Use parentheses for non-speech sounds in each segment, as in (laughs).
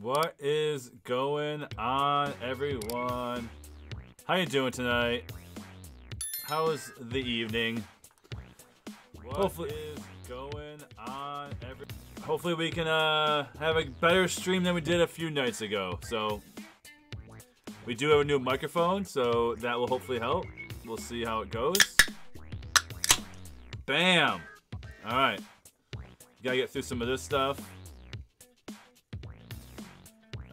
What is going on, everyone? How you doing tonight? How's the evening? What Hopefully, is going on, every? Hopefully, we can uh, have a better stream than we did a few nights ago. So, we do have a new microphone, so that will hopefully help. We'll see how it goes. Bam! All right, gotta get through some of this stuff.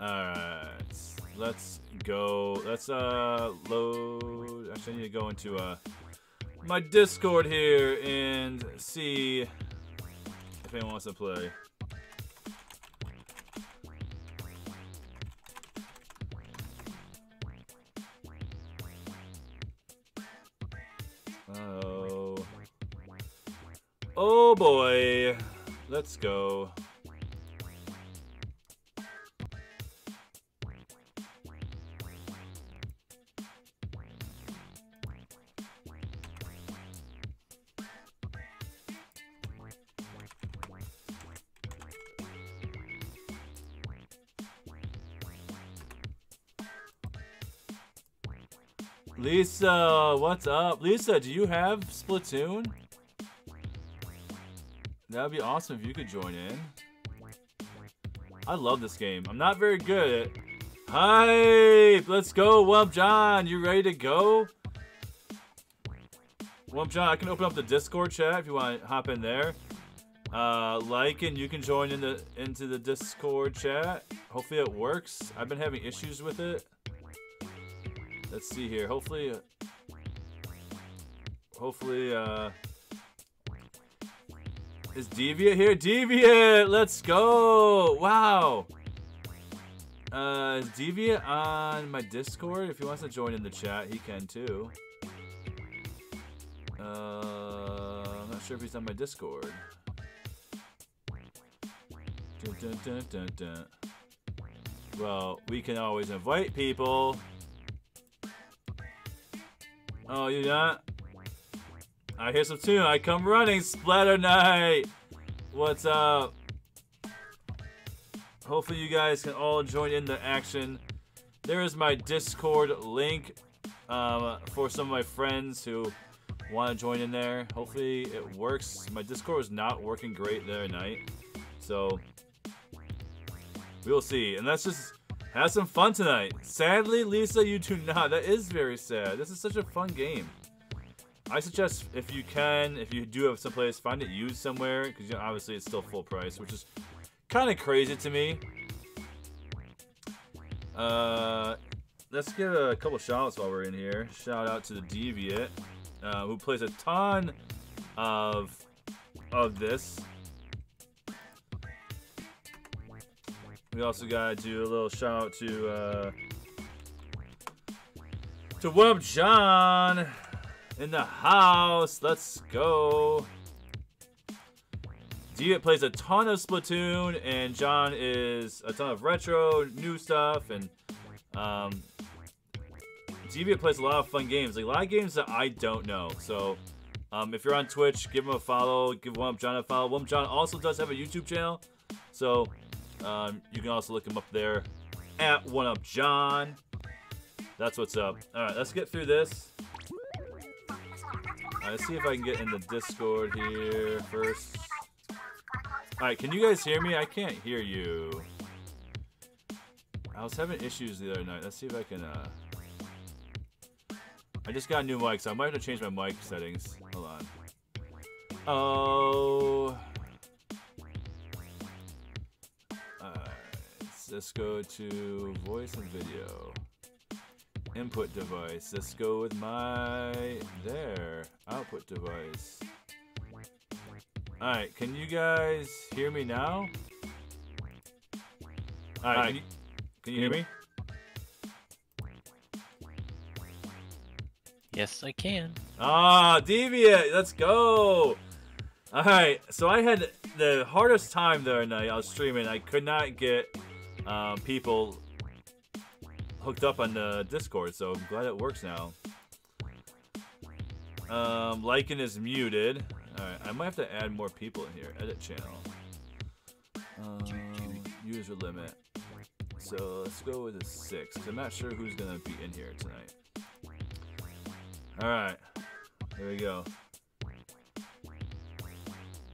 Alright. Let's go. Let's uh load. Actually, I need to go into uh my Discord here and see if anyone wants to play. Oh. Oh boy. Let's go. Lisa, what's up? Lisa, do you have Splatoon? That would be awesome if you could join in. I love this game. I'm not very good at Hi, let's go, One Up John. You ready to go? One Up John, I can open up the Discord chat if you want to hop in there. Uh, like and you can join in the into the Discord chat. Hopefully it works. I've been having issues with it. Let's see here. Hopefully, hopefully, uh, is Deviant here? Deviant, let's go! Wow. Uh, is Deviant on my Discord? If he wants to join in the chat, he can too. Uh, I'm not sure if he's on my Discord. Dun, dun, dun, well, we can always invite people. Oh, you not? I hear some tune. I come running. Splatter Knight. What's up? Hopefully you guys can all join in the action. There is my Discord link um, for some of my friends who want to join in there. Hopefully it works. My Discord was not working great there night. So, we will see. And that's just have some fun tonight. Sadly, Lisa, you do not. That is very sad. This is such a fun game. I suggest if you can, if you do have some place, find it used somewhere, because you know, obviously it's still full price, which is kind of crazy to me. Uh, let's give a couple shoutouts while we're in here. Shout out to the Deviant, uh, who plays a ton of of this. We also gotta do a little shout out to uh, to One Up John in the house. Let's go. Deviant plays a ton of Splatoon, and John is a ton of retro, new stuff, and um, Deviant plays a lot of fun games, like a lot of games that I don't know. So, um, if you're on Twitch, give him a follow, give One Up John a follow. One Up John also does have a YouTube channel, so um, you can also look him up there at One Up John. That's what's up. All right, let's get through this. Right, let's see if I can get in the Discord here first. All right, can you guys hear me? I can't hear you. I was having issues the other night. Let's see if I can. Uh... I just got a new mic, so I might have to change my mic settings. Hold on. Oh. Let's go to voice and video. Input device. Let's go with my, there, output device. Alright, can you guys hear me now? Alright, can, you, can you hear me? Yes, I can. Ah, Deviant, let's go! Alright, so I had the hardest time the other night I was streaming. I could not get um, people hooked up on the Discord, so I'm glad it works now. Um, Lycan is muted. Alright, I might have to add more people in here. Edit channel. Um, user limit. so let's go with a six. i I'm not sure who's gonna be in here tonight. All right, here we go.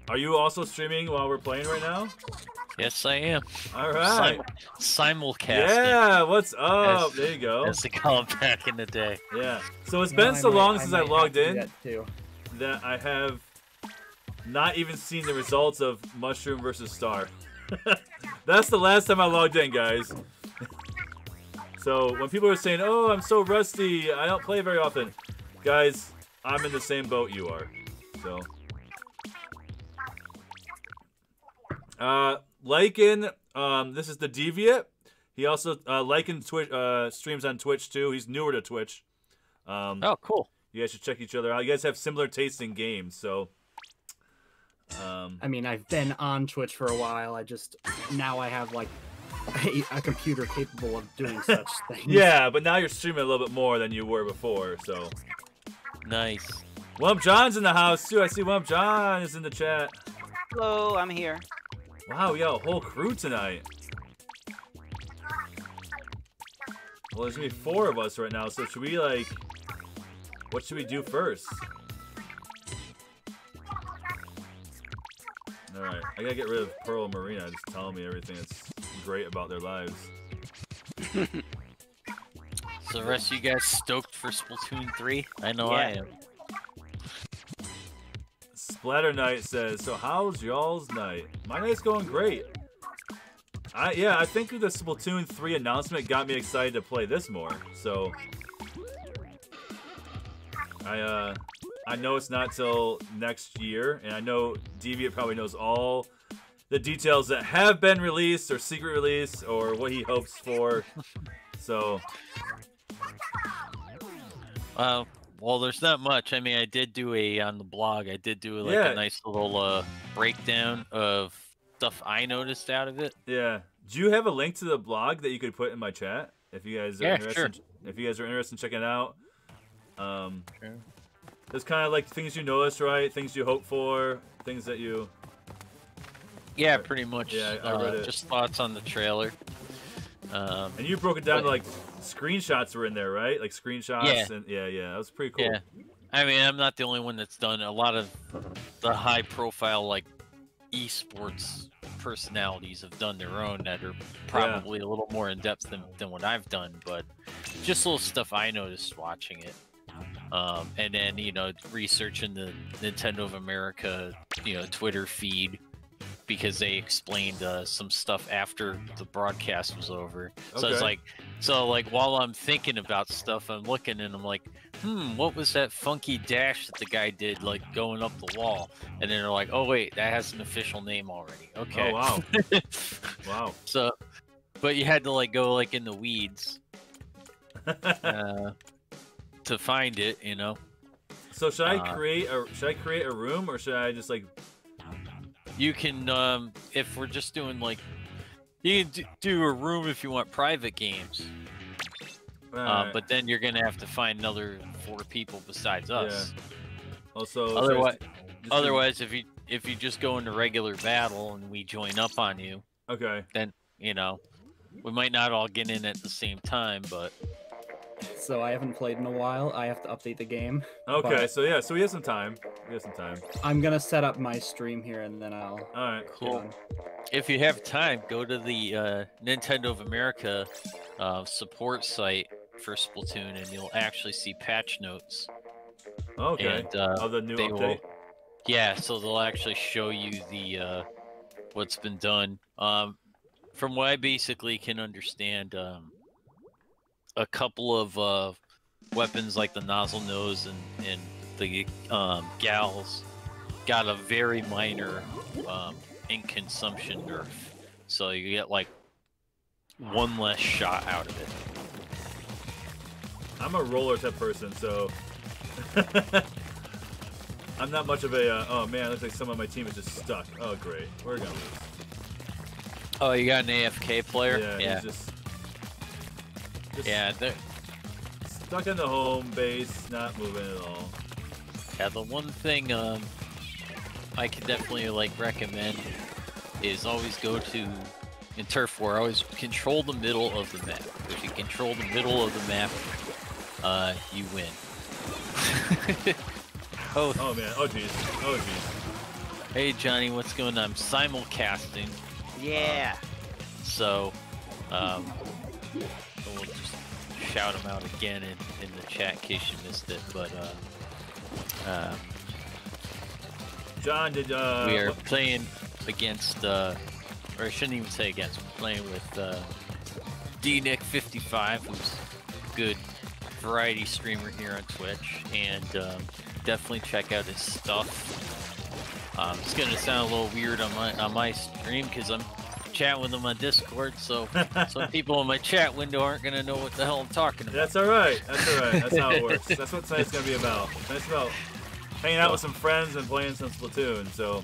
Are you also streaming while we're playing right now? Yes, I am. All right. Sim simulcasting. Yeah, what's up? As, there you go. As they call it back in the day. Yeah. So it's been so might, long I since I, logged in that, that I have not even seen the results of Mushroom versus Star. (laughs) That's the last time I logged in, guys. so when people are saying, "Oh, I'm so rusty. I don't play very often," guys, I'm in the same boat you are. So. Uh, Lycan, um, this is the Deviant. He also uh, Lycan Twitch uh, streams on Twitch too. He's newer to Twitch. Um, oh, cool. You guys should check each other out. You guys have similar tastes in games, so. Um, I mean, I've been on Twitch for a while. I just now I have like a, a computer capable of doing (laughs) such things. Yeah, but now you're streaming a little bit more than you were before, so. Nice. One Up John's in the house too. I see One Up John is in the chat. Hello, I'm here. Wow, we got a whole crew tonight. Well, there's gonna be four of us right now, so should we, like... What should we do first? Alright, I gotta get rid of Pearl and Marina just telling me everything that's great about their lives. (laughs) so the rest of you guys stoked for Splatoon 3? I know yeah. I am. Splatter Knight says, so how's y'all's night? My night's going great. I Yeah, I think the Splatoon 3 announcement got me excited to play this more, so... I, uh... I know it's not till next year, and I know Deviant probably knows all the details that have been released, or secret release, or what he hopes for, so... Uh, well, there's not much. I mean, I did do a on the blog. I did do like Yeah. a nice little uh, breakdown of stuff I noticed out of it. Yeah. Do you have a link to the blog that you could put in my chat if you guys are Yeah, interested? If you guys are interested in checking it out, um, it's kind of like things you notice, right? Things you hope for, things that you. Yeah, pretty much. Yeah, I uh. Just thoughts on the trailer. Um, And you broke it down to like screenshots were in there, right? Like screenshots. Yeah. And yeah, yeah, that was pretty cool. Yeah. I mean, I'm not the only one that's done a lot of the high profile like esports personalities have done their own that are probably a little more in depth than, than what I've done, but just little stuff I noticed watching it. Um, and then, you know, researching the Nintendo of America, you know, Twitter feed because they explained uh, some stuff after the broadcast was over. So it's like, so like while I'm thinking about stuff, I'm looking and I'm like, hmm, what was that funky dash that the guy did, like going up the wall? And then they're like, oh wait, that has an official name already. Okay. Oh wow, (laughs) wow. so, but you had to like go like in the weeds (laughs) uh, to find it, you know. so should I Uh, create a should I create a room or should I just like You can, um, if we're just doing like, you can do a room if you want private games, uh, but then you're gonna have to find another four people besides us. also should Otherwise, otherwise, if you if you just go into regular battle and we join up on you, okay. Then you know, we might not all get in at the same time, but So I haven't played in a while. I have to update the game. Okay, so yeah, so we have some time. We have some time. I'm gonna set up my stream here and then I'll. All right. Cool. on. if you have time, go to the uh, Nintendo of America uh, support site for Splatoon, and you'll actually see patch notes. Okay. And uh, oh, the new update. will, yeah, so they'll actually show you the uh, what's been done. Um, from what I basically can understand, um, a couple of uh, weapons like the nozzle nose and and the um, gals got a very minor um, ink consumption nerf, so you get like one less shot out of it. I'm a roller type person, so (laughs) I'm not much of a. Uh, oh man, looks like some of my team is just stuck. Oh great, we're gonna lose. Oh, you got an AFK player? Yeah, yeah, he's just, just yeah. they're- stuck in the home base, not moving at all. Yeah, the one thing um, I can definitely like recommend is always go to in turf war, always control the middle of the map. If you control the middle of the map, uh, you win. (laughs) oh, Oh man. Oh jeez. Oh jeez. hey Johnny, what's going on? I'm simulcasting, Yeah. so um, we'll just shout them out again in, in the chat in case you missed it. But uh, um, John, did uh? we are playing against, uh, or I shouldn't even say against. We're playing with uh, DNick55, who's a good variety streamer here on Twitch, and um, definitely check out his stuff. Um, it's gonna sound a little weird on my on my stream because I'm chatting with them on Discord, so some (laughs) people in my chat window aren't gonna know what the hell I'm talking about. That's all right. That's all right. That's how it works. (laughs) That's what tonight's gonna be about. Tonight's about hanging out with some friends and playing some Splatoon. So,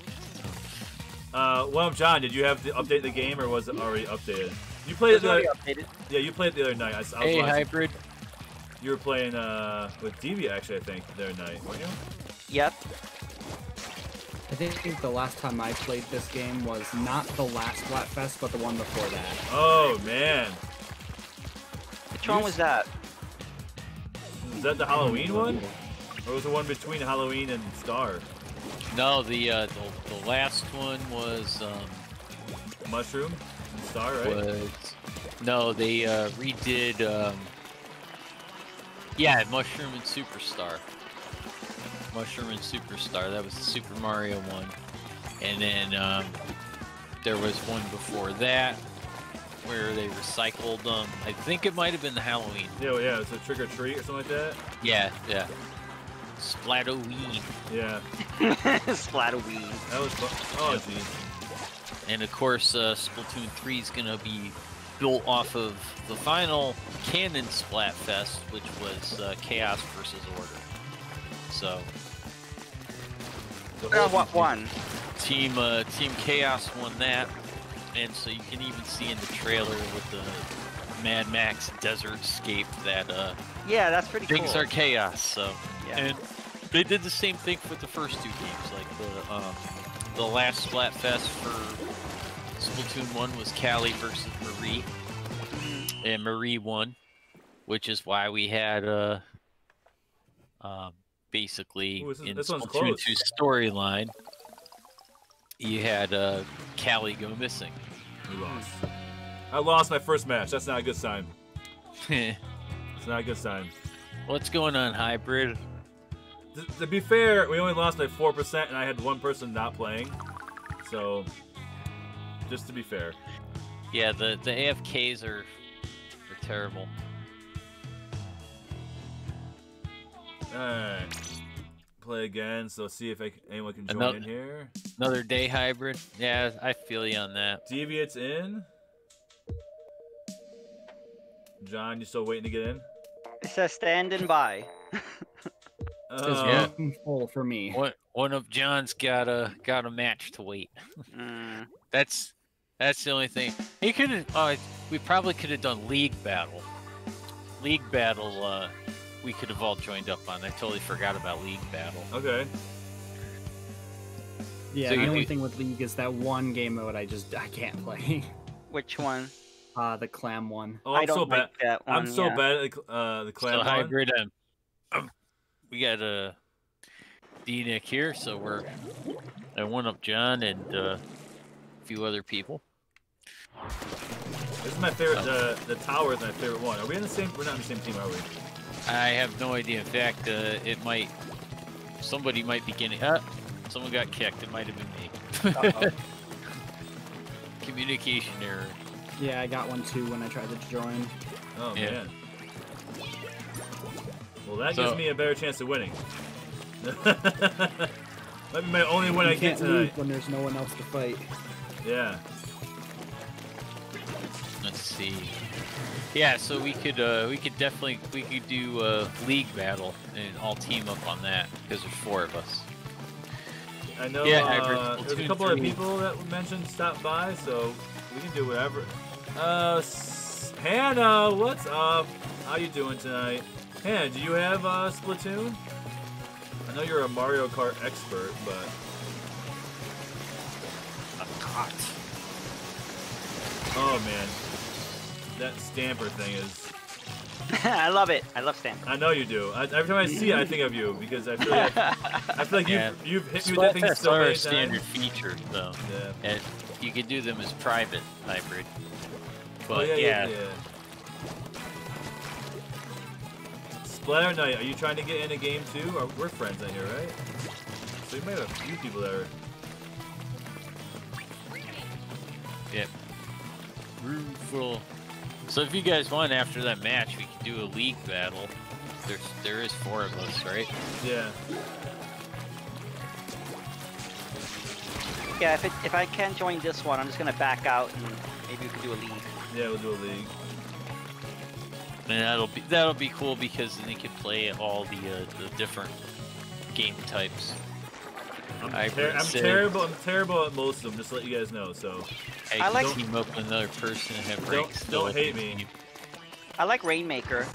uh, well, John, did you have to update the game or was it already updated? You played it the other, updated. yeah, you played it the other night. I, I was Hey, watching- hybrid. You were playing uh with Devi actually, I think, the other night, weren't you? Yep. I think the last time I played this game was not the last Splatfest, but the one before that. Oh man, Which one was that? Was that the Halloween one, or was the one between Halloween and Star? No, the, uh, the the last one was um, Mushroom and Star, right? was no, they uh, redid. Um, yeah, Mushroom and Superstar. Mushroom and Superstar. That was the Super Mario one, and then um, there was one before that where they recycled. them. I think it might have been the Halloween. Yeah, yeah, it's a trick or treat or something like that. Yeah, yeah. Splatoween. Yeah, (laughs) Splatterweed. that was fun. Oh jeez. And of course, uh, Splatoon 3 is going to be built off of the final canon Splatfest, which was uh, Chaos versus Order. So, What one? Team uh, Team Chaos won that, and so you can even see in the trailer with the Mad Max Desert Scape that uh, Yeah, that's pretty things cool. are chaos. So, Yeah. and they did the same thing with the first two games. Like the um, the last Splatfest for Splatoon one was Callie versus Marie, Mhm. and Marie won, which is why we had uh, um, basically Ooh, this is- in this one's close. 2 storyline, you had uh, Callie go missing. We lost. I lost my first match. That's not a good sign. (laughs) It's not a good sign. What's going on, hybrid? Th- to be fair, we only lost by four percent, and I had one person not playing. So, just to be fair. Yeah, the the AFKs are are terrible. Alright. Play again, so see if I, c- anyone can join Another- in here. Another day hybrid. Yeah, I feel you on that. Deviant's in. John, you still waiting to get in? It says standing by. It's Uh, Yeah. full for me. One one of John's got a got a match to wait. Mm. (laughs) That's that's the only thing. He could have. Uh, we probably could have done league battle. League battle. Uh, we could have all joined up on. I totally forgot about league battle. Okay. Yeah, So the you- only thing with League is that one game mode I just I can't play. (laughs) Which one? Uh, the clam one. Oh, I I'm don't so bad. like that one. I'm so yeah. bad at the, cl- uh, the clan so one. hybrid. Um, um, we got a D Nick here, so we're I one up John and uh, a few other people. This is my favorite. The the tower is my favorite one. Are we in the same? We're not in the same team, are we? I have no idea. In fact, uh, it might somebody might be getting. Uh, someone got kicked. It might have been me. Uh-oh. (laughs) Communication error. yeah, I got one too when I tried to join. Oh Yeah. man. Well, that So- gives me a better chance of winning. (laughs) Might be my only win I get can't tonight. when there's no one else to fight. Yeah. See. Yeah, so we could uh, we could definitely we could do a league battle and all team up on that because there's four of us. I know Yeah, uh, there's a couple of people that mentioned stop by, so we can do whatever. Uh, Hannah, what's up? How you doing tonight? Hannah, do you have uh, Splatoon? I know you're a Mario Kart expert, but Oh man, that stamper thing is. (laughs) I love it. I love Stamper. I know you do. I, every time I see it, I think of you because I feel like I feel like Yeah. you've, you've hit me with that thing so many times. standard feature, though, Yeah. and you can do them as private hybrid. Oh, but oh, yeah, yeah, yeah, yeah. Splatter Knight, are you trying to get in a game too? Or we're friends in here, right? So you might have a few people that are. Yep. Room full. So if you guys want after that match, we can do a league battle. There's there is four of us, right? Yeah. Yeah, if it, if I can't join this one, I'm just gonna back out and maybe we can do a league. Yeah, we'll do a league. And that'll be that'll be cool because then you can play all the uh, the different game types. I'm, I ter- I'm terrible. I'm terrible at most of them. Just to let you guys know. So I, I can like- team up with another person and have Don't- don't hate me. team. I like Rainmaker.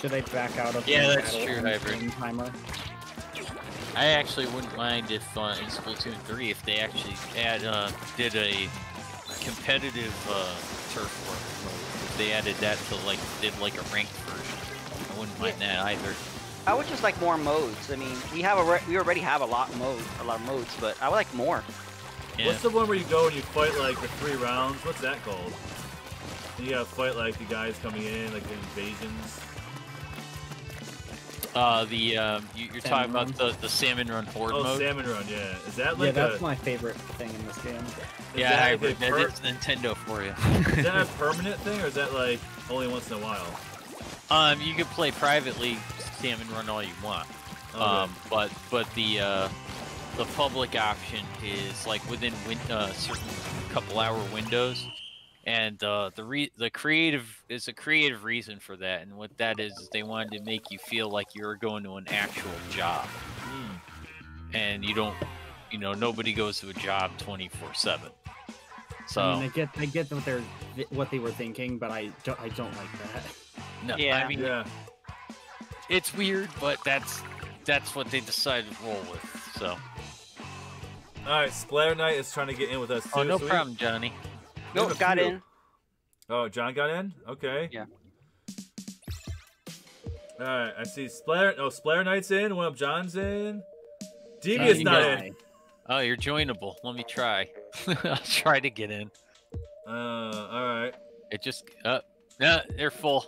Should I back out of Yeah, the that's true, hybrid. game timer? I actually wouldn't mind if uh, in Splatoon 3 if they actually add uh, did a competitive uh, turf war mode. If they added that to like did like a ranked version, I wouldn't mind that either. I would just like more modes. I mean, we have a re- we already have a lot of mode, a lot of modes, but I would like more. Yeah. what's the one where you go and you fight like the three rounds? What's that called? And you gotta fight like the guys coming in, like the invasions. Uh, the um, you, you're talking Salmon about the the salmon run horde Oh, mode. Salmon Run, yeah. Is that like? yeah, that's a? my favorite thing in this game. is yeah, that, hybrid. like a That Nintendo for you. is that a (laughs) permanent thing, or is that like only once in a while? Um, you can play privately salmon run all you want. Okay. Um, but but the uh, the public option is like within win- uh, certain couple hour windows, and uh, the re- the creative is a creative reason for that, and what that is is they wanted to make you feel like you were going to an actual job, Hmm. and you don't, you know, nobody goes to a job twenty four seven. So I mean, I get, I get what they're, what they were thinking, but I don't, I don't like that. no, Yeah. I mean Yeah. It's weird, but that's that's what they decided to roll with. So All right, Splatter Knight is trying to get in with us too. oh no so we- problem, Johnny. No, Nope, got few. in. Oh, John got in. Okay. Yeah. All right, I see Splatter. Oh, Splatter Knight's in. One of John's in. Devious Uh, you not in. Oh, you're joinable. Let me try. (laughs) I'll try to get in. Uh, all right, It just uh no, they're full.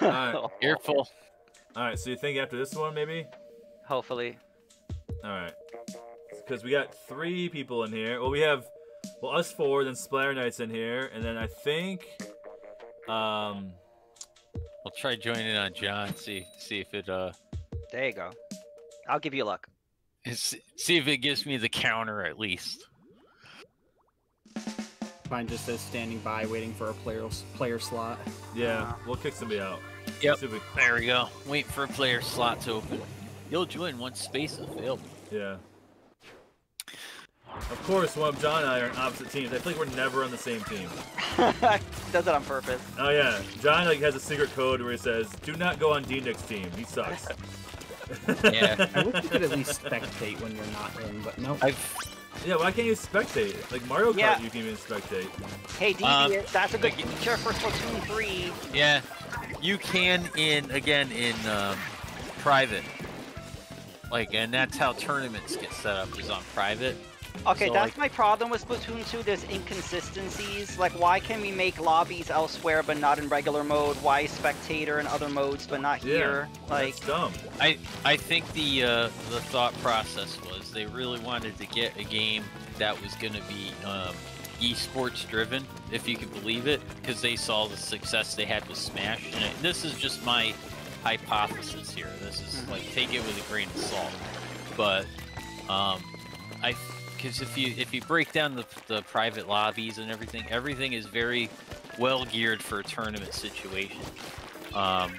Alright. You're full. All right. So you think after this one, maybe? Hopefully. All right. Because we got three people in here. Well, we have well us four, then Splatter Knight's in here, and then I think um I'll try joining on John. See see if it uh There you go. I'll give you luck. s- see if it gives me the counter at least. Mine just says standing by, waiting for a player, player slot. yeah, we'll kick somebody out. Yep. See There we go. Wait for a player slot to open. You'll join once space is available. yeah. Of course, one of John and I are on opposite teams. I feel like we're never on the same team. (laughs) Does it on purpose. Oh yeah, John like has a secret code where he says, "Do not go on D-Nick's team. He sucks." (laughs) Yeah. I wish you could at least spectate when you're not in, but no. I've yeah, why can't you spectate? Like Mario Kart, Yeah. you can even spectate. Hey, Um, that's a good like- feature for Splatoon 3. yeah. You can in again in um, private. Like and that's how tournaments get set up is on private. Okay, So, that's like- my problem with Splatoon 2. There's inconsistencies. Like, why can we make lobbies elsewhere but not in regular mode? Why spectator in other modes but not Yeah, here? Like, That's dumb. I I think the uh, the thought process was they really wanted to get a game that was going to be um, esports driven, if you can believe it, because they saw the success they had with Smash. And it- this is just my hypothesis here. This is Mhm. like take it with a grain of salt, but um, I because if you if you break down the the private lobbies and everything, everything is very well geared for a tournament situation. Um,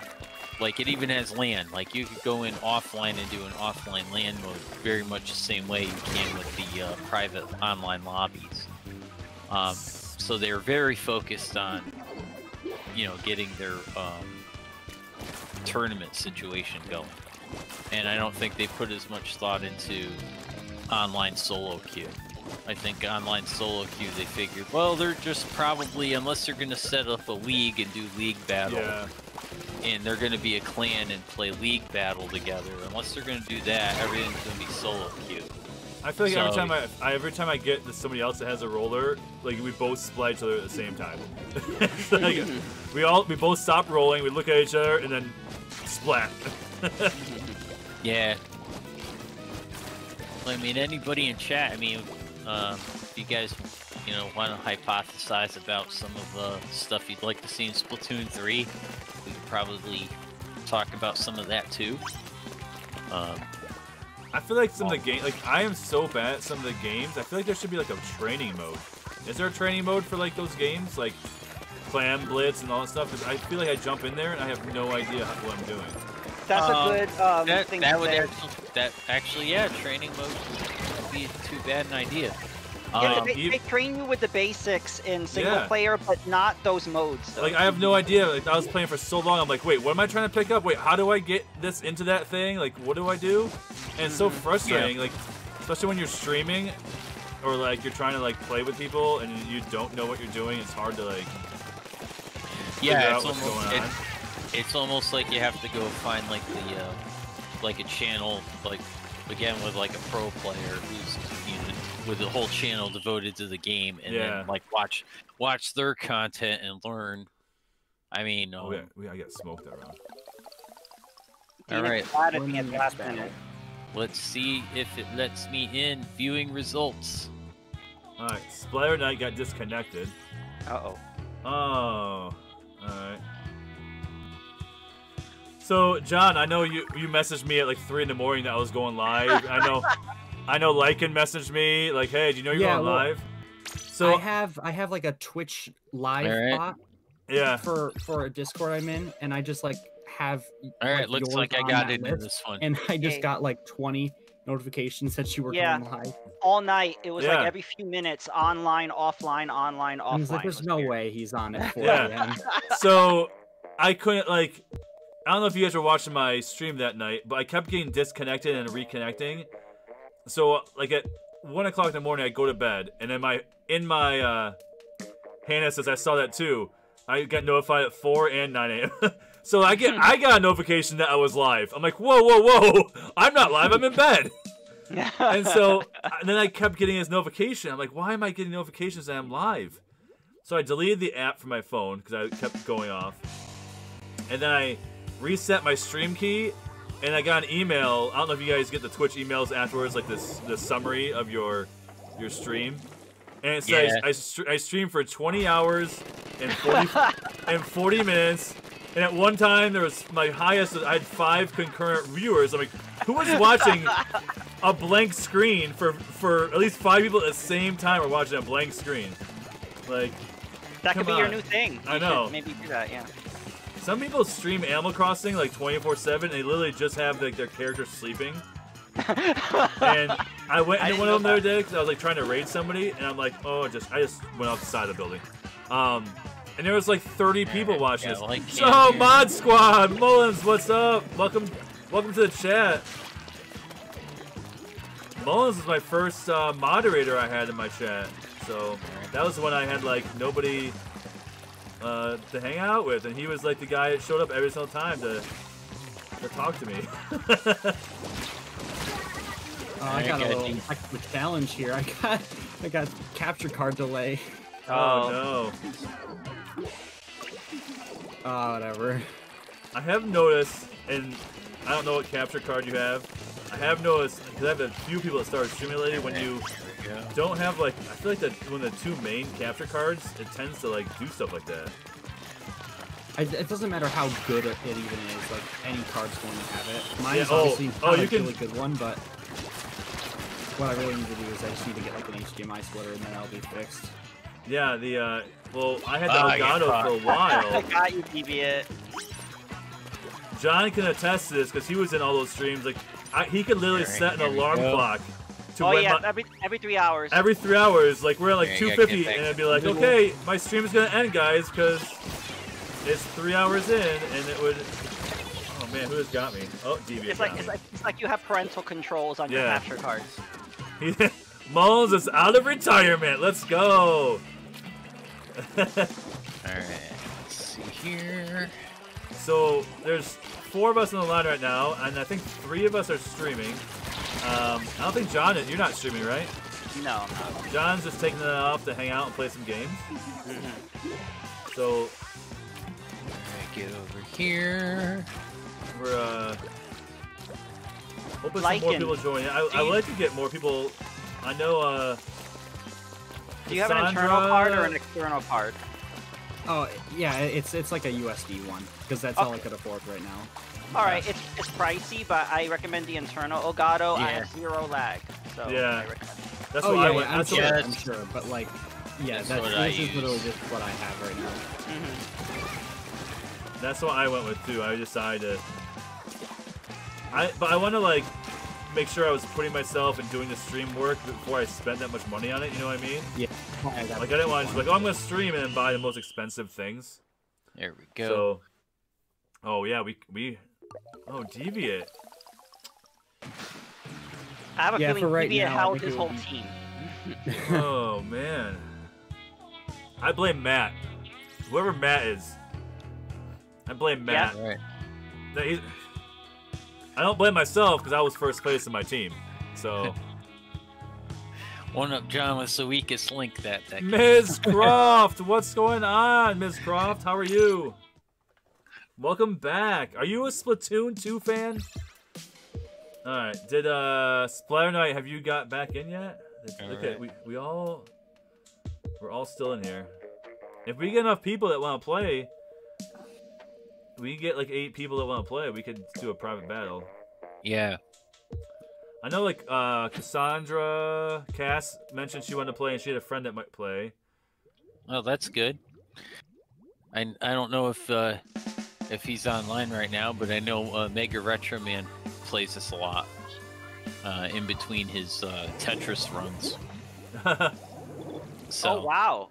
like it even has LAN. Like you could go in offline and do an offline LAN mode very much the same way you can with the uh, private online lobbies. Um, so they're very focused on, you know, getting their um, tournament situation going. And I don't think they put as much thought into online solo queue. I think online solo queue they figured. Well, they're just probably unless they're gonna set up a league and do league battle, Yeah. and they're gonna be a clan and play league battle together. Unless they're gonna do that, everything's gonna be solo queue. I feel like every time I, I every time I get to somebody else that has a roller, like we both splat each other at the same time. (laughs) Like, we all we both stop rolling, we look at each other, and then splat. (laughs) Yeah. I mean, anybody in chat. I mean, uh, if you guys, you know, want to hypothesize about some of the stuff you'd like to see in Splatoon 3, we could probably talk about some of that too. Um, I feel like some of the game, like I am so bad at some of the games. I feel like there should be like a training mode. Is there a training mode for like those games, like Clam Blitz and all that stuff? Because I feel like I jump in there and I have no idea what I'm doing. That's Um, a good um, that, thing that to would say. actually, that actually, yeah, training mode would be too bad an idea. Yeah, Um, they, you- they train you with the basics in single Yeah. player, but not those modes. Like I have no idea. Like I was playing for so long, I'm like, wait, what am I trying to pick up? Wait, how do I get this into that thing? Like, what do I do? And it's so Mhm. frustrating. Like, especially when you're streaming, or like you're trying to like play with people and you don't know what you're doing. It's hard to like figure yeah, out it's what's almost, going it- on. it's almost like you have to go find like the uh, like a channel like again with like a pro player who's you know, with a whole channel devoted to the game and Yeah. then like watch watch their content and learn i mean Oh, um, yeah, we I get smoked that round. all right Glad at me at the last minute. let's see if it lets me in viewing results All right, Splatter Knight got disconnected. Uh oh. Oh, all right. So, John, I know you you messaged me at like three in the morning that I was going live. I know, (laughs) I know. Lycan messaged me like, "Hey, do you know you're Yeah, going well, live?" So, I have I have like a Twitch live Alright. bot yeah, for for a Discord I'm in, and I just like have. all right like, looks like i got that into this one And I just Yay. got like 20 notifications that you were Yeah. going live. All night, it was Yeah. like every few minutes, online, offline, online, I was offline. like, there's was no weird. way he's on it. (laughs) 4 Yeah. (laughs) so I couldn't like. I don't know if you guys were watching my stream that night, but I kept getting disconnected and reconnecting. So like at one o'clock in the morning, I go to bed, and then my in my uh, Hannah says I saw that too. I got notified at four and nine a.m. (laughs) so I get I got a notification that I was live. I'm like, whoa, whoa, whoa! I'm not live. I'm in bed. (laughs) and so and then I kept getting this notification. I'm like, why am I getting notifications that I'm live? So I deleted the app from my phone because I kept going off. And then I reset my stream key, and I got an email. I don't know if you guys get the Twitch emails afterwards, like this the summary of your your stream. And it says Yeah. I, str- I streamed for 20 hours and 40 (laughs) and 40 minutes. And at one time, there was my highest. I had five concurrent viewers. I'm like, who was watching a blank screen for for at least five people at the same time? Were watching a blank screen. Like, That could be your new thing. I You should know. Maybe do that, yeah. Some people stream Animal Crossing like 24/7. and They literally just have like their character sleeping. (laughs) And I went I into didn't one of them the other day because I was like trying to raid somebody, and I'm like, oh, just I just went off the side of the building. Um, and there was like 30 people watching yeah, this. like so Cam here. Mod Squad, Mullins, what's up? Welcome, welcome to the chat. Mullins was my first uh, moderator I had in my chat, so that was when I had like nobody uh, to hang out with, and he was like the guy that showed up every single time to to talk to me. (laughs) Oh, I I got a little you. challenge here. I got I got capture card delay. oh no. Oh, whatever. I have noticed, and I don't know what capture card you have. I have noticed because I have a few people that started streaming lately. When you Yeah. don't have like, I feel like that when the two main capture cards, it tends to like do stuff like that. I, it doesn't matter how good it even is. Like any card's going to have it. Mine's Yeah, oh, obviously oh, not you a can- really good one, but what I really need to do is I just need to get like an HDMI splitter, and then I'll be fixed. Yeah, the uh, well, I had the I Elgato for a I while. (laughs) I got you, Deviant. John can attest to this because he was in all those streams. Like, I, he could literally Alright, set an here alarm clock to Oh when yeah, my, every every three hours. every three hours. Like we're at like Yeah, 250, and to it'd be like, the okay, my stream is gonna end, guys, because it's three hours in, and it would. Oh man, who has got me? Oh, Deviant It's like it's like it's like you have parental controls on your capture cards. (laughs) He, Mullins is out of retirement. Let's go. (laughs) All right. Let's see here. So there's four of us in the line right now, and I think three of us are streaming. Um, I don't think John is. You're not streaming, right? No, I'm not. John's just taking it off to hang out and play some games. Mhm. So All right, get over here. we're uh, hoping some more people join. I, I would like to get more people. I know. Uh, Do you have an internal Cassandra- card or an external card? Oh yeah, it's it's like a USB one because that's all I could afford right now. All right, it's it's pricey, but I recommend the internal Elgato. I Yeah. have zero lag, so Yeah. I recommend. it. that's oh what yeah, I yeah, went. I'm That's sure, what, I'm sure, but like, yeah, that's that's, what I this is literally just what I have right now. Mhm. That's what I went with too. I decided to. I but I want to like make sure I was putting myself and doing the stream work before I spent that much money on it. You know what I mean? Yeah, I Like I didn't want to just like, oh, I'm gonna stream and then buy the most expensive things. There we go. So, oh yeah, we we, oh deviate. I have a Yeah, feeling for right Deviant now, I held think his whole team. oh man, I blame Matt. Whoever Matt is, I blame Matt. All right. That he's- I don't blame myself because I was first place in my team. So, (laughs) One up John was the weakest link that that game. Ms. (laughs) Croft, what's going on, Ms. Croft? How are you? Welcome back. Are you a Splatoon 2 fan? All right. Did uh Splatter Knight have you got back in yet? All Okay, right. we we all we're all still in here. If we get enough people that want to play, we get like eight people that want to play. We could do a private battle. Yeah. I know like uh Cassandra Cass mentioned she wanted to play and she had a friend that might play. Well, that's good. I I don't know if uh, if he's online right now, but I know uh, Mega Retro Man plays this a lot. Uh, in between his uh, Tetris runs. (laughs) So Oh wow,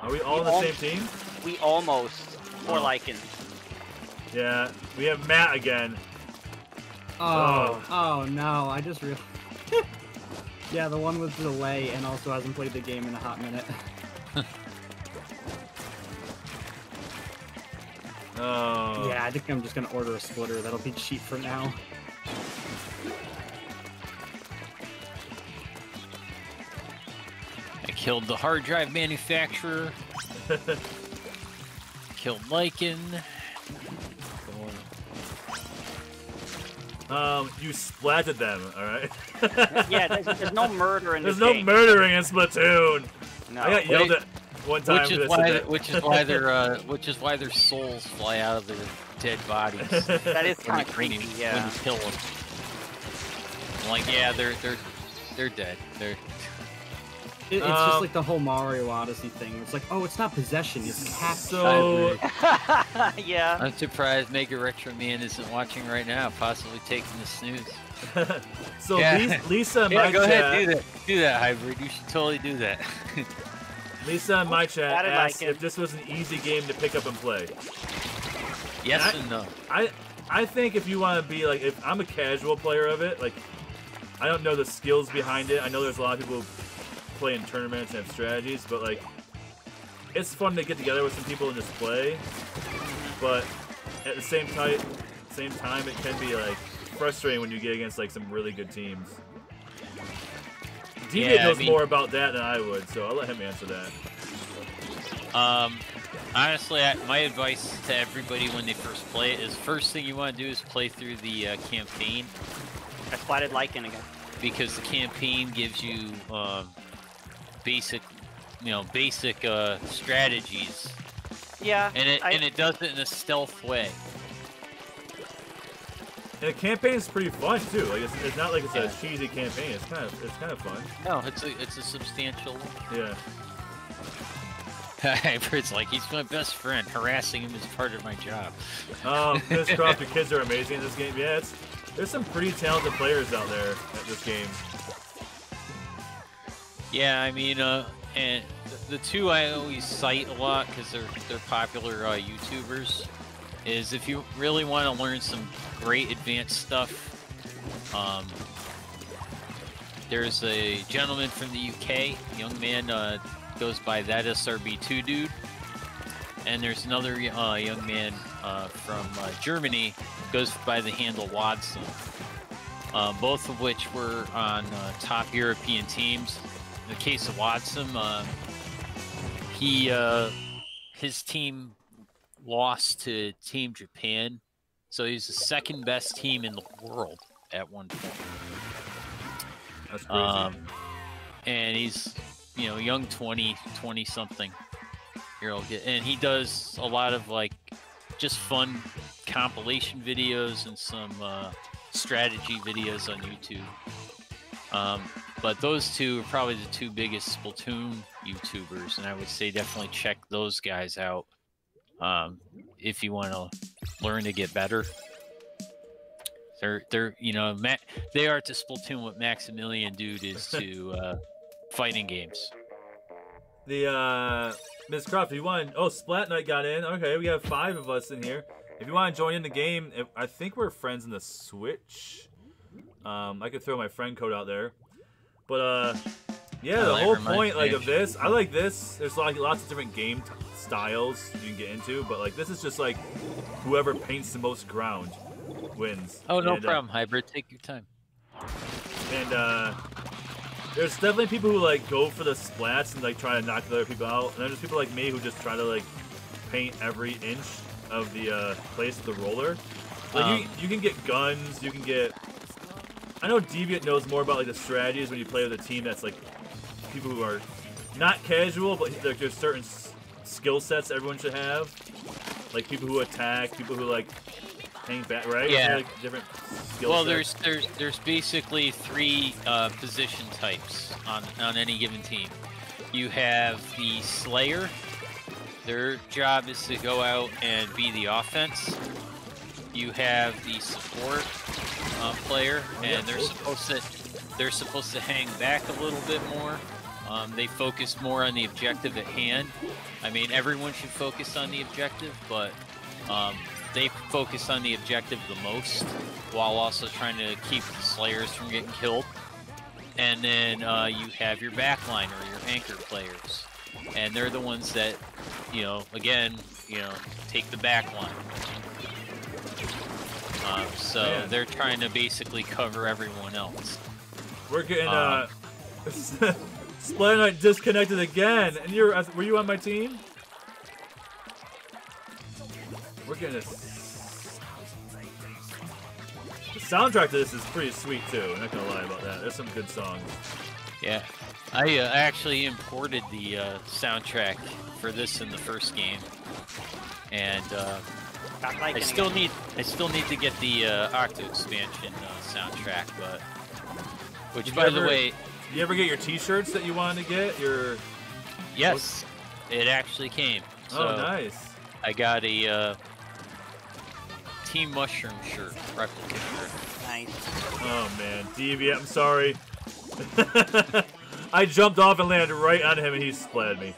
Are we all in We the all- same team? we almost for Oh. Lycan. Yeah, we have Matt again. Oh, oh no, I just realized. (laughs) yeah, the one with delay and also hasn't played the game in a hot minute. (laughs) Oh. Yeah, I think I'm just gonna order a splitter. That'll be cheap for now. I killed the hard drive manufacturer. (laughs) killed Lycan. um, you splatted them, alright? Yeah, there's, there's no murder in (laughs) There's this no game. murtering in Splatoon. No. I got yelled Wait. at one time Which is why, that. which is why their, uh, which is why their souls fly out of their dead bodies. (laughs) That is when kind you- of when creepy. you, When Yeah. you kill them. I'm like, yeah, they're they're they're dead. They're It, it's Um, just like the whole Mario Odyssey thing. It's like, oh, it's not possession, it's (laughs) capture. So, (laughs) yeah. I'm surprised Mega Retro Man isn't watching right now, possibly taking the snooze. so Yeah. Lisa, Lisa yeah, go chat, ahead, do that. Do that, Hybrid. You should totally do that. Lisa in my chat Added asked like if this was an easy game to pick up and play. yes I- and no. I I think if you want to be like, if I'm a casual player of it, like, I don't know the skills behind it. I know there's a lot of people who play in tournaments and have strategies, but like, it's fun to get together with some people and just play. But at the same time, same time, it can be like frustrating when you get against like some really good teams. Deviant Yeah, I knows mean- more about that than I would, so I'll let him answer that. Um, honestly, I, my advice to everybody when they first play it is first thing you want to do is play through the uh, campaign I splatted Lycan again. because the campaign gives you um, basic, you know, basic uh, strategies, Yeah. and it I- and it does it in a stealth way. And the campaign is pretty fun too. Like it's, it's not like it's Yeah. a cheesy campaign. It's kind of it's kind of fun. No, it's a it's a substantial. Yeah. (laughs) Hybrid's like he's my best friend. Harassing him is part of my job. Um, (laughs) Miss Croft, your kids are amazing in this game. Yeah, it's there's some pretty talented players out there at this game. Yeah, I mean, uh, and the, the two I always cite a lot because they're they're popular uh, YouTubers is if you really want to learn some great advanced stuff, um, there's a gentleman from the UK, young man uh, goes by that SRB2 dude, and there's another uh, young man uh, from uh, Germany goes by the handle Watson. Uh, both of which were on uh, top European teams. In the case of Watson, he his team lost to Team Japan, so he's the second best team in the world at one point. That's crazy. Um, and he's, you know, young 20, 20 something year old kid. And he does a lot of like just fun compilation videos and some uh, strategy videos on YouTube. Um, but those two are probably the two biggest Splatoon YouTubers, and I would say definitely check those guys out um, if you want to learn to get better. They're they're you know Ma- they are to Splatoon what Maximilian Dood is to (laughs) uh, fighting games. The uh Miss Croft, if you want oh Splat Knight got in. Okay, we have five of us in here. If you want to join in the game, if, I think we're friends in the Switch. Um, I could throw my friend code out there. But uh yeah, the whole point like of this, I like this. There's like lots of different game t- styles you can get into, but like this is just like whoever paints the most ground wins. Oh no And, uh, problem, hybrid. Take your time. and uh, there's definitely people who like go for the splats and like try to knock the other people out, and then there's people like me who just try to like paint every inch of the uh, place with the roller. Like you, Um, you can get guns, you can get. I know Deviant knows more about like the strategies when you play with a team that's like people who are not casual, but like there's certain skill sets everyone should have. Like people who attack, people who like hang back, right? Yeah. Like different skill Well, sets. there's there's there's basically three uh, position types on on any given team. You have the Slayer. Their job is to go out and be the offense. You have the support uh, player, yeah, and they're supposed to they're supposed to hang back a little bit more. Um, they focus more on the objective at hand. I mean, everyone should focus on the objective, but um, they focus on the objective the most, while also trying to keep the Slayers from getting killed. And then uh, you have your backline or your anchor players, and they're the ones that, you know, again, you know, take the backline. Um, so Man. they're trying to basically cover everyone else. We're getting Um, uh, (laughs) Splat Knight disconnected again, and you're were you on my team? We're getting this. The soundtrack to this is pretty sweet too. I'm not gonna lie about that. There's some good songs. Yeah, I uh, actually imported the uh, soundtrack for this in the first game, and uh, I still need I still need to get the uh, Octo expansion uh, soundtrack, but which Did you by the ever- way, You ever get your T-shirts that you wanted to get? Your yes, it actually came. So oh, nice. I got a uh, Team Mushroom shirt, replica shirt. Nice. Oh man, Deviant, I'm sorry. (laughs) I jumped off and landed right on him, and he splatted me.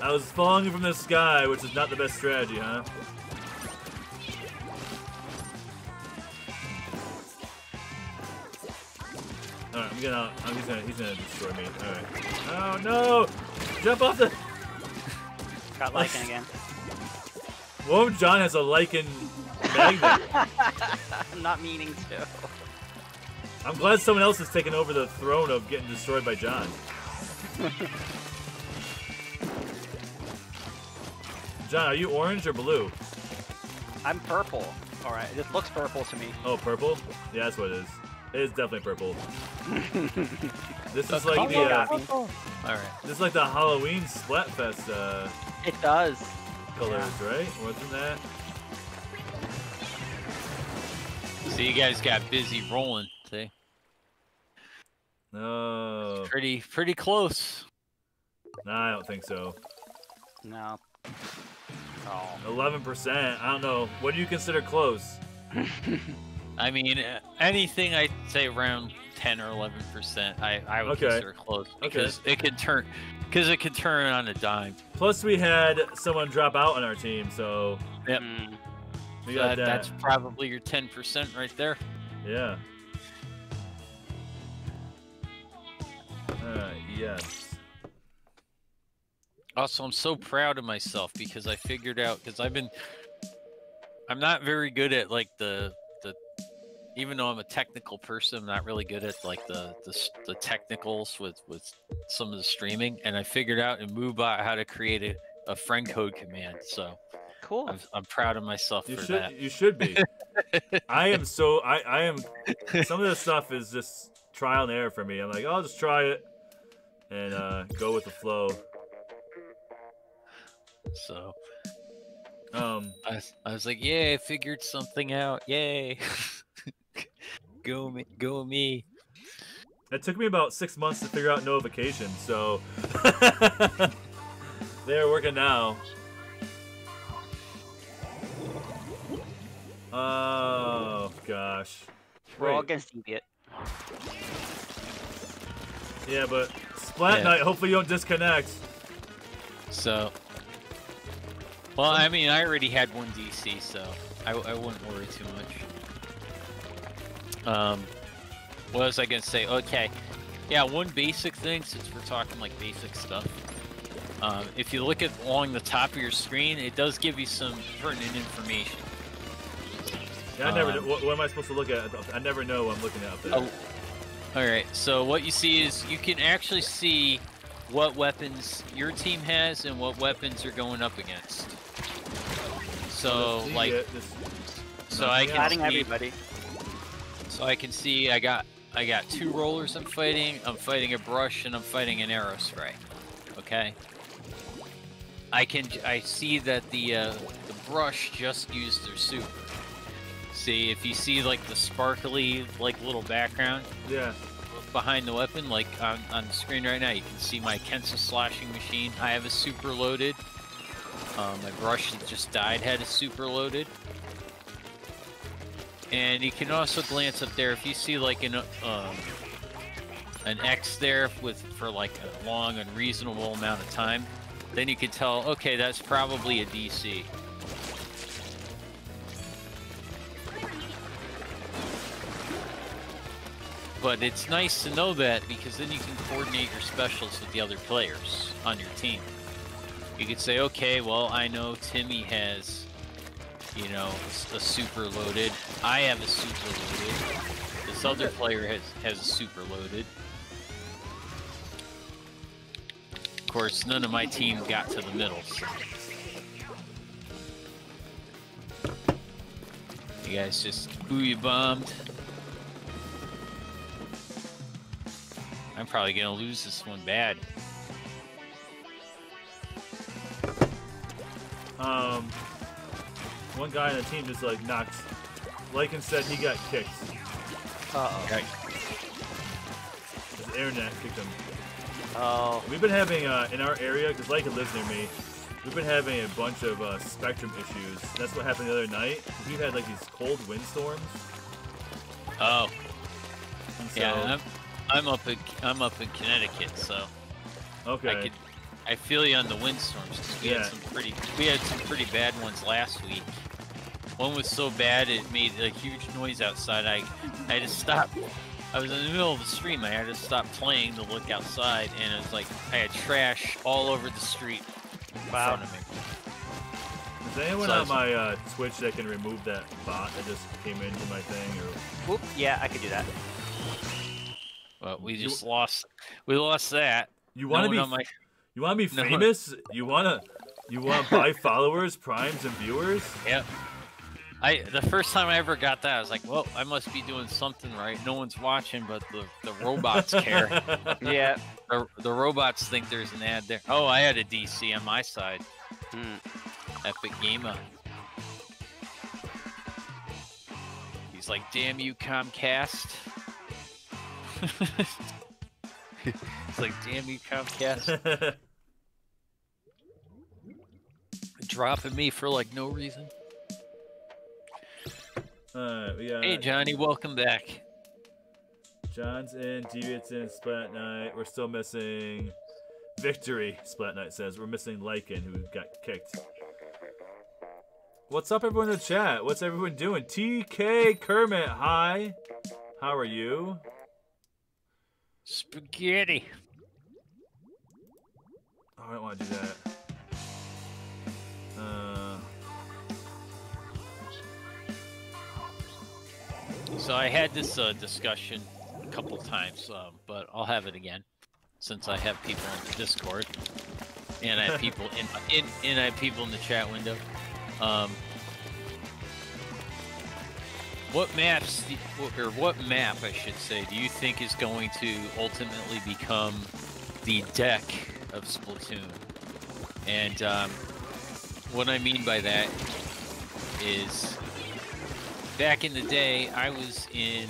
(laughs) I was falling from the sky, which is not the best strategy, huh? Alright, I'm gonna. I'm, he's gonna. He's gonna destroy me. Alright. Oh no! Jump off the. (laughs) Got Lycan again. Whoa, John has a Lycan magnet. (laughs) I'm not meaning to. I'm glad someone else has taken over the throne of getting destroyed by John. (laughs) John, are you orange or blue? I'm purple. All right, it looks purple to me. Oh, purple? Yeah, that's what it is. It is definitely purple. (laughs) this is like the uh, All right. this is like the Halloween Splatfest uh, It does. colors, right? Wasn't that? So you guys got busy rolling. See, No, pretty pretty close. nah, I don't think so. No. Oh. Eleven percent. I don't know. What do you consider close? (laughs) I mean, anything I say around 10 or 11 percent, I I would okay. consider close because okay. it could turn because it could turn on a dime. Plus, we had someone drop out on our team, so yep. Hmm. That. That's probably your 10 percent right there. Yeah. Uh, yes. Also, I'm so proud of myself because I figured out because I've been I'm not very good at like the even though I'm a technical person, I'm not really good at like the the, the technicals with with some of the streaming. And I figured out in Moobot how to create a, a friend code command. So Cool. I'm, I'm proud of myself You for should that. you should be. (laughs) I am so I I am some of this stuff is just trial and error for me. I'm like, I'll just try it and uh, go with the flow. So Um, I, was- I was like, yeah, I figured something out. Yay. (laughs) go me, go me. it took me about six months to figure out notification, so (laughs) they're working now. Oh gosh. We're all Wait, against Deviant. yeah, but Splat Yeah. Knight. Hopefully you don't disconnect. So, well, I mean, I already had one DC, so I, I wouldn't worry too much. Um, what was I gonna say? Okay, yeah, one basic thing since we're talking like basic stuff. Um, if you look at along the top of your screen, it does give you some pertinent information. Yeah, I never. Um, know what, what am I supposed to look at? I never know what I'm looking at up there. Oh, all right. So what you see is you can actually see what weapons your team has and what weapons you're going up against. So Let's like, it. This- so I nothing can Adding see, everybody. So I can see I got I got two rollers I'm fighting. I'm fighting a brush and I'm fighting an Aerospray. Okay. I can I see that the uh, the brush just used their super. See if you see like the sparkly like little background yeah. behind the weapon, like on, on the screen right now, you can see my Kensa sloshing machine. I have a super loaded. Um, my brush that just died had a super loaded. And you can also glance up there if you see like an um, an X there with for like a long unreasonable amount of time, then you can tell okay that's probably a DC. But it's nice to know that because then you can coordinate your specials with the other players on your team. You could say, okay, well, I know Timmy has, you know, a super loaded. I have a super loaded. This other player has has a super loaded. Of course, none of my team got to the middle. So. You guys just booyah bombed. I'm probably gonna lose this one bad. Um, one guy on the team just like knocked. Lycan said he got kicked. Uh-oh. Right. His internet kicked him. Oh. We've been having uh, in our area because Lycan lives near me. We've been having a bunch of uh, spectrum issues. That's what happened the other night. We've had like these cold windstorms. Oh, so, yeah. I'm, I'm up in I'm up in Connecticut, so okay. I could I feel you on the windstorms. 'cause we Yeah. had some pretty we had some pretty bad ones last week. One was so bad it made a huge noise outside. I I had to stop. I was in the middle of the stream. I had to stop playing to look outside, and it was like I had trash all over the street in Wow. front of me. Is there anyone So on it's- my uh, Twitch that can remove that bot that just came into my thing? Or Whoop. Yeah, I could do that. But we You- just lost. We lost that. you want to one be on my you want to be (laughs) No. famous? You want to you want to buy followers, primes, and viewers? Yep. I the first time I ever got that, I was like, "Well, I must be doing something right. No one's watching, but the, the robots care. (laughs) Yeah. the, the robots think there's an ad there. Oh, I had a DC on my side. Hmm. Epic Gamer. He's like, "Damn you, Comcast." (laughs) It's like, "Damn you, Comcast, (laughs) dropping me for like no reason." Alright, we got Hey, Johnny, welcome back. John's in, Deviant's in, Splat Knight. We're still missing Victory, Splat Knight says. We're missing Lycan, who got kicked. What's up, everyone in the chat? What's everyone doing? TK Kermit, hi. How are you? Spaghetti. Oh, I don't want to do that. So I had this uh, discussion a couple times, um, but I'll have it again since I have people on Discord and I have (laughs) people in, in and I have people in the chat window. Um, what maps or what map I should say do you think is going to ultimately become the deck of Splatoon? And um, what I mean by that is back in the day, I was in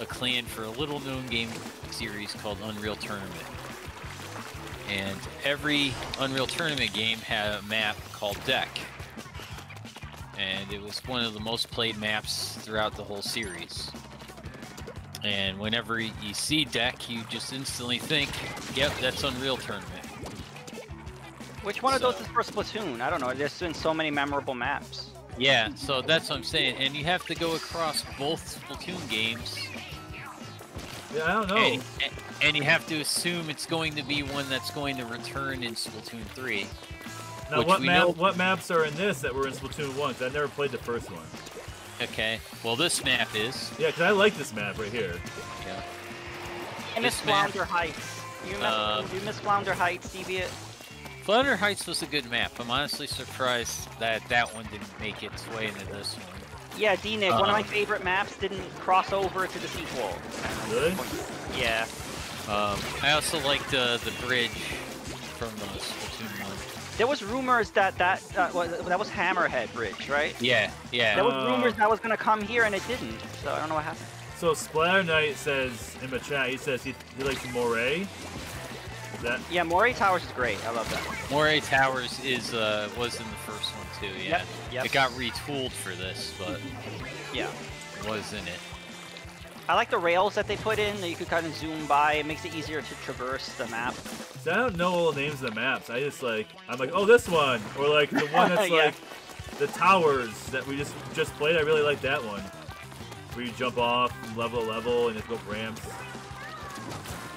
a clan for a little known game series called Unreal Tournament. And every Unreal Tournament game had a map called Deck. And it was one of the most played maps throughout the whole series. And whenever you see Deck, you just instantly think, yep, that's Unreal Tournament. Which one of those is for Splatoon? I don't know. There's been so many memorable maps. Yeah, so that's what I'm saying. And you have to go across both Splatoon games yeah, I don't know. And, and you have to assume it's going to be one that's going to return in Splatoon 3. now, what map? know- What maps are in this that were in Splatoon one? 'Cause I never played the first one. Okay. Well, this map is. Yeah, because I like this map right here. Yeah. I miss Flounder Heights. You miss, Uh, you miss Flounder Heights, Deviant? Flounder Heights was a good map. I'm honestly surprised that that one didn't make its way into this one. Yeah, D-Nick, one of my uh, favorite maps didn't cross over to the sequel. Really? Yeah. Um, I also liked uh, the bridge from the Splatoon 1. There was rumors that that uh, was, that was Hammerhead Bridge, right? Yeah, yeah. There was Uh. rumors that was gonna come here and it didn't. So I don't know what happened. So Splatter Knight says in the chat, he says he, he likes Moray. Is that Yeah, Moray Towers is great. I love that. Moray Towers is uh, was in the first one too. Yeah. Yep, yep. It got retooled for this, but Yeah. was in it. I like the rails that they put in that you could kind of zoom by. It makes it easier to traverse the map. See, I don't know all the names of the maps. I just like I'm like, oh, this one, or like the one that's (laughs) Yeah. like the towers that we just just played. I really like that one, where you jump off from level to level and just go up ramps.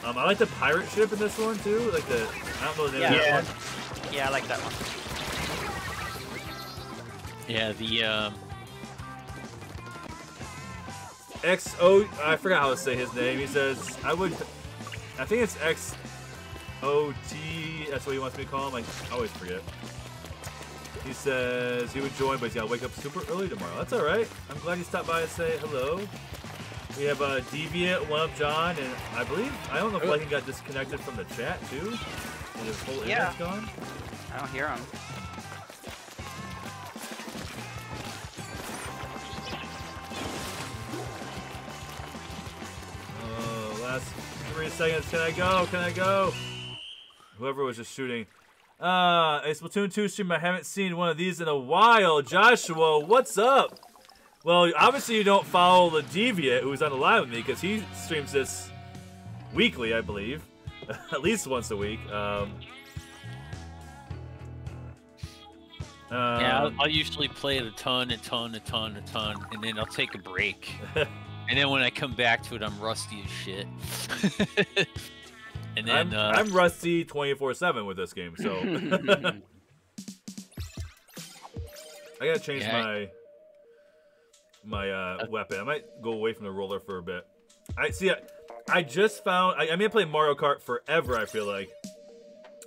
Um, I like the pirate ship in this one too. Like the I don't know the name of Yeah. that one. Yeah, I like that one. Yeah, the um, X O. I forgot how to say his name. He says I would. I think it's X O T. That's what he wants me to call him. I always forget. He says he would join, but he's got to wake up super early tomorrow. That's all right. I'm glad you stopped by and say hello. We have uh, Deviant, One Up John, and I believe I don't know if Oh. Lycan got disconnected from the chat too. And his whole Yeah. internet's gone. I don't hear him. Oh, last three seconds. Can I go? Can I go? Whoever was just shooting. Uh, a Splatoon 2 stream. I haven't seen one of these in a while. Joshua, what's up? Well, obviously you don't follow the Deviant, who's on the line with me, because he streams this weekly, I believe. (laughs) At least once a week. Um, yeah, I'll, um, I'll usually play it a ton, a ton, a ton, a ton, and then I'll take a break. (laughs) and then when I come back to it, I'm rusty as shit. (laughs) and then I'm, uh, I'm rusty 24-7 with this game, so... I gotta change Yeah. my my uh, weapon. I might go away from the roller for a bit. I see. I, I just found. I, I mean, I played Mario Kart forever. I feel like,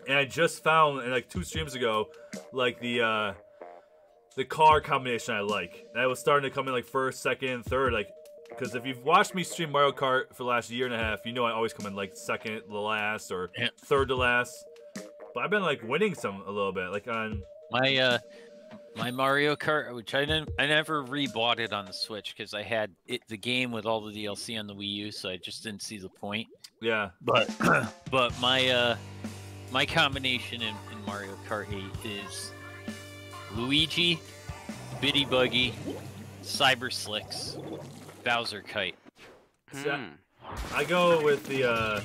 and I just found and like two streams ago, like the uh, the car combination I like. And I was starting to come in like first, second, third. Like, because if you've watched me stream Mario Kart for the last year and a half, you know I always come in like second to last or Yeah. third to last. But I've been like winning some a little bit, like on my uh, my Mario Kart, which I didn't, I never rebought it on the Switch because I had it the game with all the DLC on the Wii U, so I just didn't see the point. yeah. But (clears throat) but my uh my combination in, in Mario Kart 8 is Luigi, Biddy Buggy, Cyber Slicks, Bowser Kite. I- Hmm. I go with the uh,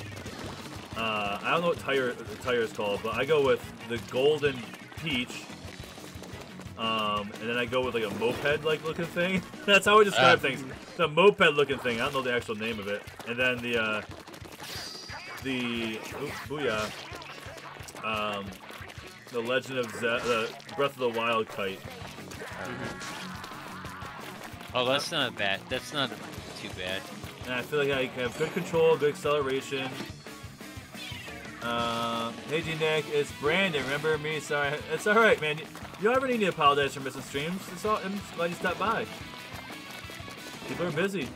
uh, I don't know what tire the tire is called, but I go with the golden peach. Um, and then I go with like a moped like looking thing. (laughs) That's how I describe Ah. things. The moped looking thing. I don't know the actual name of it. And then the uh, the oops, booyah. um, the Legend of Ze- the Breath of the Wild kite. Oh, that's not bad. That's not too bad. And I feel like I have good control, good acceleration. Um, hey D Nick, it's Brandon. Remember me? Sorry, it's all right, man. You don't ever need to apologize for missing streams. It's all. I'm just glad you stopped by. People are busy.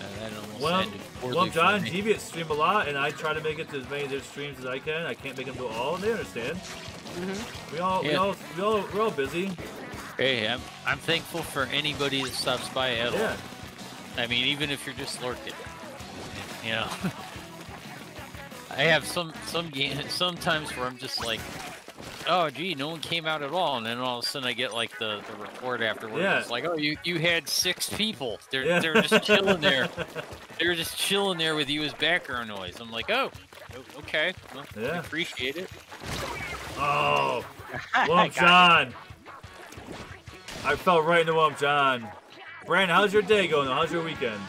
Uh, Well, ended poorly well, John and me. Deviant stream a lot, and I try to make it to as many of their streams as I can. I can't make them do all, and they understand. We all, we all, we all, we're all busy. Hey, I'm, I'm thankful for anybody that stops by at Yeah. all. I mean, even if you're just lurking, you know. (laughs) I have some some game sometimes where I'm just like, oh gee, no one came out at all, and then all of a sudden I get like the, the report afterwards. Yeah. It's like, oh, you you had six people. They're Yeah. they're just chilling there. (laughs) They're just chilling there with you as background noise. I'm like, oh, okay, well, I Yeah. appreciate it. Oh, (laughs) got John. I fell right into Wump John. Brandon, how's your day going? How's your weekend?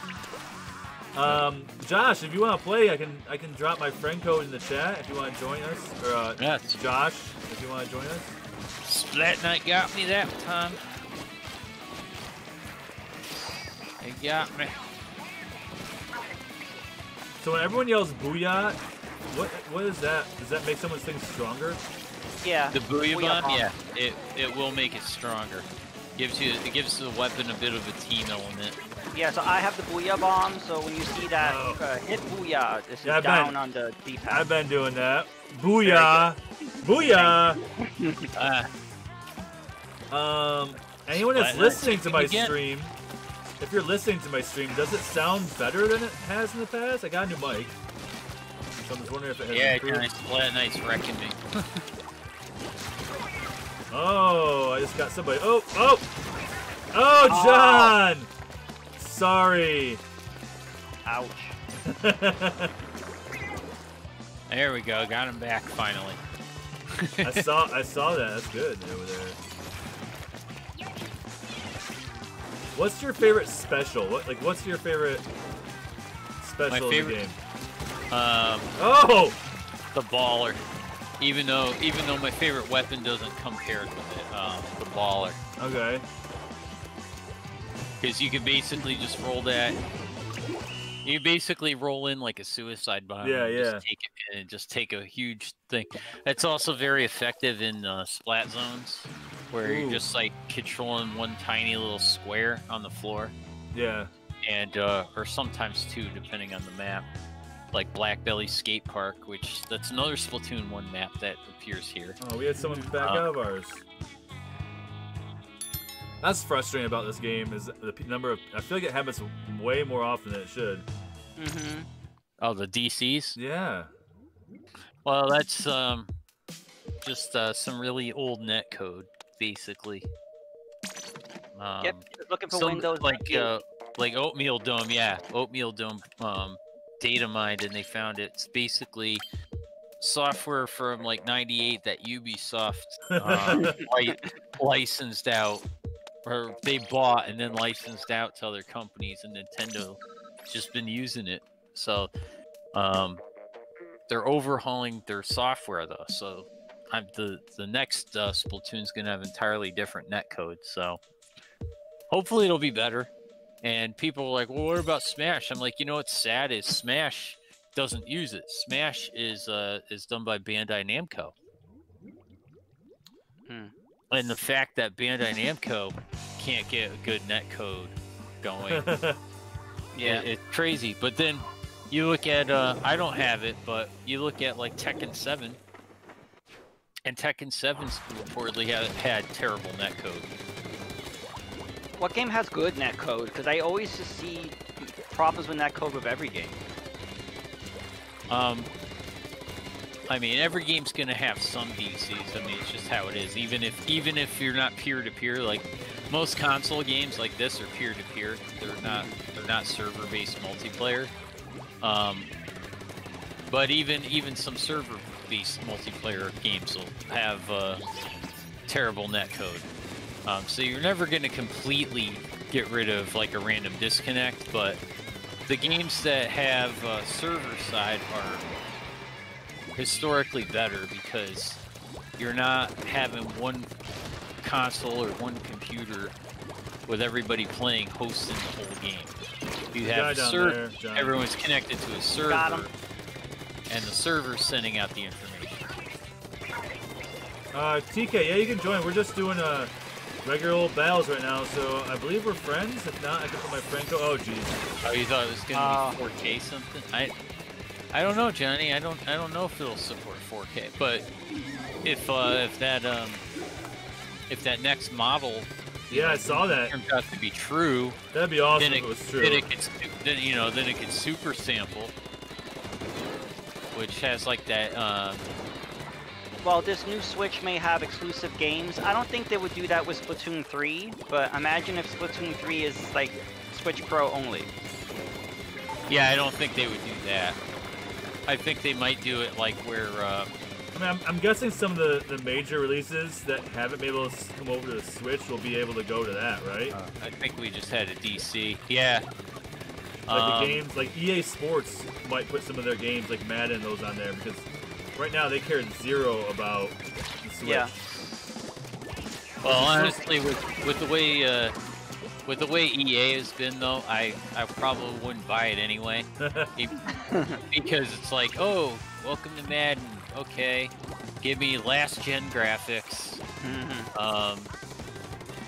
Um, Josh, if you want to play, I can I can drop my friend code in the chat if you want to join us. Or uh, Yes. Josh, if you want to join us. Splat Knight got me that time. They got me. So when everyone yells "booyah," what what is that? Does that make someone's thing stronger? Yeah. The Booyah Booyah Bomb, Bomb. yeah, it it will make it stronger. Gives you it gives the weapon a bit of a team element. Yeah, so I have the Booyah Bomb, so when you see that Oh. uh, hit Booyah, this is Yeah, I've down been- on the D-pad. I've been doing that. Booyah, booyah. Ah, Um, anyone that's listening to my stream, if you're listening to my stream, does it sound better than it has in the past? I got a new mic, so I'm just wondering if it has yeah, improved. nice. Splat Knight's wrecking (laughs) me. Oh, I just got somebody. Oh, oh, oh, Oh. John. Sorry. Ouch. (laughs) There we go, got him back finally. I saw, I saw that. That's good over there. What's your favorite special? What, like, what's your favorite special in favorite- the game? Um, Oh, the baller. Even though even though my favorite weapon doesn't come paired with it, um, the baller. okay. Because you can basically just roll that. You basically roll in like a suicide bomb. Yeah, yeah. Just take it and just take a huge thing. That's also very effective in uh, splat zones, where Ooh. you're just like controlling one tiny little square on the floor, Yeah. and uh, or sometimes two, depending on the map. Like Blackbelly Skatepark, which that's another Splatoon one map that appears here. Oh, we had someone back Uh, out of ours. That's frustrating about this game is the number of. I feel like it happens way more often than it should. Mm-hmm. Oh, the DCs. Yeah. Well, that's um, just uh, some really old net code, basically. Um, Yep, looking for some- Windows. like uh, like Oatmeal Dome, yeah, Oatmeal Dome um, data mined, and they found it's basically software from like '98 that Ubisoft (laughs) um, licensed out, or they bought and then licensed out to other companies, and Nintendo just been using it. So, um, they're overhauling their software though. So, I'm the the next uh, Splatoon's gonna have entirely different netcode. So, hopefully it'll be better. And people are like, "Well, what about Smash?" I'm like, you know what's sad is Smash doesn't use it. Smash is uh is done by Bandai Namco. Hmm. And the fact that Bandai (laughs) Namco can't get a good netcode going (laughs) yeah. it- it's crazy. But then you look at uh, I don't have it, but you look at like Tekken Seven, and Tekken Seven reportedly had had terrible netcode. What game has good net code? Because I always just see problems with net code with every game. Um, I mean, every game's gonna have some DCs. I mean, it's just how it is. Even if even if you're not peer to peer, like most console games like this are peer to peer. They're not they're not server based multiplayer. Um, but even even some server based multiplayer games will have uh, terrible netcode. Um, so you're never gonna completely get rid of like a random disconnect, but the games that have uh, server side are historically better because you're not having one console or one computer with everybody playing hosting the whole game. You have a server. there, Everyone's connected to a Got server, 'em. and the server's sending out the information. Uh, TK, yeah, you can join. We're just doing uh, regular old battles right now, so I believe we're friends. If not, I can put my friend code. Oh, jeez. Oh, you thought it was Oh. gonna be 4K something? I, I don't know, Johnny. I don't, I don't know if it'll support 4K. But if, uh, if that, um, if that next model Yeah, I saw that. turns out to be true, That'd be awesome then if it, it was true. then it could, then you know, then it could super sample, which has like that, um, Well, this new Switch may have exclusive games. I don't think they would do that with Splatoon 3, but imagine if Splatoon 3 is like Switch Pro only. yeah, I don't think they would do that. I think they might do it like where, uh, I mean, I'm, I'm guessing some of the, the major releases that haven't been able to come over to the Switch will be able to go to that, right? I think we just had a DC. Yeah. like Um, the games, like EA Sports might put some of their games, like Madden, those on there because right now they care zero about the Switch. Yeah. Well, honestly, with with the way uh, with the way EA has been, though, I I probably wouldn't buy it anyway (laughs) (laughs) because it's like, oh, welcome to Madden. Okay, give me last gen graphics. Mhm. Um,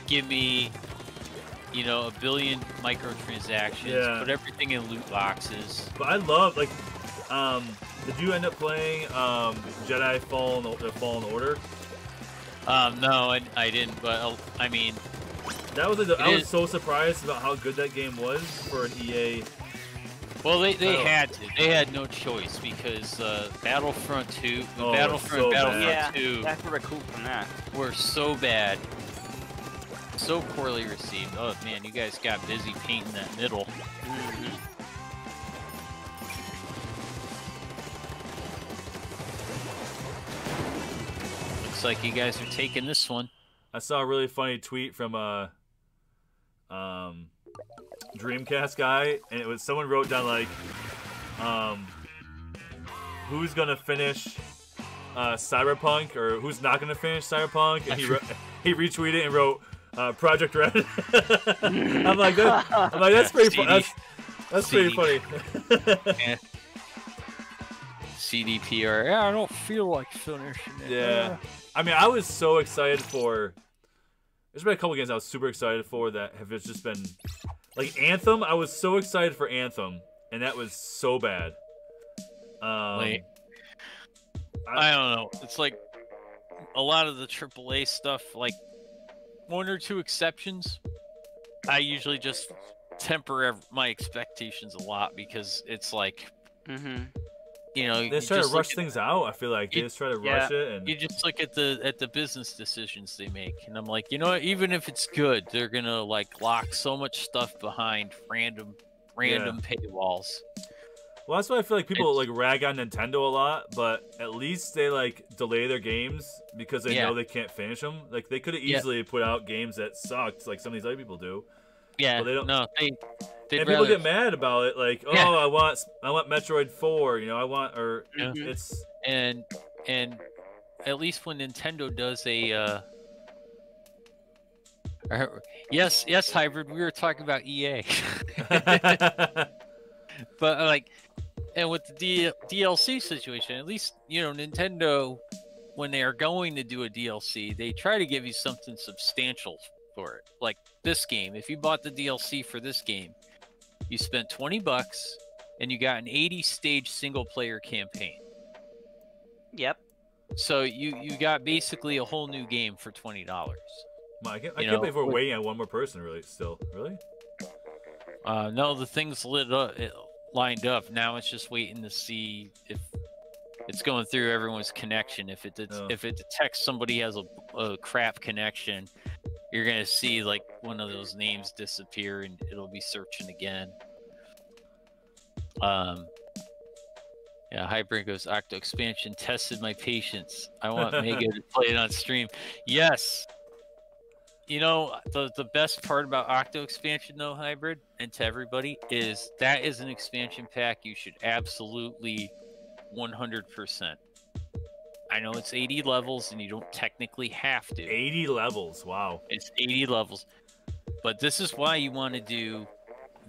give me, you know, a billion microtransactions. Yeah. Put everything in loot boxes. But I love like, um, did you end up playing um Jedi Fallen uh, Fallen Order? Um, no, I, I didn't. But uh, I mean, That was like, the- It I was so surprised about how good that game was for an EA. Well, they, they had to. They had no choice because uh, Battlefront 2, Oh, Battlefront, so Battlefront bad. 2 They have to recoup from that. were so bad, so poorly received. Oh man, you guys got busy painting that middle. Mhm. Looks like you guys are taking this one. I saw a really funny tweet from a um, Dreamcast guy, and it was someone wrote down like, um, "Who's gonna finish uh, Cyberpunk?" or "Who's not gonna finish Cyberpunk?" And he wrote, (laughs) he retweeted and wrote uh, Projekt Red. (laughs) I'm like, that, I'm like, that's pretty. funny. That's that's pretty funny. CDPR. Yeah, I don't feel like finishing it. Yeah. I mean, I was so excited for. There's been a couple games I was super excited for that have just been like Anthem. I was so excited for Anthem, and that was so bad. Um, Wait. I- I don't know. It's like a lot of the AAA stuff, like one or two exceptions. I usually just temper my expectations a lot because it's like Mhm. You know they just try to just rush at- things out. I feel like they just try to yeah. rush it, and You just look at the at the business decisions they make, and I'm like, you know, what? even if it's good, they're gonna like lock so much stuff behind random random paywalls. well, that's why I feel like people It's- like rag on Nintendo a lot, but at least they like delay their games because they Yeah. know they can't finish them. Like they could have Yeah. easily put out games that sucked, like some of these other people do. Yeah, Well, they don't- no, they they'd and people rather- get mad about it, like, oh, Yeah. I want, I want Metroid Four, you know, I want, or Yeah. Mhm. it's, and and at least when Nintendo does a uh yes yes hybrid we were talking about EA (laughs) (laughs) but like and with the D- DLC situation at least you know Nintendo when they are going to do a DLC they try to give you something substantial for it like this game if you bought the DLC for this game you spent 20 bucks and you got an 80 stage single player campaign Yep. so you you got basically a whole new game for twenty dollars. Man, I can't, I can't know, believe we're with- waiting on one more person, really. Still, really? Uh, no, the thing's lit up, it lined up. Now it's just waiting to see if it's going through everyone's connection. If it det- Oh. if it detects somebody has a, a crap connection, you're gonna see like one of those names disappear and it'll be searching again. Um. Yeah, Hybrid goes Octo expansion tested my patience. I want (laughs) Mega to play it on stream. Yes. You know the the best part about Octo expansion though, Hybrid, and to everybody is that is an expansion pack you should absolutely 100%. I know it's 80 levels and you don't technically have to. 80 levels. Wow. It's 80 levels. But this is why you want to do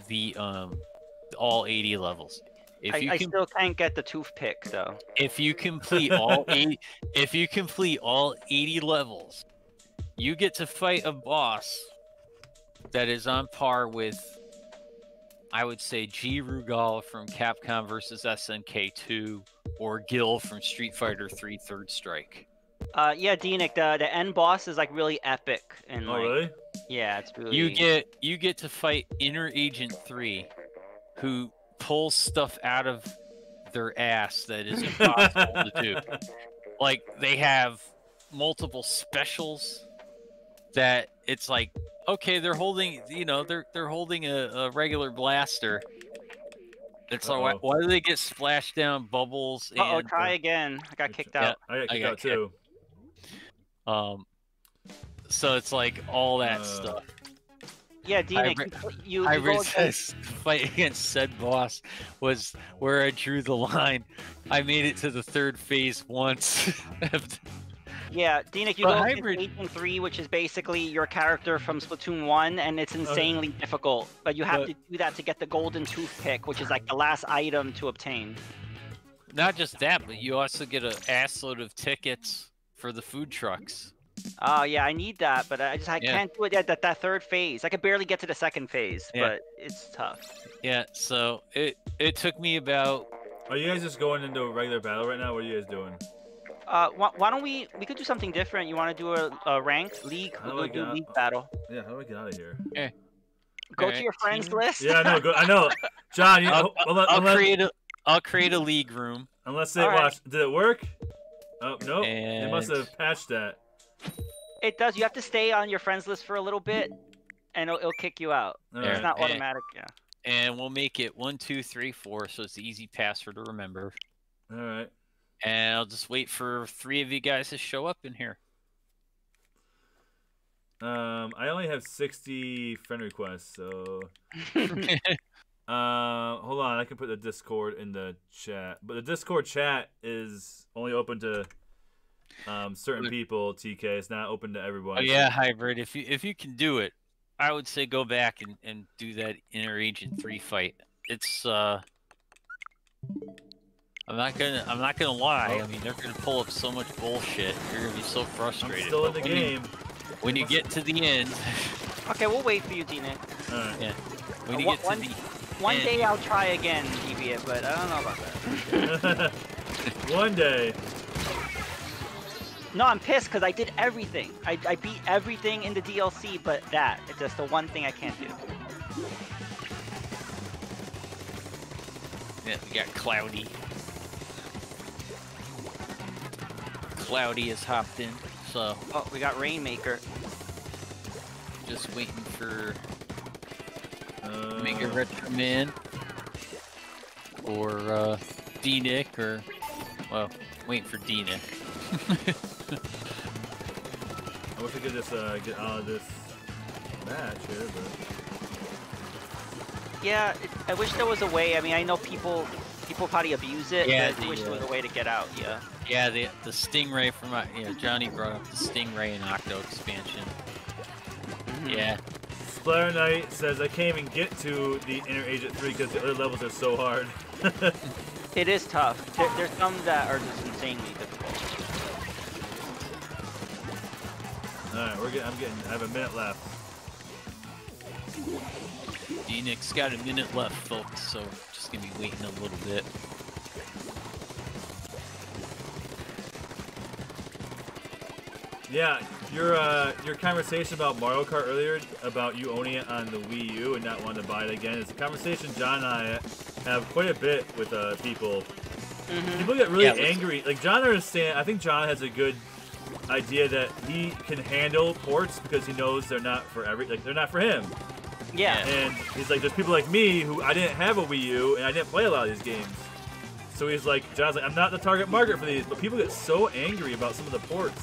the um all 80 levels. If I, you I can still can't get the toothpick though. if you complete (laughs) all 80 if you complete all 80 levels, you get to fight a boss that is on par with I would say G Rugal from Capcom versus SNK 2 or Gil from Street Fighter 3 Third Strike. Uh, yeah, D Nick, the the end boss is like really epic and Oh, like really? yeah, it's really. You get you get to fight Inner Agent 3 who pulls stuff out of their ass that is impossible to do. (laughs) Like they have multiple specials that it's like okay, they're holding you know, they're they're holding a, a regular blaster. It's like why, why do they get splashed down bubbles Uh oh, and try again. I got kicked Yeah. out. I got I kicked got out too. um so it's like all that Uh, stuff. Yeah, D Nick, re- you, you, I you resist (laughs) fight against said boss was where I drew the line. I made it to the third phase once. (laughs) Yeah, D Nick, you But go hybrid- against Agent 3, which is basically your character from Splatoon 1, and it's insanely difficult. But you have But- to do that to get the golden toothpick, which is like the last item to obtain. Not just that, but you also get a assload of tickets for the food trucks. Oh, yeah, I need that, but I just I Yeah. can't do it at that, that third phase. I could barely get to the second phase, Yeah. but it's tough. Yeah, so it it took me about Are you guys just going into a regular battle right now? What are you guys doing? Uh, why, why don't we, we could do something different. You want to do a, a ranked league? How We'll do do get- league battle. Yeah, how do I get out of here? Go to your friends list. Yeah, I know. Go, I know. (laughs) John, you, I'll, unless, I'll unless, create a I'll create a league room. unless they Alright. watch. Did it work? Oh no, they must have patched that. It does. You have to stay on your friends list for a little bit, and it'll, it'll kick you out. All It's right. not Eh. automatic. Yeah. And we'll make it one, two, three, four, so it's an easy password to remember. All right. And I'll just wait for three of you guys to show up in here. Um, I only have 60 friend requests, so (laughs) (laughs) uh, hold on. I can put the Discord in the chat, but the Discord chat is only open to um certain people. TK, it's not open to everyone. Oh yeah, hybrid. If you if you can do it, I would say go back and, and do that inner agent three fight. It's uh I'm not gonna I'm not gonna lie. I mean they're gonna pull up so much bullshit. You're gonna be so frustrated. I'm frustrated. still in the when you- game. when you get to the end, (laughs) Okay, we'll wait for you, Dina. All right. when Uh, you one- get to one- the One And- day I'll try again, Deviant, but I don't know about that. (laughs) One day. No, I'm pissed because I did everything. I, I beat everything in the DLC, but that. It's just the one thing I can't do. yeah, we got Cloudy. Cloudy has hopped in, so Oh, we got Rainmaker. just waiting for Uh, Mega Retro Man or uh, D Nick or well, waiting for D Nick. I wish I could just uh, get out of this match here, but Yeah, I wish there was a way. I mean, I know people people probably abuse it. Yeah, but the, wish there was uh, a way to get out. Yeah. yeah, the the Stingray from uh, you know Johnny brought up the Stingray and Octo expansion. Mhm. Yeah, Splatter Knight says I can't even get to the Inner Agent 3 because the other levels are so hard. (laughs) It is tough. There, there's some that are just insanely difficult. Alright, we're getting, I'm getting, I have a minute left. D Nick's got a minute left, folks, so just gonna be waiting a little bit. Yeah, your uh, your conversation about Mario Kart earlier about you owning it on the Wii U and not wanting to buy it again is a conversation John and I have quite a bit with uh, people. Mhm. People get really Yeah, angry. Like John understand. I think John has a good idea that he can handle ports because he knows they're not for every like they're not for him. Yeah. And he's like, there's people like me who I didn't have a Wii U and I didn't play a lot of these games. So he's like, John's like, I'm not the target market for these, but people get so angry about some of the ports.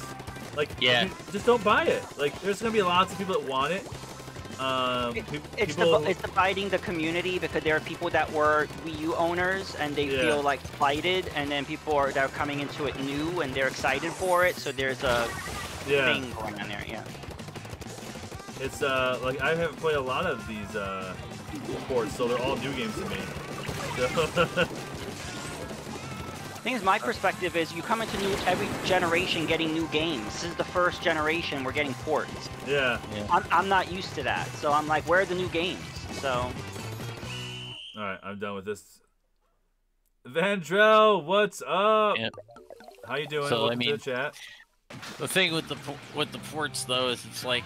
Like, Yeah. you just don't buy it. Like, there's gonna be lots of people that want it, Um, It- It's people, div- it's dividing the community because there are people that were Wii U owners and they Yeah. feel like slighted, and then people are that are coming into it new and they're excited for it. So there's a yeah, thing going on there. Yeah. It's uh like I haven't played a lot of these uh ports, so they're all new games to me. So, (laughs) thing is, my perspective is you come into new every generation getting new games. This is the first generation we're getting ports. yeah. I'm, I'm not used to that, so I'm like, where are the new games? So All right, I'm done with this. Vandrell, what's up? Yep. How you doing? So, I Welcome to mean- the chat. The thing with the with the ports though is it's like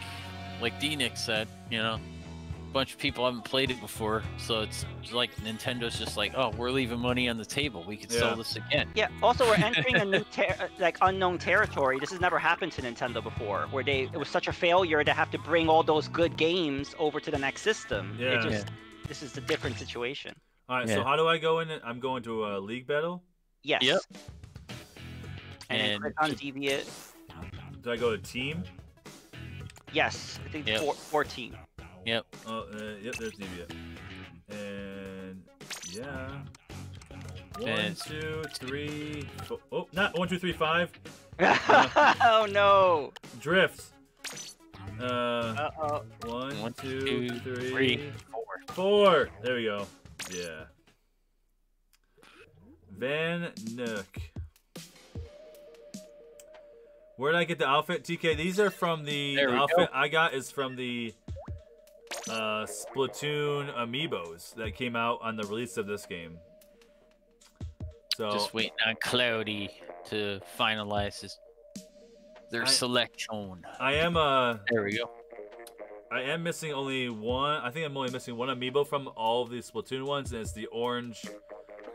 like D-Nick said, you know, a bunch of people haven't played it before, so it's like Nintendo's just like, oh, we're leaving money on the table. We could Yeah. sell this again. yeah. Also, we're entering a new (laughs) ter- like unknown territory. This has never happened to Nintendo before, where they it was such a failure to have to bring all those good games over to the next system. It Yeah. This is a different situation. All right, so how do I go in? I'm going to a league battle. Yes. Yep. And, then And click on to- Deviant. Do I go to team? Yes, I think Yep. four, 14. Yep. Oh, uh, yep, there's Deviant. And yeah. One, And- two, three, four. Oh, not one, two, three, five. (laughs) oh no! Drift. Uh, Uh oh. one, One, two, two, three, three, four. four. There we go. Yeah. Van Nook. Where did I get the outfit? TK, these are from the, the we go. outfit I got is from the uh, Splatoon amiibos that came out on the release of this game. So Just waiting on Cloudy to finalize his their I- selection. I am uh There we go. I am missing only one. I think I'm only missing one amiibo from all of the Splatoon ones, and it's the orange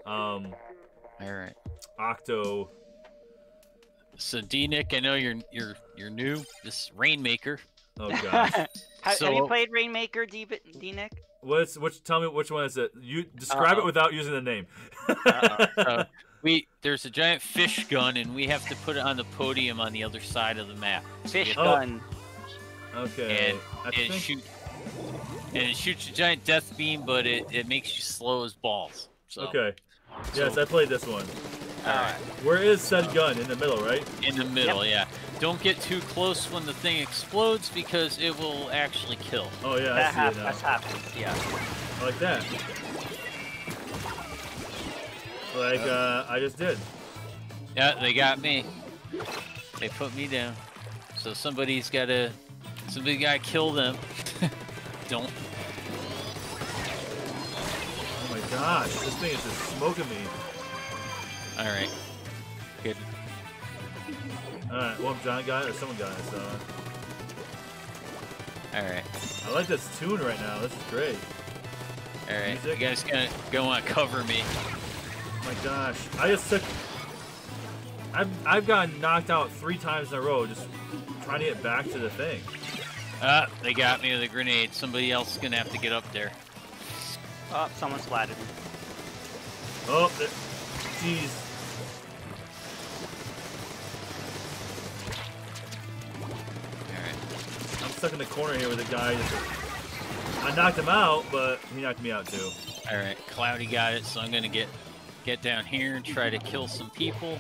um All right. Octo. So D-Nick, I know you're you're you're new. This Rainmaker. Oh (laughs) god. have, have you played Rainmaker, D, D Nick? What's which? Tell me which one is it? You describe it Uh-oh. without using the name. So (laughs) uh, we there's a giant fish gun, and we have to put it on the podium on the other side of the map. Fish it- Oh. gun. okay. And I it think shoots and it shoots a giant death beam, but it, it makes you slow as balls. So okay. Yes, so- I played this one. Alright. Where is said gun in the middle, right? in the middle, yeah. Don't get too close when the thing explodes because it will actually kill. Oh yeah, I That see hap- it now. that's happens, yeah. Like that. Like uh, I just did. Yeah, they got me. They put me down. So somebody's gotta somebody gotta kill them. (laughs) Don't Oh my gosh, this thing is just smoking me. Alright. Good. Alright, well John got it or someone got it, so Alright. I like this tune right now. This is great. Alright. You Music. guys gonna go on cover me. Oh my gosh. I just took I've I've gotten knocked out three times in a row just trying to get back to the thing. Ah, they got me with a grenade. Somebody else is gonna have to get up there. Oh, someone splatted. Oh th- jeez. Stuck in the corner here with a guy I knocked him out, but he knocked me out too. Alright, Cloudy got it, so I'm gonna get get down here and try to kill some people.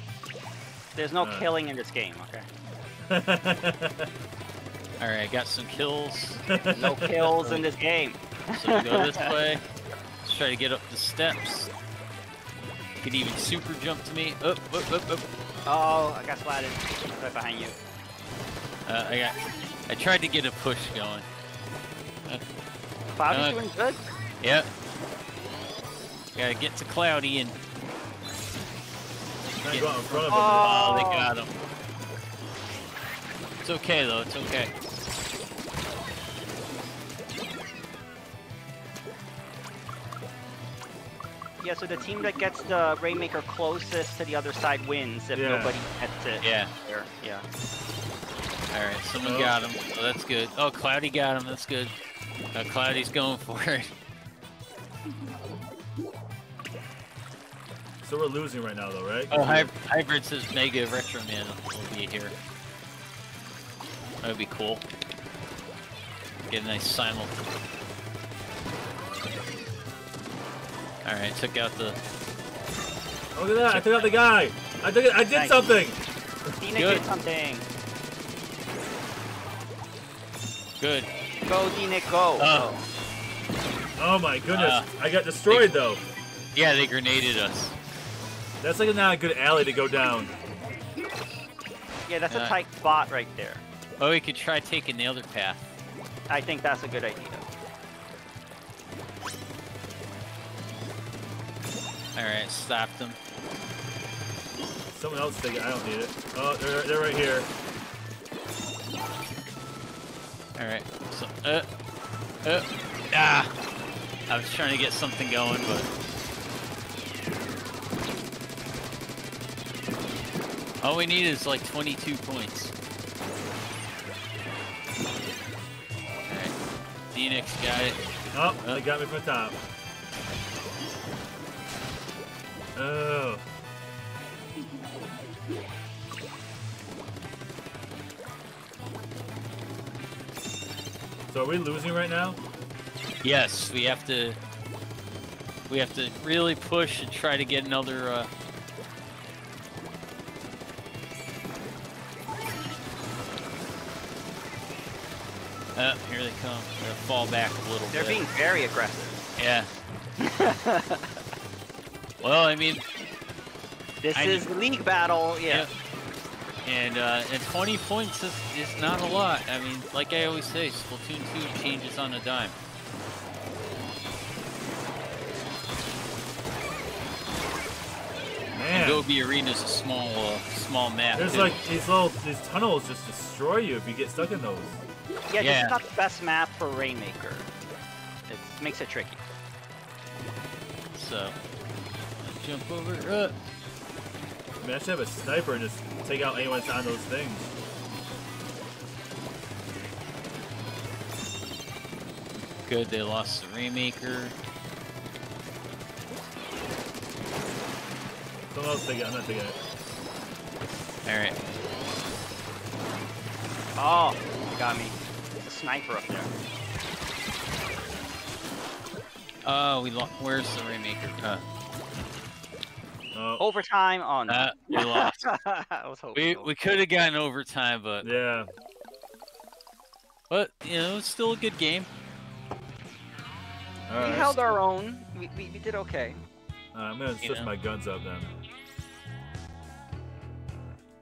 There's no Uh. killing in this game, okay? (laughs) Alright, I got some kills. No kills in this game. So we go this way. Let's try to get up the steps. Could even super jump to me. Up, up, up, up. Oh, I got splatted. Right behind you. Uh, I got. I tried to get a push going. Cloudy's Uh, doing good. Yep. Gotta get to Cloudy and Trying to go in front of him. oh, Oh. they got him. It's okay though. It's okay. Yeah, so the team that gets the Rainmaker closest to the other side wins if Yeah. nobody gets it. Yeah. There. Yeah. All right. Someone Oh. got him. So that's good. Oh, Cloudy got him. That's good. Uh, Cloudy's going for it. So we're losing right now though, right? Oh, Hy- Hybrid says Mega Retro Man will be here. That would be cool. Get a nice simul. Alright, took out the. Look at that! I took out the guy. I took it. I did Nice. something. Dina Good. did something. Good. Go, Dina, go. Uh. Go. Oh my goodness! Uh, I got destroyed though. Yeah, they grenaded us. That's like not a good alley to go down. Yeah, that's a Uh. tight spot right there. Oh, we could try taking the other path. I think that's a good idea. Alright, stopped them. Someone else take it. I don't need it. Oh, they're, they're right here. Alright, so, uh, uh, ah! I was trying to get something going, but. All we need is like 22 points. Alright, Phoenix got it. Oh, Uh. they got me from the top. Oh. So are we losing right now? Yes, we have to. We have to really push and try to get another. Uh, uh, here they come. They're gonna fall back a little They're bit. being very aggressive. Yeah. (laughs) well, I mean, This I is the league battle. Yeah. And uh, and 20 points is, is not a lot. I mean, like I always say, Splatoon 2 changes on a dime. Man, Goby is a small, uh, small map. there's too. like these little these tunnels just destroy you if you get stuck in those. Yeah, this Yeah. is not the best map for Rainmaker. It makes it tricky. So, jump over. Uh, I mean, I should have a sniper and just take out anyone that's on those things. good, they lost the Rainmaker. Someone else take it. I'm not taking it. Alright. Oh, got me. There's a sniper up there. Oh, we lost. Where's the Rainmaker? Uh, Oh, Overtime. Oh no. uh, we (laughs) lost. I was hoping. we we could have gotten overtime, but yeah. but you know, it's still a good game. All we right. held our own. We, we, we did okay. Uh, I'm gonna You switch know. my guns up then.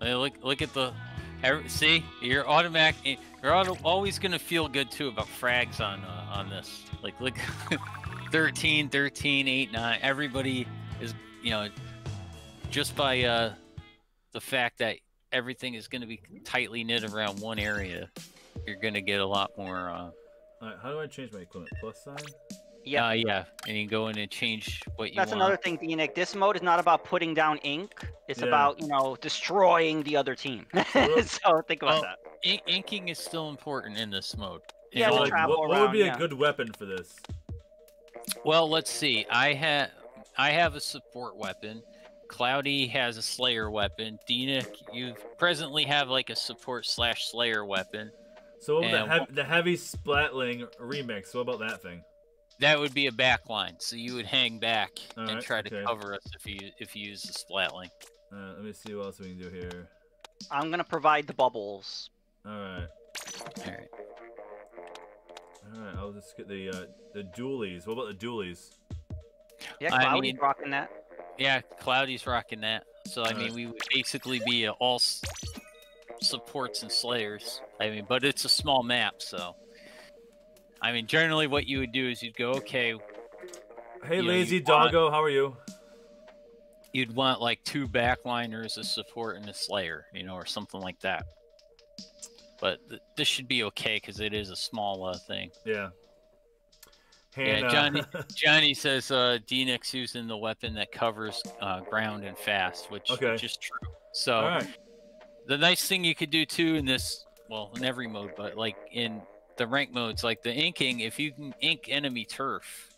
Hey, look look at the. See, you're automatic. You're auto, always gonna feel good too about frags on uh, on this. Like look, (laughs) 13, 13, 8, 9. Everybody is you know just by uh the fact that everything is gonna be tightly knit around one area. You're gonna get a lot more. Uh, All right, how do I change my equipment? Plus sign. Yeah. uh, yeah, and you go in and change what you That's want. another thing, Nick. This mode is not about putting down ink. It's Yeah. about, you know, destroying the other team. (laughs) so think about Well, that. In- inking is still important in this mode. In Yeah, all- to like, travel what, what would be around, a good weapon for this? Well, let's see. I have I have a support weapon. Cloudy has a Slayer weapon. Dina, you presently have like a support slash Slayer weapon. So what about the, hev- the heavy splatling remix? What about that thing? That would be a backline, so you would hang back and Alright, try to okay. cover us if you if you use the splatling. Uh, let me see what else we can do here. I'm gonna provide the bubbles. All right, All right. all right. I'll just get the uh, the dualies. What about the dualies? Yeah, I Cloudy's mean- rocking that. Yeah, Cloudy's rocking that. So I mean, we would basically be all s- supports and Slayers. I mean, but it's a small map, so. I mean, generally, what you would do is you'd go, okay, Hey, You know, lazy want- doggo, how are you? you'd want like two backliners, a support, and a slayer, you know, or something like that. But th- this should be okay because it is a small uh, thing. Yeah. Yeah, Johnny. (laughs) Johnny says uh, DNX using the weapon that covers uh, ground and fast, which, Okay. which is true. So all right. the nice thing you could do too in this, well, in every mode, but like in the rank modes, like the inking, if you can ink enemy turf,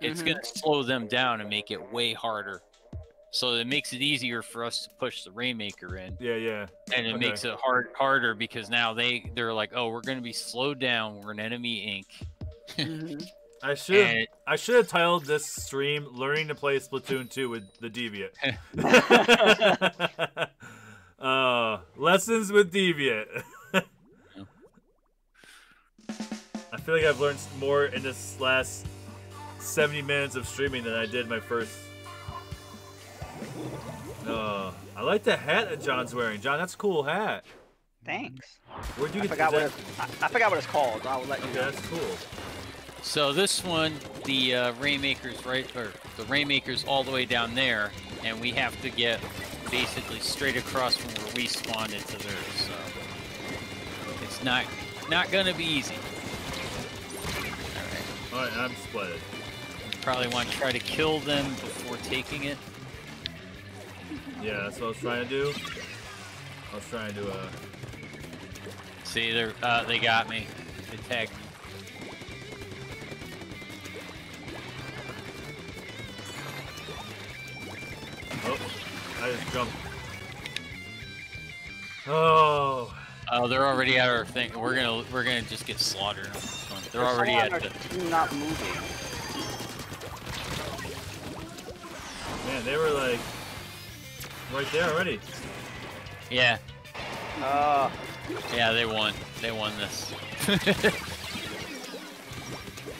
it's Mhm. gonna slow them down and make it way harder so it makes it easier for us to push the Rainmaker in, Yeah, yeah. and it Okay. makes it hard harder because now they they're like, oh, we're gonna be slowed down. We're an enemy ink. Mhm. I should And I should have titled this stream "Learning to Play Splatoon 2 with the Deviant." (laughs) (laughs) uh, lessons with Deviant. (laughs) I feel like I've learned more in this last 70 minutes of streaming than I did my first. Uh, I like the hat that John's wearing. John, that's a cool hat. Thanks. Where'd you I get forgot what that? it's, I, I forgot what it's called. I'll let you Okay, know. that's cool. So this one, the uh, Rainmaker's right, or the Rainmaker's all the way down there, and we have to get basically straight across from where we spawned into theirs. So it's not not gonna be easy. All right, All right, I'm split. probably want to try to kill them before taking it. Yeah, that's what I was trying to do. I was trying to, uh, See, they uh, they got me. They tagged me. Oh, I just jumped. Oh, Oh, they're already at our thing. We're gonna we're gonna just get slaughtered. on this one. They're There's already someone at on the. team not moving. man, they were like right there already. Yeah, Uh, yeah, they won. They won this.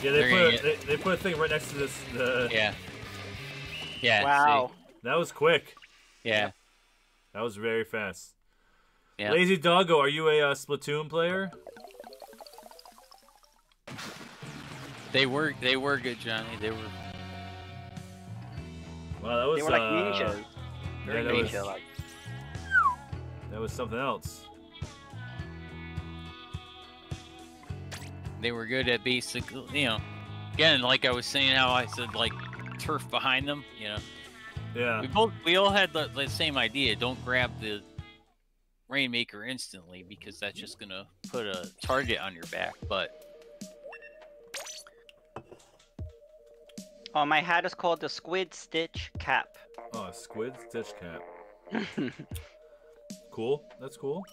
Yeah, they They're put a, get- they, they put a thing right next to this. The, yeah. Yeah. see? Wow. That was quick. Yeah. That was very fast. Yeah. Lazy Doggo, are you a uh, Splatoon player? They were they were good, Johnny. They were Wow, that was They were like uh, ninjas. Very that was- ninja like. That was something else. they were good at basically you know again like I was saying how I said like turf behind them, you know. Yeah. We both we all had the, the same idea. Don't grab the Rainmaker instantly because that's just gonna put a target on your back. But Oh, my hat is called the Squid Stitch Cap. Oh, a squid stitch cap. (laughs) Cool. That's cool.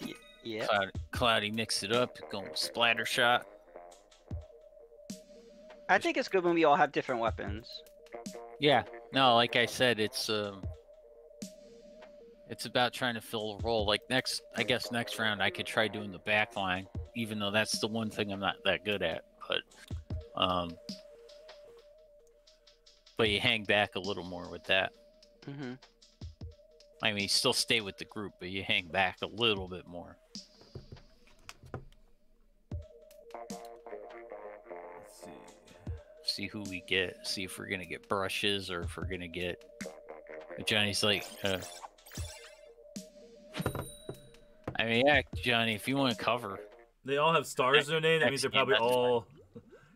yeah. Cloud, Cloudy mixed it up, going splatter shot. I think it's good when we all have different weapons. Yeah. No, like I said, it's um it's about trying to fill a role. Like next I guess next round I could try doing the back line, even though that's the one thing I'm not that good at. But um but you hang back a little more with that. Mm-hmm. I mean you still stay with the group, but you hang back a little bit more. See who we get, see if we're gonna get brushes or if we're gonna get Johnny's like uh I mean yeah, Johnny, if you want to cover. They all have stars in their name. That means they're probably all.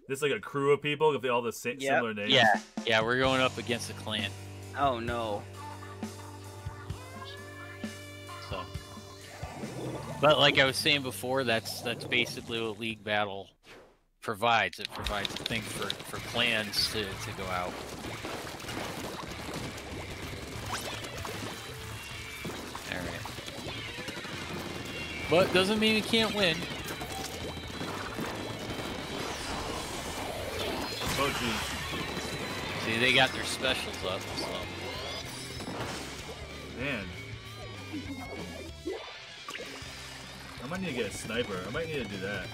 There's like a crew of people if they all have the same Yep. similar names. Yeah, yeah, we're going up against a clan. Oh no. So, but like I was saying before, that's that's basically what League Battle provides. It provides a thing for for clans to to go out. All right, but doesn't mean we can't win. Oh. See, they got their specials up. So. Man. I might need to get a sniper. I might need to do that.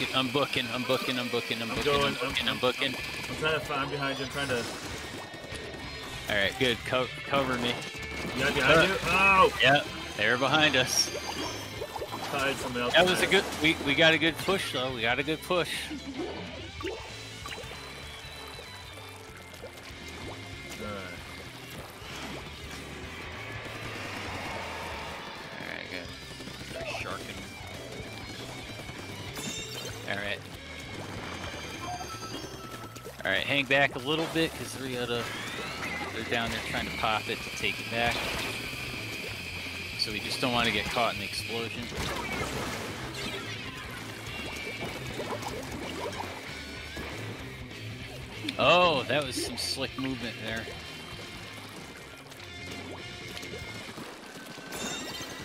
Alright, I'm booking, I'm booking, I'm booking, I'm booking, I'm booking, I'm- booking. I'm trying to find behind you. I'm trying to. Alright, good, Co- cover me. Yeah, behind you. Oh! Yep, they're behind us. Tied someone else. That was a good. We we got a good push though. We got a good push. Hang back a little bit because gonna they're down there trying to pop it to take it back. So we just don't want to get caught in the explosion. Oh, that was some slick movement there.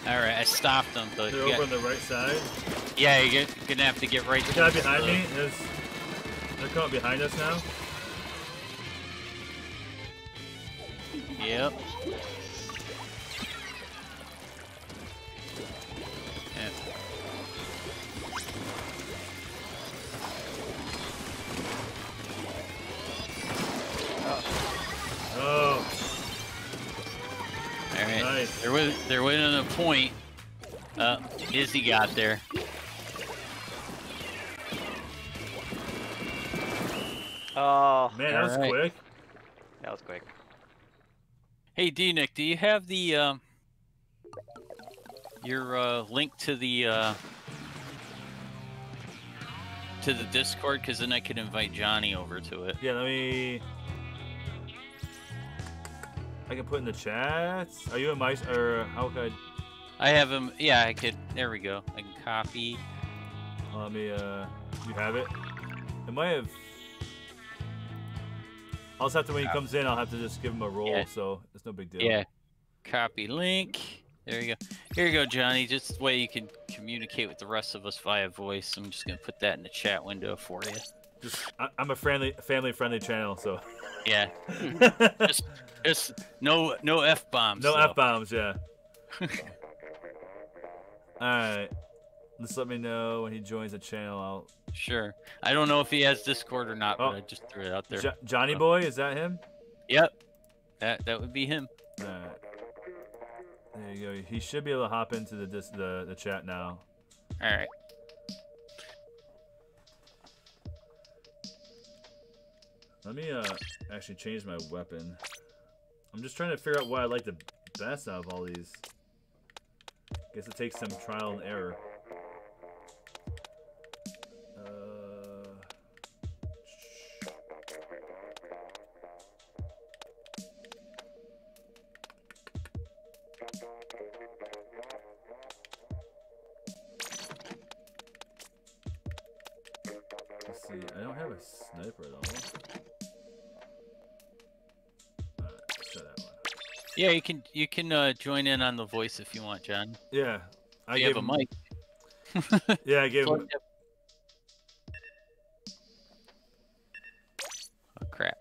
Alright, I stopped them, but They're over got- on the right side. yeah, you're gonna have to get right The guy behind the- me is. They're coming behind us now. Yep. Yeah. Oh, All right. nice. They're win they're winning a point. Uh, Izzy got there. Oh, Man, that was Alright. quick. that was quick. Hey, D Nick, do you have the um your uh, link to the uh, to the Discord? Because then I could invite Johnny over to it. Yeah, let me. I can put in the chat. Are you in my or how could I? I have him. Yeah, I could. There we go. I can copy. Let me. Uh, you have it. It might have. I'll just have to when he comes in. I'll have to just give him a roll, Yeah. so it's no big deal. Yeah. Copy link. There you go. Here you go, Johnny. Just the way you can communicate with the rest of us via voice. I'm just gonna put that in the chat window for you. Just, I, I'm a friendly, family-friendly channel, so Yeah. (laughs) just, just no, no f bombs. no f bombs. Yeah. (laughs) All right. Just let me know when he joins the channel. I'll. Sure. I don't know if he has Discord or not, Oh. but I just threw it out there. Jo- Johnny Oh. Boy, is that him? Yep. That that would be him. All right. There you go. He should be able to hop into the dis- the the chat now. All right. Let me uh actually change my weapon. I'm just trying to figure out what I like the best out of all these. Guess it takes some trial and error. Yeah, you can you can uh, join in on the voice if you want, John. Yeah, I you gave have a mic. (laughs) Yeah, I gave him. Plug Oh crap!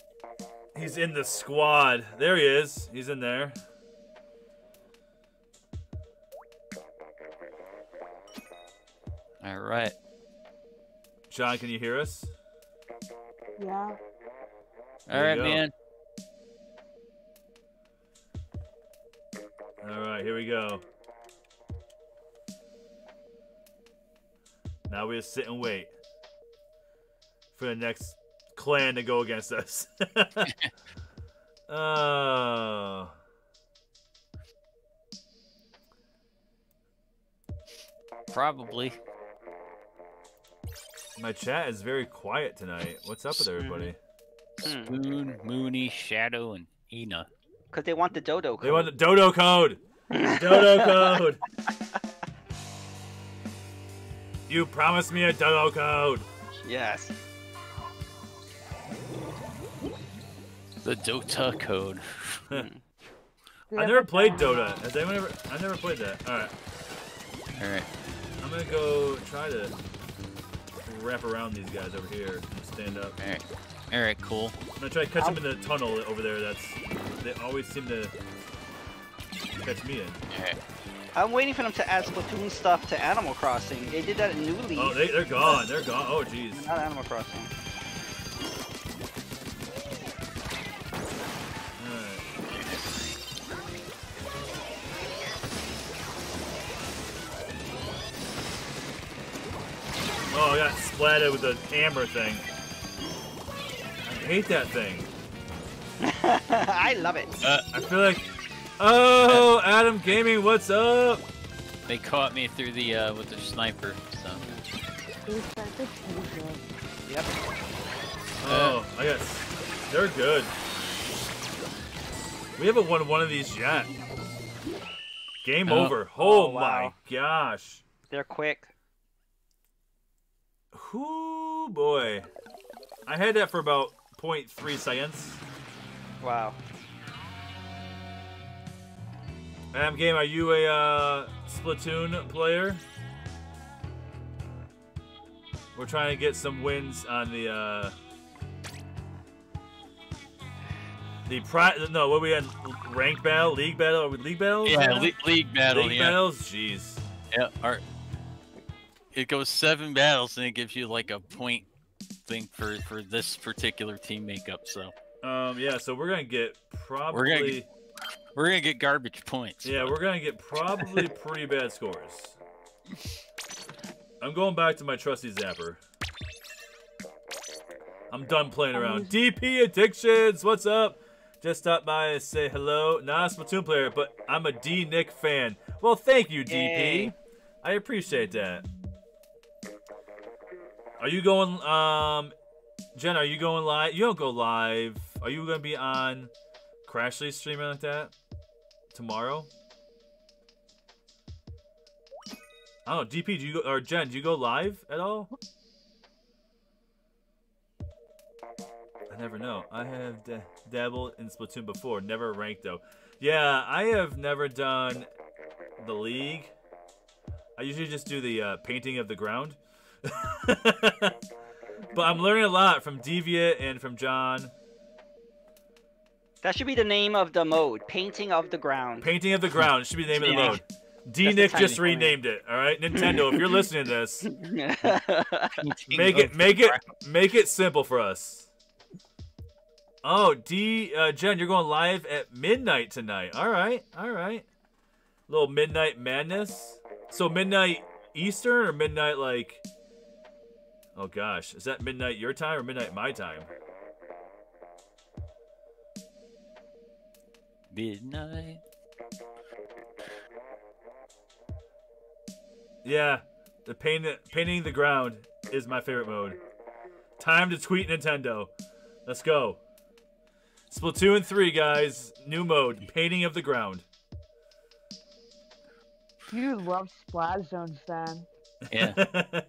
He's in the squad. There he is. He's in there. All right. John, can you hear us? Yeah. All There right, you go. man. All right, here we go. Now we just sit and wait for the next clan to go against us. (laughs) oh. Probably. My chat is very quiet tonight. What's up with everybody? Spoon, Mooney, Shadow, and Ina. Because they want the dodo code. They want the dodo code. Dodo (laughs) code. You promised me a dodo code. Yes. The Dota code. (laughs) Hmm. I never played Dota. Has anyone ever? I never played that. All right. All right. I'm gonna go try to wrap around these guys over here and stand up. All right. All right. Cool. I'm gonna try to catch them in the tunnel over there. That's they always seem to catch me in. I'm waiting for them to add Splatoon stuff to Animal Crossing. They did that in New Leaf. Oh, they they're gone. They're gone. Oh, jeez. Not Animal Crossing. Alright. Oh, I got splatted with the hammer thing. I hate that thing. (laughs) I love it. I feel like. Oh, Adam Gaming, what's up? They caught me through the uh, with the sniper. So We start the teaser. Yep. Oh, I got. They're good. We haven't won one of these yet. Game Oh. over. Oh, Oh, my wow. gosh. They're quick. Whoo boy. I had that for about 0.3 seconds. Wow. Am game, are you a uh, Splatoon player? We're trying to get some wins on the uh, the pri- no what we had rank battle, league battle, are we league battles? Yeah, now? le- league battle. league yeah, battles. Jeez. yeah. Our, it goes seven battles, and it gives you like a point thing for for this particular team makeup. So Um, yeah, so we're gonna get probably We're gonna get- we're gonna get garbage points. yeah, but- we're gonna get probably pretty bad scores. I'm going back to my trusty zapper. I'm done playing around. DP Addictions, what's up? Just stop by and say hello. Not a Splatoon player, but I'm a D Nick fan. Well, thank you, DP. I appreciate that. Are you going, um, Jen, are you going live? You don't go live. Are you going to be on Crashly streaming like that tomorrow? I don't know. DP, do you go, or Jen, do you go live at all? I never know. I have da- dabbled in Splatoon before, never ranked though. Yeah, I have never done the league. I usually just do the uh, painting of the ground. (laughs) but I'm learning a lot from Deviant and from John. That should be the name of the mode. Painting of the ground. Painting of the ground should be the name of the mode. (laughs) D That's Nick tiny just point. renamed it. All right, Nintendo. if you're listening to this, (laughs) make it make it make it simple for us. Oh, D uh, Jen, you're going live at midnight tonight. All right, all right. A Little midnight madness. So midnight Eastern or midnight like? Oh gosh, is that midnight your time or midnight my time? Midnight. Yeah, the paint, painting the ground is my favorite mode. Time to tweet Nintendo. Let's go. Splatoon 3, guys. New mode. Painting of the ground. You love Splat Zones then. Yeah, (laughs)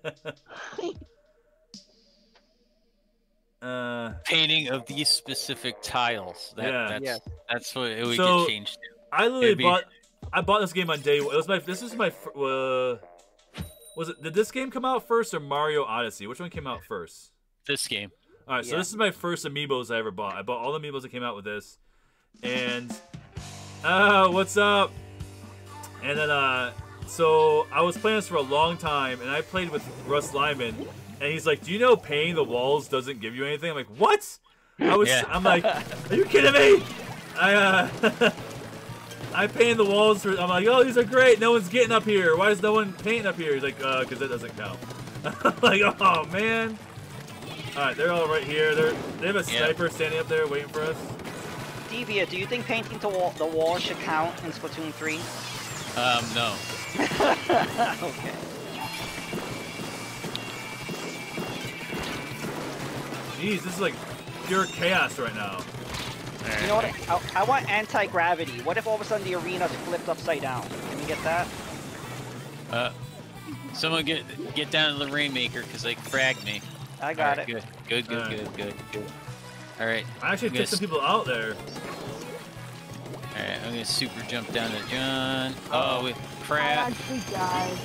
uh, painting of these specific tiles. That, Yeah. that's Yes. that's what it would So- get changed to. I literally be- bought. I bought this game on day one. It was my. This is my. Uh, was it? Did this game come out first or Mario Odyssey? Which one came out first? This game. All right, so this is my first amiibos I ever bought. I bought all the amiibos that came out with this, and oh, what's up? And then uh, so I was playing this for a long time, and I played with Russ Lyman, and he's like, "Do you know painting the walls doesn't give you anything?" I'm like, "What?" I was, Yeah. I'm like, "Are you kidding me?" I uh, (laughs) I painted the walls for. I'm like, "Oh, these are great. No one's getting up here. Why is no one painting up here?" He's like, "Uh, because that doesn't count." I'm (laughs) like, "Oh man." All right, they're all right here. They're they have a Yeah. sniper standing up there waiting for us. Devia, do you think painting the wall, the wall should count in Splatoon 3? Um, no. (laughs) okay. Jeez, this is like pure chaos right now. You know what? I, I want anti-gravity. What if all of a sudden the arena's flipped upside down? Can we get that? Uh, someone get get down to the rainmaker because they fragged me. I got Alright, it. Good, good, good, Alright. good, good, good. All right, I actually I'm took some people out there. all right. I'm gonna super jump down to John. Uh-oh. Oh, we I crap. actually died.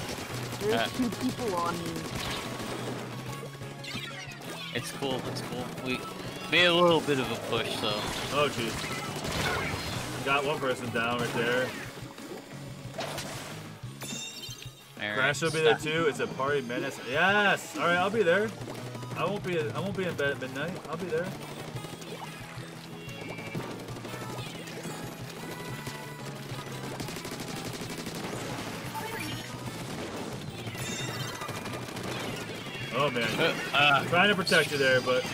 There's Uh. two people on me. It's cool. It's cool. We made a little bit of a push, so Oh jeez. Got one person down right there. all right, Crash will be there too. It's a party menace. Yes. All right, I'll be there. I won't be. I won't be in bed at midnight. I'll be there. Oh man, Uh, uh, trying to protect you there, but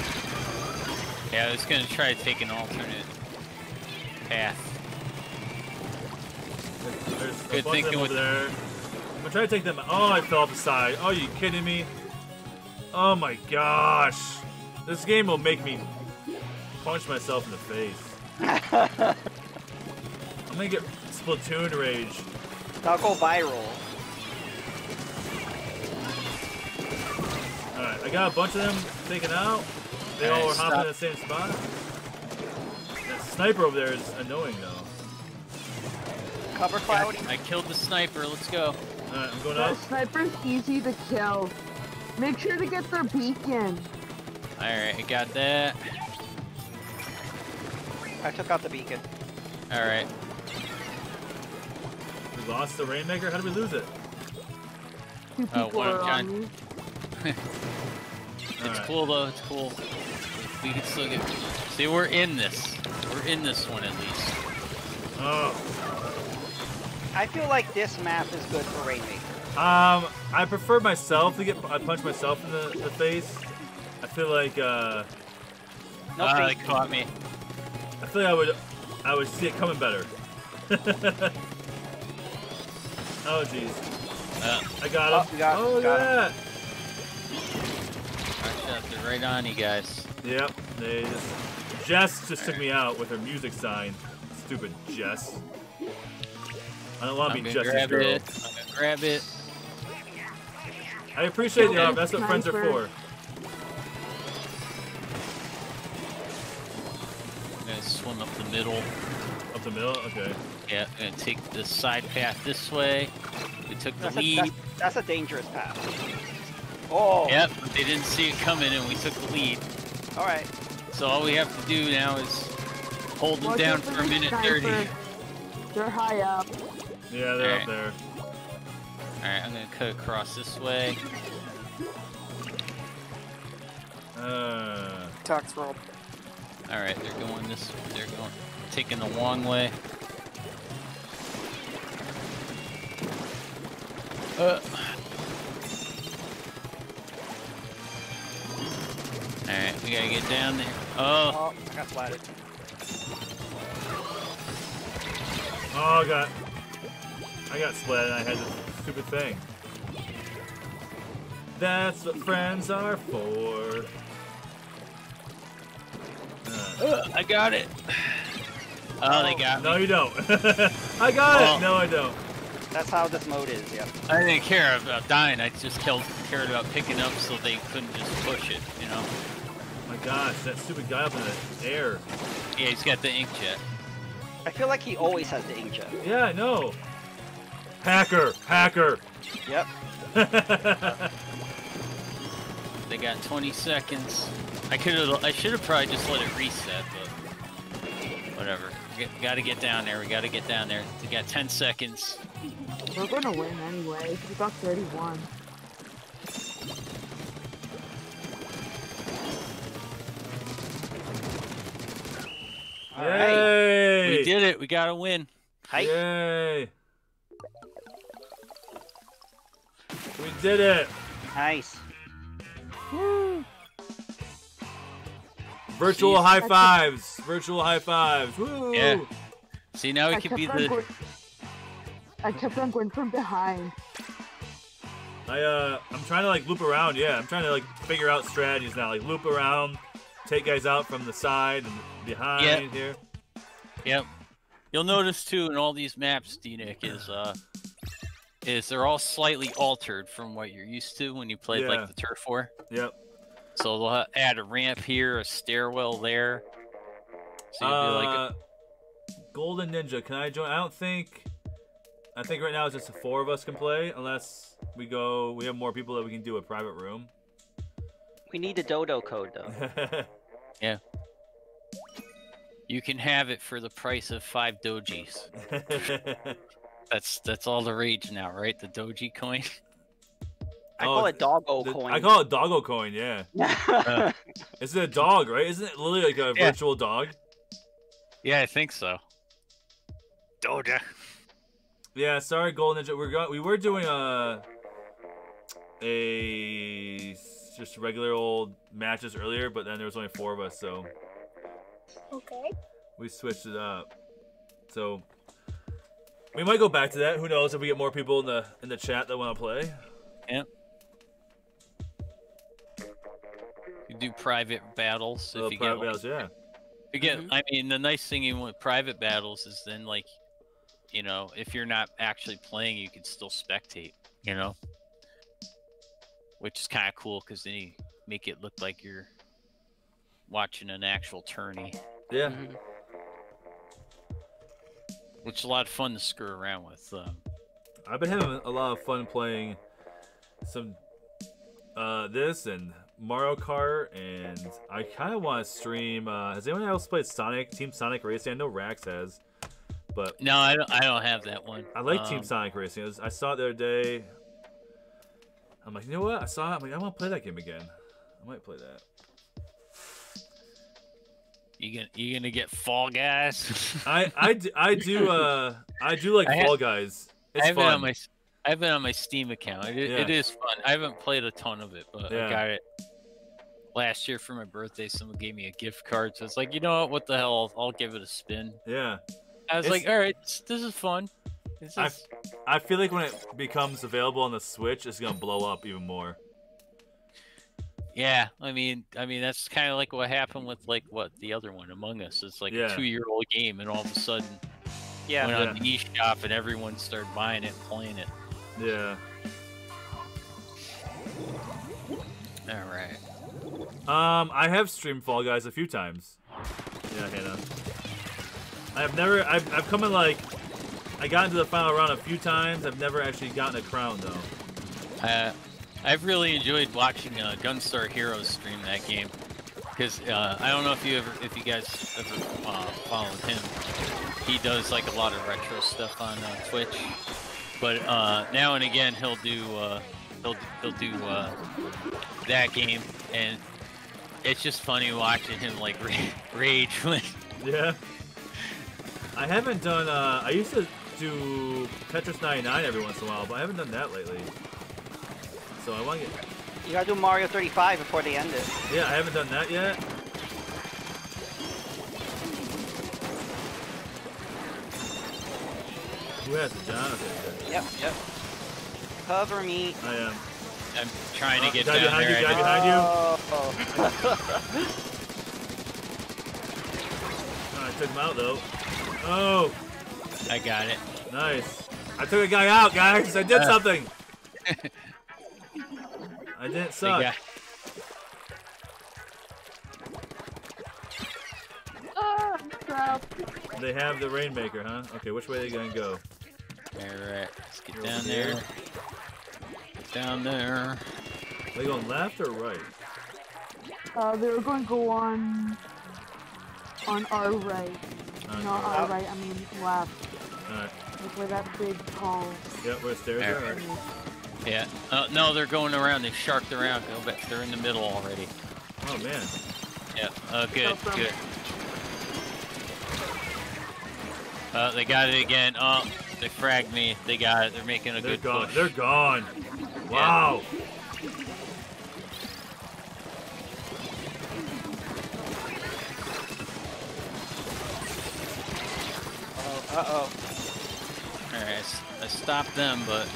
yeah, I was gonna try to take an alternate path. there's a Good bunch of thinking them with- over there. I'm gonna try to take them. Oh, I fell off the side. Oh, you kidding me? Oh my gosh. This game will make me punch myself in the face. (laughs) I'm gonna get Splatoon rage. I'll go viral. Alright, I got a bunch of them taken out. They all Alright, were hopping in the same spot. That sniper over there is annoying though. Cover cloudy. I killed the sniper. Let's go. Alright, I'm going The up. sniper's easy to kill. Make sure to get their beacon. All right, I got that. I took out the beacon. All right. We lost the Rainmaker? How did we lose it? Two Oh, people one are guy. on me. It's Alright. cool though. It's cool. We can still get. See, we're in this. We're in this one at least. Oh. I feel like this map is good for Rainmaker. Um, I prefer myself to get. I punch myself in the, the face. I feel like uh, No face they caught me. I feel like I would, I would see it coming better. (laughs) oh jeez, Uh, I got Oh, him. you got- oh got yeah. I shot it right on you guys. Yep. They just. Jess just took me out with her music sign. Stupid Jess. I don't want to I'm be gonna Jess's grab girl. it. I'm gonna grab it. I appreciate the Okay. That's what friends are for. I'm gonna swim up the middle. Up the middle. Okay. Yeah, I'm gonna take the side path this way. We took the That's a, lead. that's, that's a dangerous path. Oh. Yep, they didn't see it coming and we took the lead. All right. So all we have to do now is hold them Watch down for a minute sniper. 30. They're high up. Yeah, they're up there. Alright, I'm gonna cut across this way. Uh, Tux roll. Alright, they're going this they're going taking the long way. Uh Alright, we gotta get down there. Oh, Oh, I got splatted. oh, I got. I got split and I had this stupid thing. That's what friends are for. Uh, uh, I got it. Oh, they got me. no, you don't. (laughs) I got Well- it. No, I don't. That's how this mode is. yeah. I didn't care about dying. I just cared about picking up so they couldn't just push it, you know? My gosh, that stupid guy up in the air. Yeah, he's got the inkjet. I feel like he always has the inkjet. Yeah, I know. Hacker, hacker. Yep. (laughs) They got 20 seconds. I could have, I should have probably just let it reset, but whatever. We got to get down there. We got to get down there. We got 10 seconds. We're gonna win anyway. We got 31. All right. Yay! We did it. We got a win. Hype. Yay! We did it! Nice. Woo. Virtual Jeez. high fives! Virtual high fives! Woo! Yeah. See, now we I could kept be the. going. I kept on going from behind. I uh, I'm trying to like loop around. Yeah, I'm trying to like figure out strategies now. Like loop around, take guys out from the side and behind Yeah. here. Yep. You'll notice too in all these maps, D-Nick, is uh, is they're all slightly altered from what you're used to when you played Yeah. like the turf war. Yep. So they'll add a ramp here, a stairwell there. So you'll be like, Uh, Golden Ninja, can I join? I don't think. I think right now it's just the four of us can play, unless we go. We have more people that we can do a private room. We need the dodo code though. (laughs) Yeah. You can have it for the price of five dojis. (laughs) That's that's all the rage now, right? The doji coin. (laughs) I Oh, call it doggo The- coin. I call it doggo coin. Yeah. Uh, Is it a dog, right? Isn't it literally like a Yeah. virtual dog? yeah, I think so. Doja. Yeah, sorry, Golden Ninja. We're go- we were doing a a s- just regular old matches earlier, but then there was only four of us, so Okay. we switched it up. So we might go back to that. Who knows if we get more people in the in the chat that want to play? Yeah. You do private battles if Oh, you private get. like- battles, yeah. you get. Mhm. I mean, the nice thing even with private battles is then like, you know, if you're not actually playing, you can still spectate. You know, which is kind of cool because then you make it look like you're watching an actual tourney, Yeah. Mhm. which is a lot of fun to screw around with. Um, I've been having a lot of fun playing some uh this and Mario Kart and I kind of want to stream uh has anyone else played Sonic Team Sonic Racing? I know Rax has. But no, I don't. I don't have that one. I like Team Um, Sonic Racing. Was- I saw it the other day. I'm like, you know what? I saw it. I'm like, I want to play that game again. I might play that. You gonna you gonna get Fall Guys? (laughs) I I, d- I do uh I do like (laughs) I ha- Fall Guys. It's I have it fun. on my I have it on my Steam account. It, it Yeah. is fun. I haven't played a ton of it, but Yeah. I got it last year for my birthday. Someone gave me a gift card, so it's like, you know what? What the hell? I'll, I'll give it a spin. Yeah. I was It's- like, all right, this, this is fun. This I- I feel like when it becomes available on the Switch, it's gonna blow up even more. yeah. I mean, I mean that's kind of like what happened with like what the other one, Among Us. It's like Yeah. a two-year-old game, and all of a sudden Yeah. went Yeah. on the eShop, and everyone started buying it, and playing it. Yeah. All right. Um, I have streamed Fall Guys a few times. Yeah, Hannah. I have never. I've, I've come in like. I got into the final round a few times. I've never actually gotten a crown though. Uh, I've really enjoyed watching uh, Gunstar Heroes stream that game because uh, I don't know if you ever, if you guys ever uh, followed him. He does like a lot of retro stuff on uh, Twitch, but uh, now and again he'll do uh, he'll he'll do uh, that game, and it's just funny watching him like (laughs) rage when Yeah. I haven't done. Uh, I used to do Tetris 99 every once in a while, but I haven't done that lately. So I want to get. You gotta do Mario 35 before they end it. Yeah, I haven't done that yet. Who has it, Jonathan? Yep, yep. Cover me. I am. I'm trying to Uh, get guy down behind you, there. guy I behind you. Oh. (laughs) (laughs) I took him out though. Oh, just- I got it. nice. I took a guy out, guys. I did Uh. something. (laughs) I didn't suck. got- Ah, crap. They have the Rainmaker, huh? Okay, which way are they gonna go? All right, let's get Over down here. there. Get down there. Are they going left or right? Uh, they were going to go on on our right. Not our right, I mean left. Alright. Like where that big tall Yep, where the stairs are? Alright. Yeah. Uh, no, they're going around. They sharked around. Go back. They're in the middle already. Oh man. Yeah. Uh, good. Good. Uh, they got it again. Oh, they fragged me. They got it. They're making a They're good gone. push. They're gone. Wow. Uh oh. All right. I stopped them, but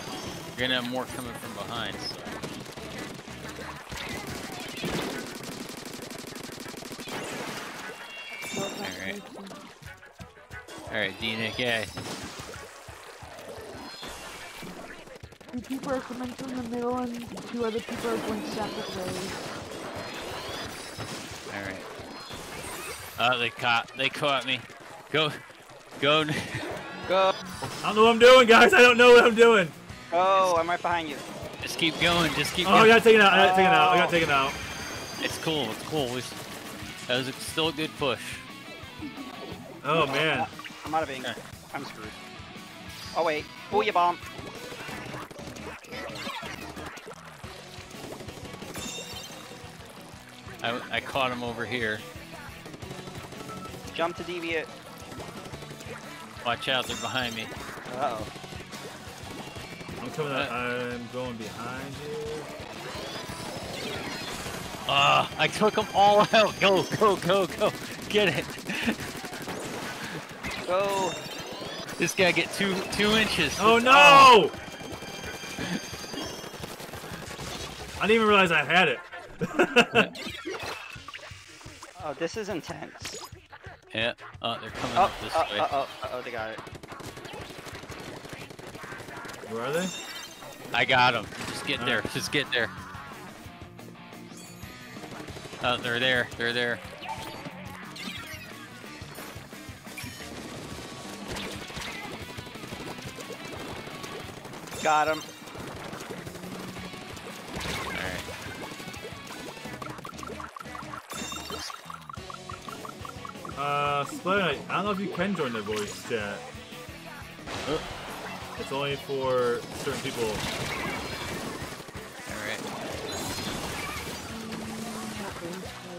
you're gonna have more coming from behind. So. So it's not Alright. facing- All right, D-Nick. Yeah. Two people are coming from the middle and two other people are going separate ways. All right. Oh, they caught. They caught me. Go. Go. Go. I don't know what I'm doing, guys. I don't know what I'm doing. Oh, Go. I'm right behind you. Just keep going. Just keep Oh, I going. got taken out. I got taken out. I got Oh. taken out. It's cool. It's cool. We, that was a, still a good push. Oh man. I'm out of ink. Okay. I'm screwed. Oh wait. Booyah bomb. I, I caught him over here. Jump to Deviant. Watch out, they're behind me. Uh oh. I'm coming out. I'm going behind you. Ah, I took them all out. Go, go, go, go. Get it. Go. This guy get two two inches. Oh no! I didn't even realize I had it. (laughs) Oh, this is intense. Yeah. Oh, they're coming Oh, up this uh, way. uh, oh, uh, oh, they got it. Where are they? I got them. Just get there. Alright. Just get there. Oh, they're there. They're there. Got him. Uh, Split, I don't know if you can join the voice chat. Oh. It's only for certain people. All right.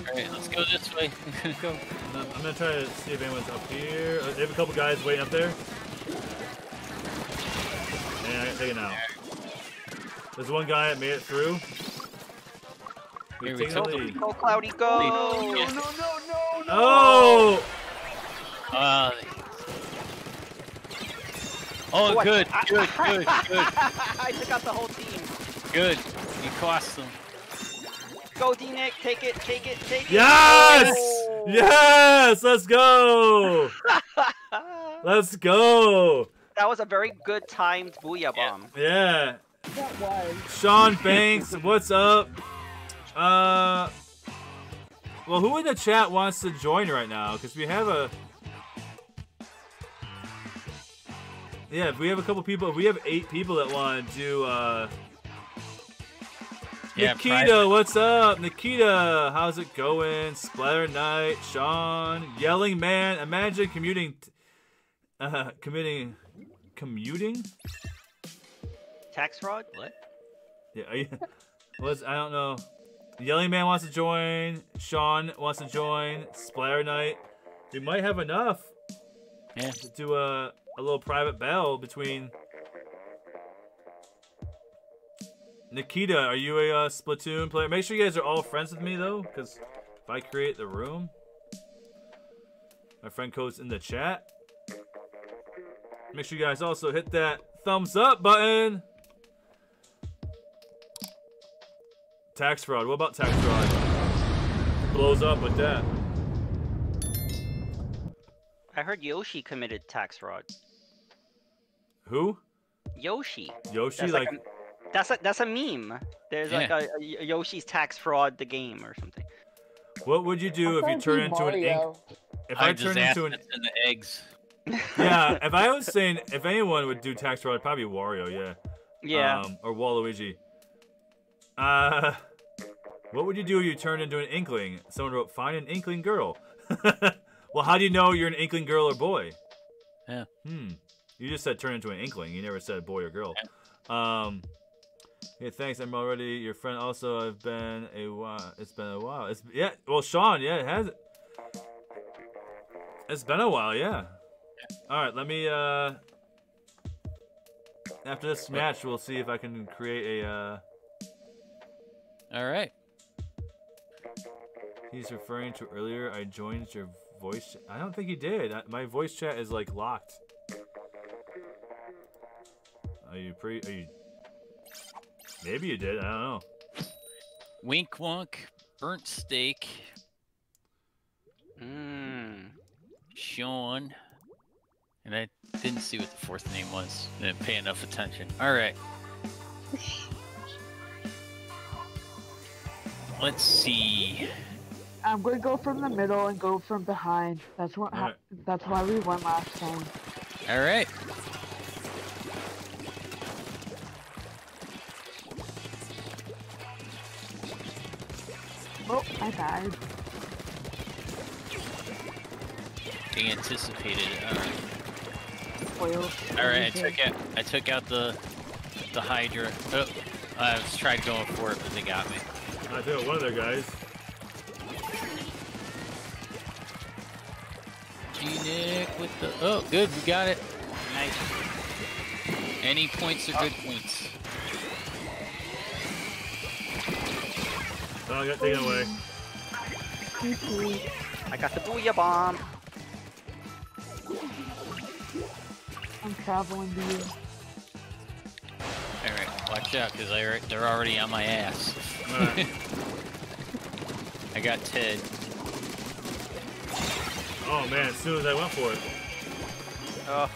All right. Let's go this way. (laughs) go. I'm I'm gonna try to see if anyone's up here. Uh, They have a couple guys waiting up there. And I got taken out. There's one guy that made it through. Here We've we taken go. Go, Cloudy, go! Yeah. No, no, no, no! Oh! Uh, oh, What? good, (laughs) good, good, good, I took out the whole team. good. You cost them. Go, D-Nick, take it, take it, take it! Yes! Oh! Yes! Let's go! (laughs) Let's go! that was a very good timed booyah bomb. Yeah. That was. Sean Banks, what's up? Uh, well, who in the chat wants to join right now? Because we have a. Yeah, if we have a couple people, if we have eight people that want to do. Uh, Yeah, Nikita, private. what's up? Nikita, how's it going? Splatter Knight, Sean, Yelling Man. Imagine commuting, t- uh, committing, commuting. Tax fraud? What? Yeah, (laughs) are you, what's I don't know. Yelling Man wants to join. Sean wants to join. Splatter Knight. We might have enough Yeah. to do a a little private battle between. Nikita, are you a uh, Splatoon player? Make sure you guys are all friends with me though, because if I create the room, my friend code's in the chat. Make sure you guys also hit that thumbs up button. Tax fraud. What about tax fraud? Blows up with that. I heard Yoshi committed tax fraud. Who? Yoshi. Yoshi? That's like, like, a, that's a that's a meme. There's like a, a Yoshi's tax fraud the game or something. what would you do if you turn into an ink? If I, I turn into an it in the eggs. (laughs) yeah, if I was saying if anyone would do tax fraud, it'd probably be Wario, yeah. Yeah. Um, or Waluigi. Uh, what would you do if you turned into an inkling? Someone wrote, "Find an inkling girl." (laughs) well, how do you know you're an inkling girl or boy? Yeah. Hmm. You just said turn into an inkling. You never said boy or girl. Um. Yeah, thanks. I'm already your friend. Also, I've been a while. It's been a while. It's yeah. Well, Sean, yeah, it has. It's been a while, yeah. All right, let me. uh After this match, we'll see if I can create a. uh All right. He's referring to earlier. I joined your voice. I don't think he did. I, my voice chat is like locked. Are you pre? Are you? Maybe you did. I don't know. Wink wonk, burnt steak, Mmm. Sean. And I didn't see what the fourth name was. Didn't pay enough attention. All right. (laughs) Let's see. I'm gonna go from the middle and go from behind. That's what. Alright. That's why we won last time. All right. Oh, I died. They anticipated it. All right. All right. I took out. I took out the the Hydra. Oh, I was tried going for it, but they got me. I think one of their guys. With the. Oh, good. We got it. Nice. Any points are good oh. points. Oh, I got taken away. I got the booyah bomb. I'm traveling to you. All right. Watch out, because they're they're already on my ass. Alright. (laughs) I got Ted. Oh man, as soon as I went for it. Oh,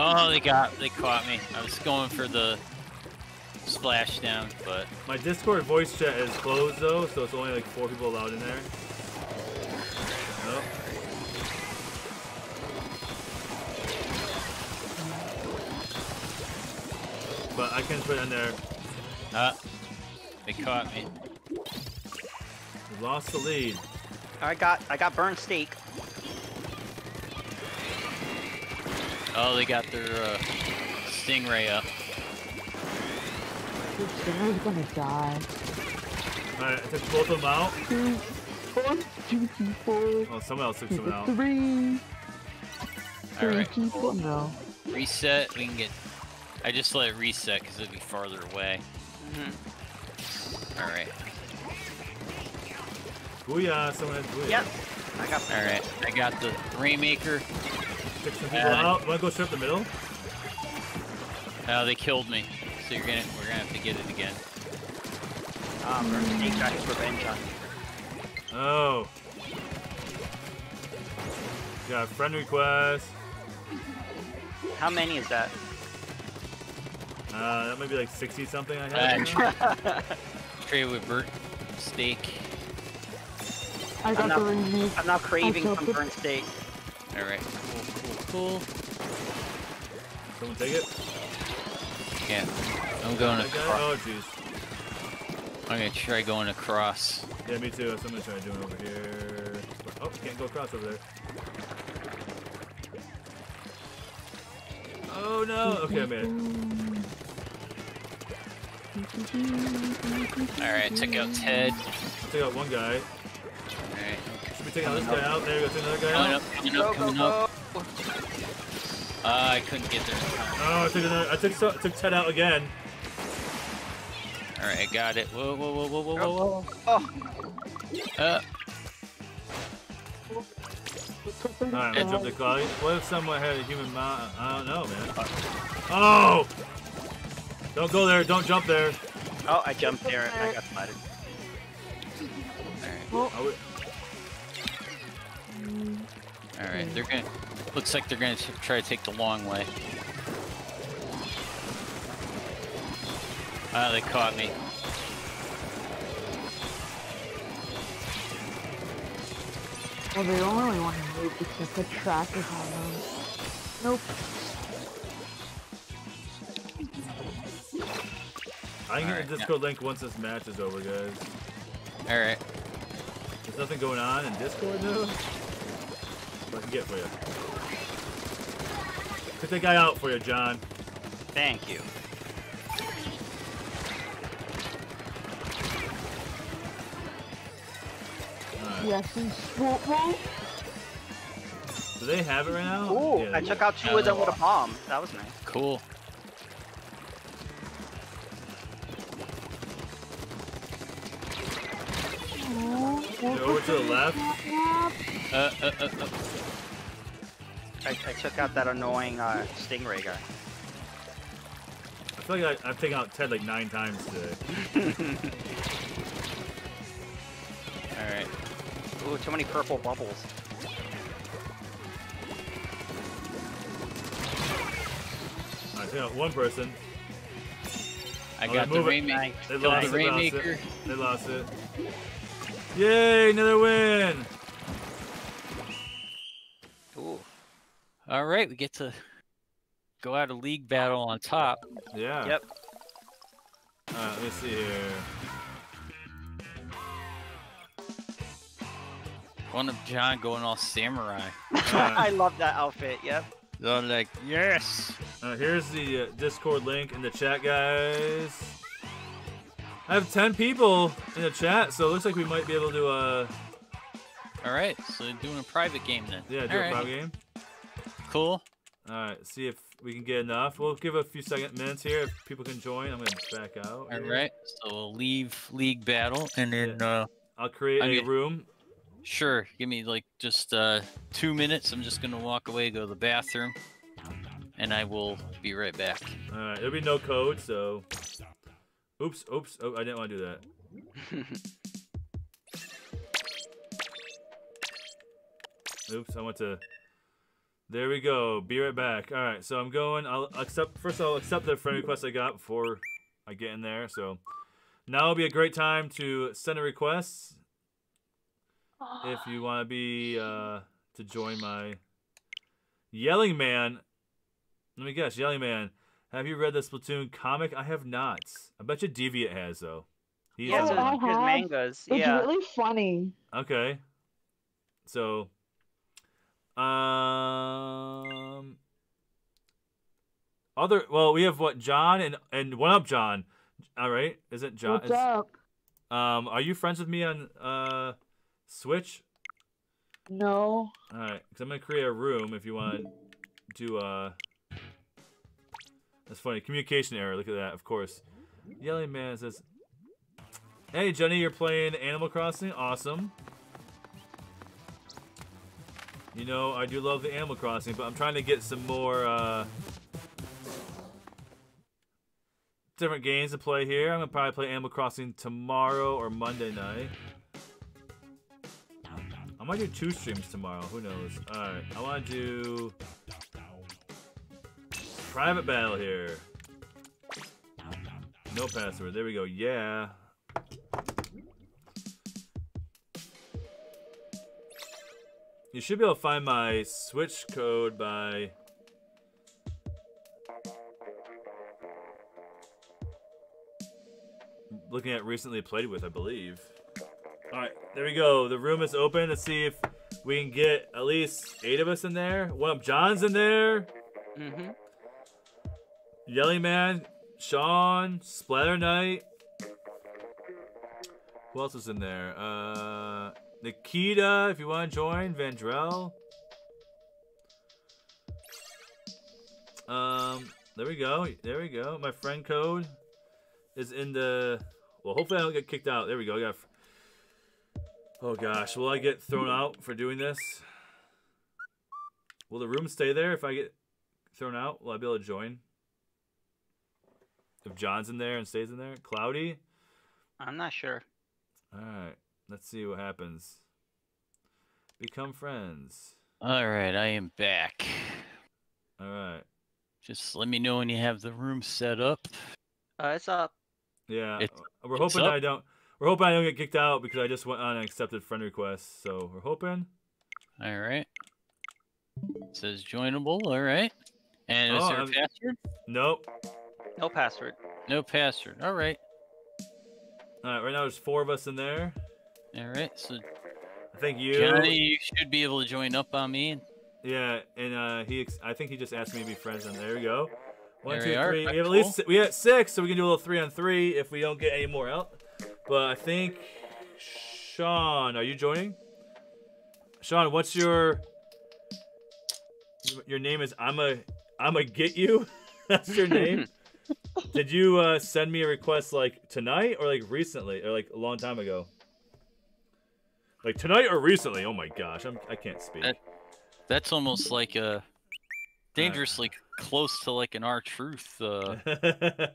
Oh, they got, they caught me. I was going for the splashdown, but My Discord voice chat is closed though, so it's only like four people allowed in there. Nope. But I can put it in there. uh, they caught me. Lost the lead. I got I got burned steak. Oh, they got their uh, stingray up. Dude, Stinger's gonna die. Alright, I took both of them out. Two, one, two people. Oh, someone else took Take someone out. three. Three Alright. people. No. Reset. We can get. I just let it reset because it'd be farther away. Mhm. All right. Booyah, someone has booyah. Yep. I got All right. I got the Rainmaker. Took some people Uh, out. Wanna go straight up the middle? Oh, they killed me. So you're gonna. We're gonna have to get it again. um, burned steak got his revenge on me. Oh. Got a friend request. How many is that? Uh, that might be like 60 something I Uh, have. (laughs) Trade with Bert. Steak. I got not- the remake. I'm now craving some it. burnt steak. All right. Cool. Cool. Cool. Someone take it. Yeah. I'm going That guy? across. Oh, jeez. I'm gonna try going across. Yeah, me too. So I'm gonna try doing over here. Oh, can't go across over there. Oh no! Okay, I made it. All right. Took out Ted. I'll take out one guy. All right. Should we take out this guy out? There you go, take another guy Coming out. up. Coming up. Coming up. Uh, I couldn't get there. Oh, I took another. I took so, took Ted out again. All right. I got it. Whoa. Whoa. Whoa. Whoa. Whoa. Whoa. whoa. Oh, Uh. Alright, I'm the cloud. What if someone had a human mind? I don't know, man. Oh! Don't go there. Don't jump there. oh, I jumped there and I got spotted. All I would- right. All right. They're gonna. Looks like they're gonna try to take the long way. Ah, they caught me. Well, they don't really want to move because the track is on them. Nope. I can get Alright, the Discord link once this match is over, guys. All right. There's nothing going on in Discord though. What I can get for you? Put that guy out for you, John. Thank you. Alright. Yes, and sport. Do they have it right now? Ooh, Yeah, I took out two of them with a bomb. That was nice. Cool. Over to the left. Uh. Uh. Uh. uh. I, I took out that annoying uh, stingray guy. I feel like I, I've taken out Ted like nine times today. (laughs) All right. Ooh, too many purple bubbles. I took out one person. I Oh, got the. Rainmaker. They lost the it, lost it. Rainmaker. They lost it. Yay, another win! Ooh. All right, we get to go out of league battle on top. Yeah. Yep. Alright, let me see here. One Up John going all samurai. (laughs) I love that outfit. Yep. So I'm like, yes. Uh, here's the uh, Discord link in the chat, guys. I have 10 people in the chat, so it looks like we might be able to, uh, All right, so doing a private game then. yeah, do All a right, private game. Cool. Alright, see if we can get enough. We'll give a few second minutes here if people can join. I'm gonna back out. All right, so we'll leave league battle and then uh, I'll create I'm a room. sure, give me like just uh two minutes. I'm just gonna walk away, go to the bathroom, and I will be right back. Alright, there'll be no code, so. Oops, oops. Oh, I didn't want to do that. (laughs) Oops, I went to. There we go. Be right back. All right, so I'm going. I'll accept. First, I'll accept the friend request I got before I get in there. So now will be a great time to send a request if you want to be uh, to join my Yelling Man. Let me guess, Yelling Man. Have you read the Splatoon comic? I have not. I bet you Deviant has though. He's Yeah, Oh, I his have. mangas. It's yeah. really funny. Okay. So, um, other well, we have what John and and one up John. All right, is it John? What's is- up? Um, are you friends with me on uh Switch? No. All right, because I'm gonna create a room if you want to do uh. That's funny. Communication error. Look at that. Of course. Yelling man says, "Hey Jenny, you're playing Animal Crossing. Awesome. You know, I do love the Animal Crossing, but I'm trying to get some more uh, different games to play here. I'm gonna probably play Animal Crossing tomorrow or Monday night. I might do two streams tomorrow. Who knows? All right, I want to do private battle here. No password. There we go. Yeah. You should be able to find my Switch code by. Looking at recently played with, I believe. Alright, there we go. The room is open. Let's see if we can get at least eight of us in there. Of John's in there. Mm-hmm. Yelling Man, Sean, Splatter Knight. Who else is in there? Uh, Nikita, if you want to join. Vandrell. Um, there we go. There we go. My friend code is in the. Well, hopefully I don't get kicked out. There we go. I got. Oh gosh, will I get thrown out for doing this? Will the room stay there if I get thrown out? Will I be able to join? If John's in there and stays in there? Cloudy? I'm not sure. Alright, let's see what happens. Become friends. All right, I am back. Alright. Just let me know when you have the room set up. Uh, it's up. Yeah. It's- we're it's hoping up. I don't we're hoping I don't get kicked out because I just went on and accepted friend requests. So we're hoping. All right. It says joinable. All right. And is Oh, there a I'm- password? Nope. No password. No password. All right. Alright, right now there's four of us in there. All right. So I think you Johnny, you should be able to join up on me. Yeah, and uh, he ex- I think he just asked me to be friends, and there we go. One, There two, we three. Right, We have at least we have six, so we can do a little three on three if we don't get any more out. But I think Sean, are you joining? Sean, what's your your name? Is I'm a I'm a get you. (laughs) That's your name. (laughs) Did you uh, send me a request like tonight or like recently or like a long time ago? Like tonight or recently? Oh my gosh, I'm I can't speak. That- That's almost like a dangerously close to like an R-Truth. Uh, (laughs)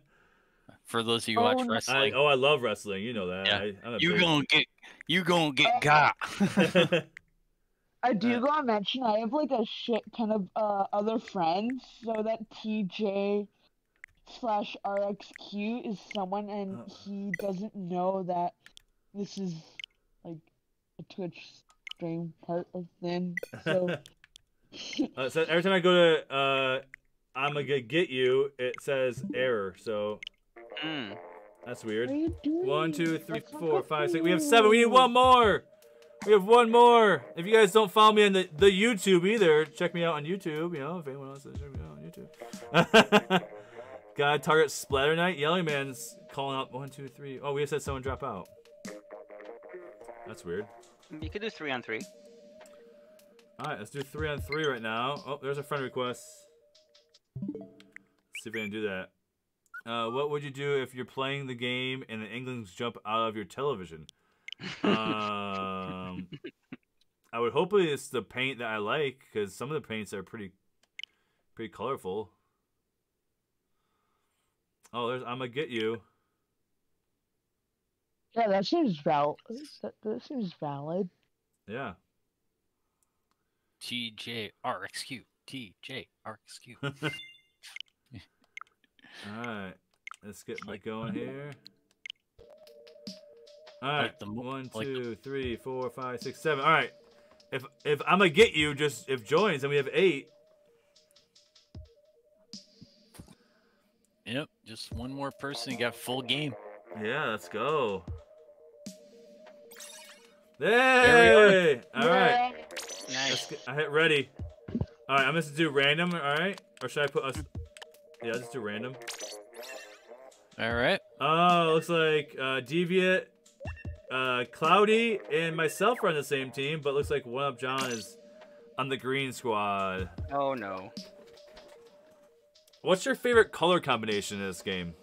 for those of you who watch Oh, no. I, wrestling, oh, I love wrestling. You know that. Yeah. I, I'm you big- gonna get you gonna get got. (laughs) I do Uh, gotta mention I have like a shit ton of uh, other friends, so that TJ slash RXQ is someone, and Oh. he doesn't know that this is like a Twitch stream part of them. So (laughs) (laughs) Uh, so every time I go to uh, I'm gonna get you, it says error. So Mm. that's what weird. are you doing? One, two, three, That's not four, good five, for six. We have seven. We need one more. We have one more. If you guys don't follow me on the, the YouTube either, check me out on YouTube. You know, if anyone else is check me out on YouTube. (laughs) God, target Splatter Knight. Yelling Man's calling out one, two, three. Oh, we just had someone drop out. That's weird. You could do three on three. All right, let's do three on three right now. Oh, there's a friend request. Let's see if we can do that. Uh, what would you do if you're playing the game and the Inklings jump out of your television? Um, I would hopefully it's the paint that I like because some of the paints are pretty, pretty colorful. Oh, there's I'm gonna get you. Yeah, that seems valid. That, that seems valid. Yeah. TJRXQ. TJRXQ. (laughs) All right, let's get back going here. All right, Like the mo- one, like the- two, three, four, five, six, seven. All right, if if I'm gonna get you, just if joins, and we have eight. Yep, just one more person. You got full game. Yeah, let's go. There we Hey! All right, Nice. get, I hit ready. All right, I'm gonna do random. All right, or should I put us? Yeah, let's do random. All right. Oh, looks like uh, Deviant, uh, Cloudy, and myself are on the same team, but looks like One Up John is on the green squad. Oh no. What's your favorite color combination in this game?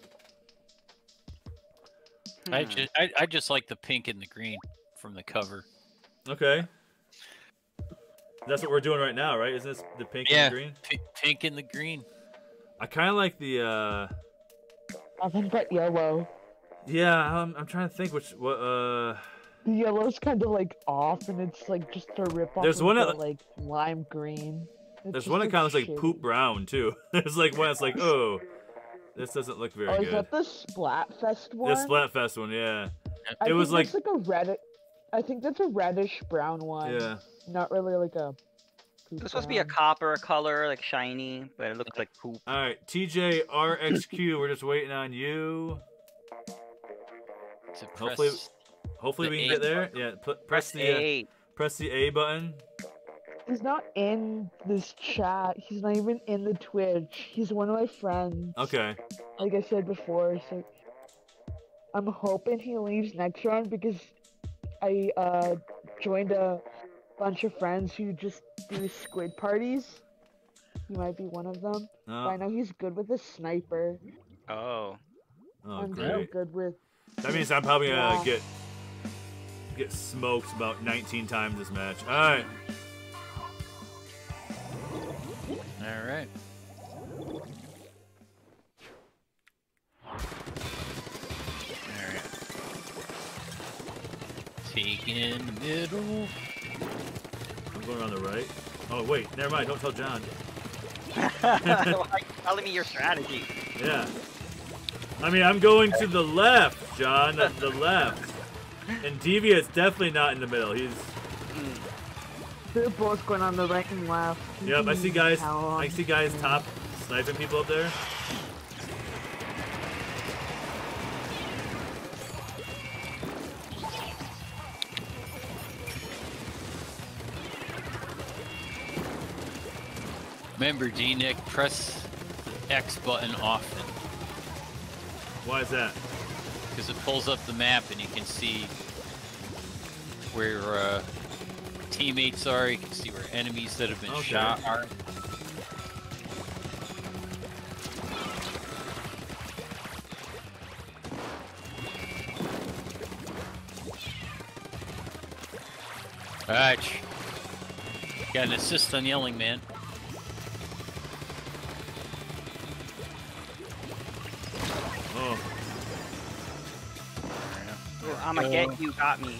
I Hmm. just I, I just like the pink and the green from the cover. Okay. That's what we're doing right now, right? Isn't this the pink Yeah. and the green? Pink, pink and the green. I kind of like the, uh, Nothing but yellow. yeah, I'm, I'm trying to think which, what, uh, The yellow's kind of like off, and it's like just a rip off. There's of one the, that- like lime green. It's there's one that kind of looks like poop brown, too. (laughs) There's like one that's like, (laughs) oh, this doesn't look very Oh, is good. that the Splatfest one? The Splatfest one, yeah. I it was like- that's like a red. I think that's a reddish brown one. Yeah. Not really like a. poop It supposed to be a copper color, like shiny, but it looks like poop. All right, TJRXQ, (laughs) we're just waiting on you. Hopefully- Hopefully we can A get there. Yeah, pl- press the uh, press the A button. He's not in this chat. He's not even in the Twitch. He's one of my friends. Okay. Like I said before, so I'm hoping he leaves next round because I uh joined a bunch of friends who just do squid parties. He might be one of them. But I Oh, know he's good with a sniper. Oh. oh I'm so great. good with That means I'm probably gonna Yeah. get get smoked about 19 times this match. All right. All right. All right. Take in the middle. I'm going around the right. Oh wait, never mind. Don't tell John. (laughs) (laughs) Why are telling me your strategy? Yeah. I mean, I'm going to the left, John. The, the left. And Deviant is definitely not in the middle. He's. They're both going on the right and left. Yep. I can see guys. I on- see guys top sniping people up there. Remember, D Nick, press the X button often Why is that? because it pulls up the map and you can see where uh, teammates are. You can see where enemies that have been Okay. shot are. Alright. Got an assist on yelling, man. Oh. I'ma get oh. you, got me.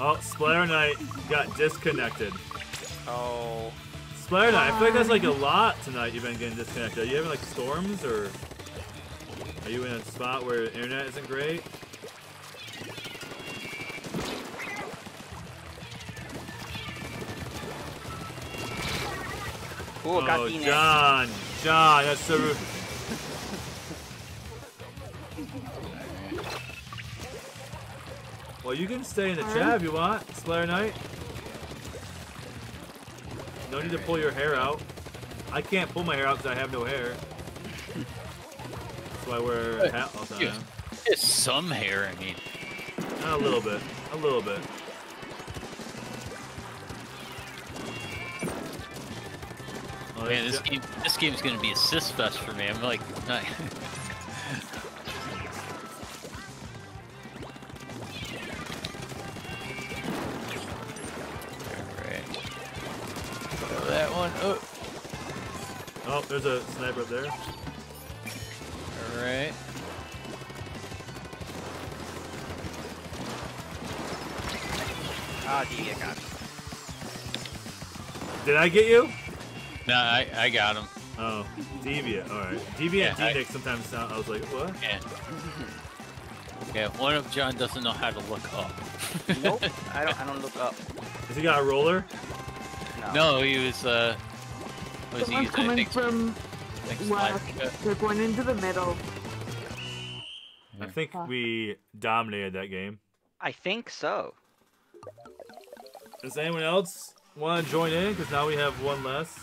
Oh, Splatter Knight got disconnected. Oh. Splatter Knight, I feel like that's like a lot tonight. You've been getting disconnected. Are you having like storms, or are you in a spot where the internet isn't great? Cool, oh. John, John, that's so. rude. Well, you can stay in the chat if you want, Splatter Knight. No need to pull your hair out. I can't pull my hair out because I have no hair. That's why I wear a hat all the time. It's some hair, I mean. A little bit. A little bit. Oh, Man, this game this game's gonna be assist fest for me. I'm like, (laughs) not, there's a sniper up there. alright. Ah, D, I got me. Did I get you? No, I, I got him. Oh, Deviant. All right. Deviant Yeah, I- D-Nick sometimes sound. I was like, what? Yeah. Yeah, One Up John doesn't know how to look up. Nope. (laughs) I don't. I don't look up. Has he got a roller? No. No, he was uh was he Someone's I coming think, from I think left. Slavica. They're going into the middle. I think we dominated that game. I think so. Does anyone else want to join in? Because now we have one less.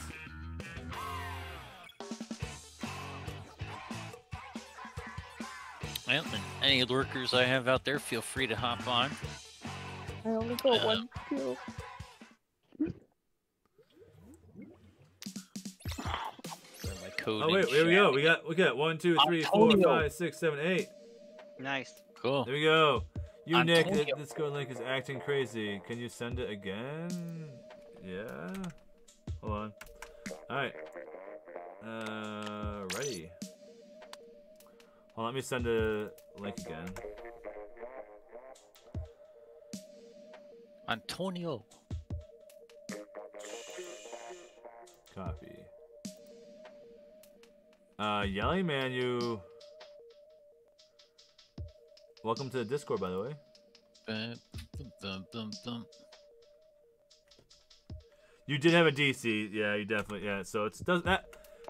Well, and any lurkers I have out there, feel free to hop on. I only got Uh, one kill. Code Oh wait, here we go. We got we got one, two, three, four, Antonio. five, six, seven, eight. Nice. Cool. There we go. You Nick, Antonio. th- this go link is acting crazy. Can you send it again? Yeah. Hold on. All right. Uh, ready. Hold on, let me send a link again. Antonio. Copy. Uh, Yelly Man, you. Welcome to the Discord, by the way. Bum, bum, bum, bum, bum. You did have a DC, yeah. You definitely, yeah. So it's does that,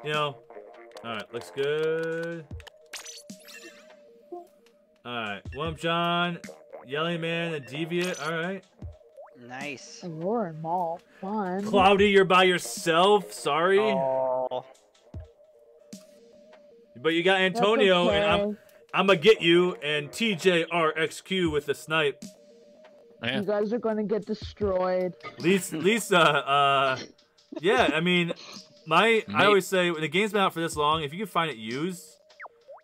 you know. All right, looks good. All right, Wump John, Yelly Man, and Deviant. All right, Nice. Arowana Mall. Fun. Cloudy, you're by yourself. Sorry, Oh. But you got That's Antonio, and I'm. I'm gonna get you and TJRXQ with the snipe. Yeah. You guys are gonna get destroyed. Lisa, Lisa, uh, yeah. I mean, my I always say when the game's been out for this long, if you can find it used,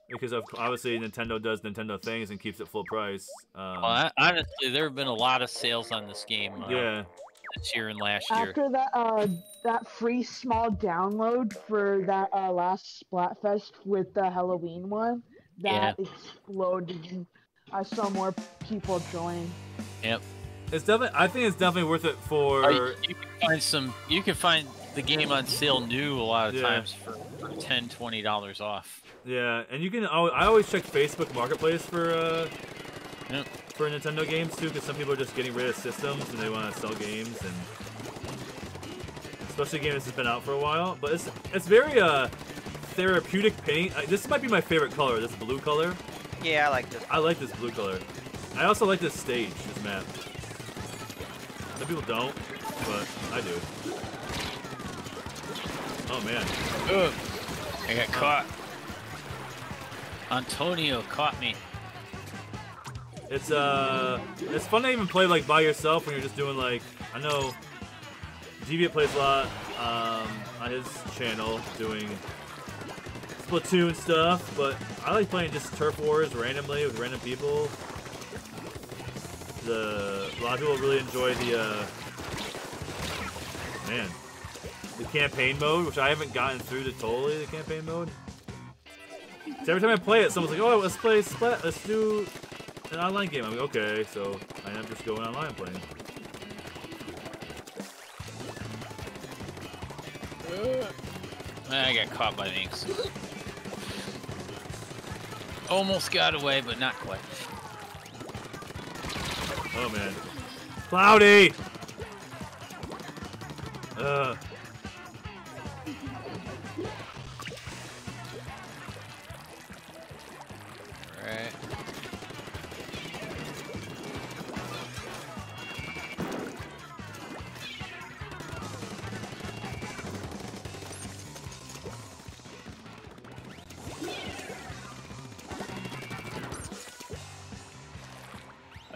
because of, obviously Nintendo does Nintendo things and keeps it full price. Um, Well, I, honestly, there have been a lot of sales on this game uh, yeah, this year and last year. After that, uh, that free small download for that uh, last Splatfest with the Halloween one, that exploded. I saw more people join. Yep. it's definitely. I think it's definitely worth it for. Or you, you can find some. You can find the game on sale new a lot of Yeah. times for, for 10 20 dollars off. Yeah, and you can. I always check Facebook Marketplace for uh, Yep. for Nintendo games too, because some people are just getting rid of systems and they want to sell games, and especially games that's been out for a while. But it's it's very uh therapeutic paint. I, this might be my favorite color. This blue color. Yeah, I like this. I like this blue color. I also like this stage, this map. Some people don't, but I do. Oh man. Ugh. I got caught. Antonio caught me. It's uh, it's fun to even play like by yourself when you're just doing like I know Deviant plays a lot um, on his channel doing Splatoon stuff, but I like playing just turf wars randomly with random people. The a lot of people really enjoy the uh, man the campaign mode, which I haven't gotten through to totally the campaign mode. So every time I play it, someone's like, "Oh, let's play Splat. Let's do an online game. I'm like, okay, so I end up just going online playing. I got caught by the inks. Almost got away, but not quite. Oh man, cloudy. Uh, Alright.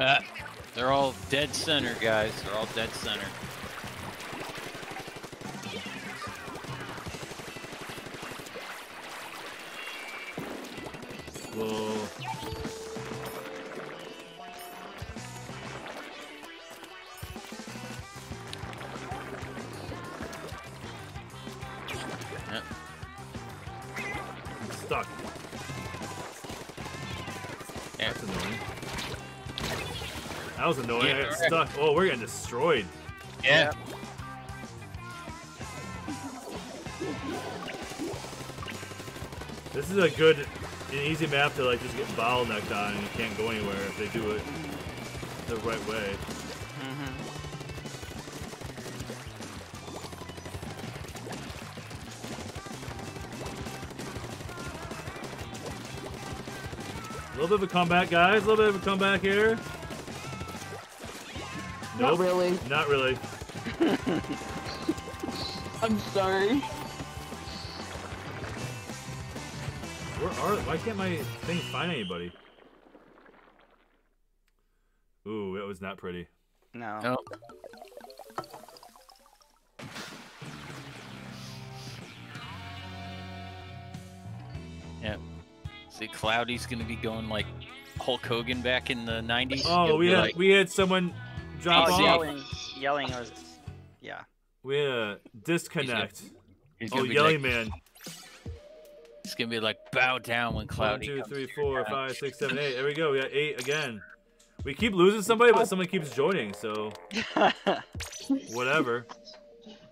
Uh, (laughs) they're all dead center, guys. They're all dead center. whoa. was annoying. Yeah, I got right. stuck. Oh, we're getting destroyed. Yeah. This is a good, an easy map to like just get bottlenecked on and you can't go anywhere if they do it the right way. Mm-hmm. A little bit of a comeback, guys. A little bit of a comeback here. Not Nope. really. Not really. (laughs) I'm sorry. Where are? Why can't my thing find anybody? Ooh, that was not pretty. No. No. Yeah. See, Cloudy's gonna be going like Hulk Hogan back in the '90s. Oh, we had like, we had someone drop Oh, off. yelling, yelling was, yeah. We had a disconnect. he's Oh, gonna be yelling like, man. It's gonna be like bow down when Cloudy. two, comes three, to four, your five, six, seven, eight. There we go. We got eight again. We keep losing somebody, but someone keeps joining. So (laughs) whatever.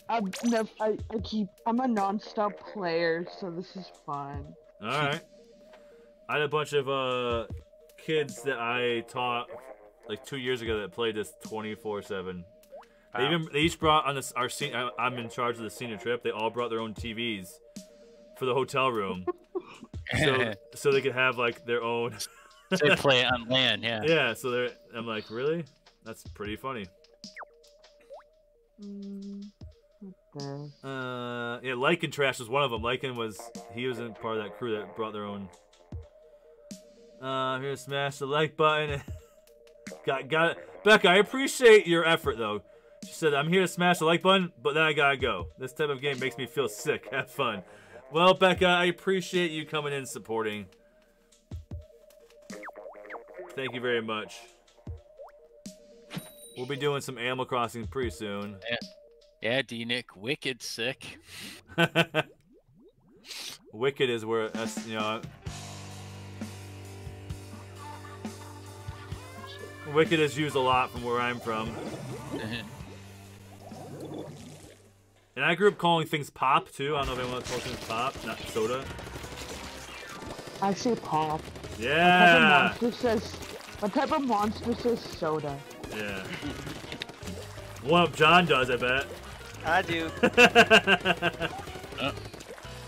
I've never. I, I keep. I'm a non-stop player, so this is fun. All right. I had a bunch of uh kids that I taught like two years ago that played this 24/7. They Wow. even they each brought on this our scene. I'm in charge of the senior trip. They all brought their own TVs for the hotel room, (laughs) so so they could have like their own. they play it on LAN, yeah. (laughs) Yeah. So they're. I'm like, really? That's pretty funny. Mm. Uh, yeah, Lycan Trash was one of them. Lycan was he was in part of that crew that brought their own. Uh, here, smash the like button. (laughs) got got it, Becca. I appreciate your effort though. She said, "I'm here to smash the like button, but then I gotta go. This type of game makes me feel sick. (laughs) Have fun." Well, Becca, I appreciate you coming in supporting. Thank you very much. We'll be doing some Animal Crossing pretty soon. Yeah, D Nick, wicked sick. (laughs) Wicked is where that's you know. Wicked is used a lot from where I'm from, (laughs) and I grew up calling things pop too. I don't know if anyone else calls things pop, not soda. I say pop. What type Yeah, of monster says? What type of monster says soda? yeah. One up John does, I bet. I do. (laughs)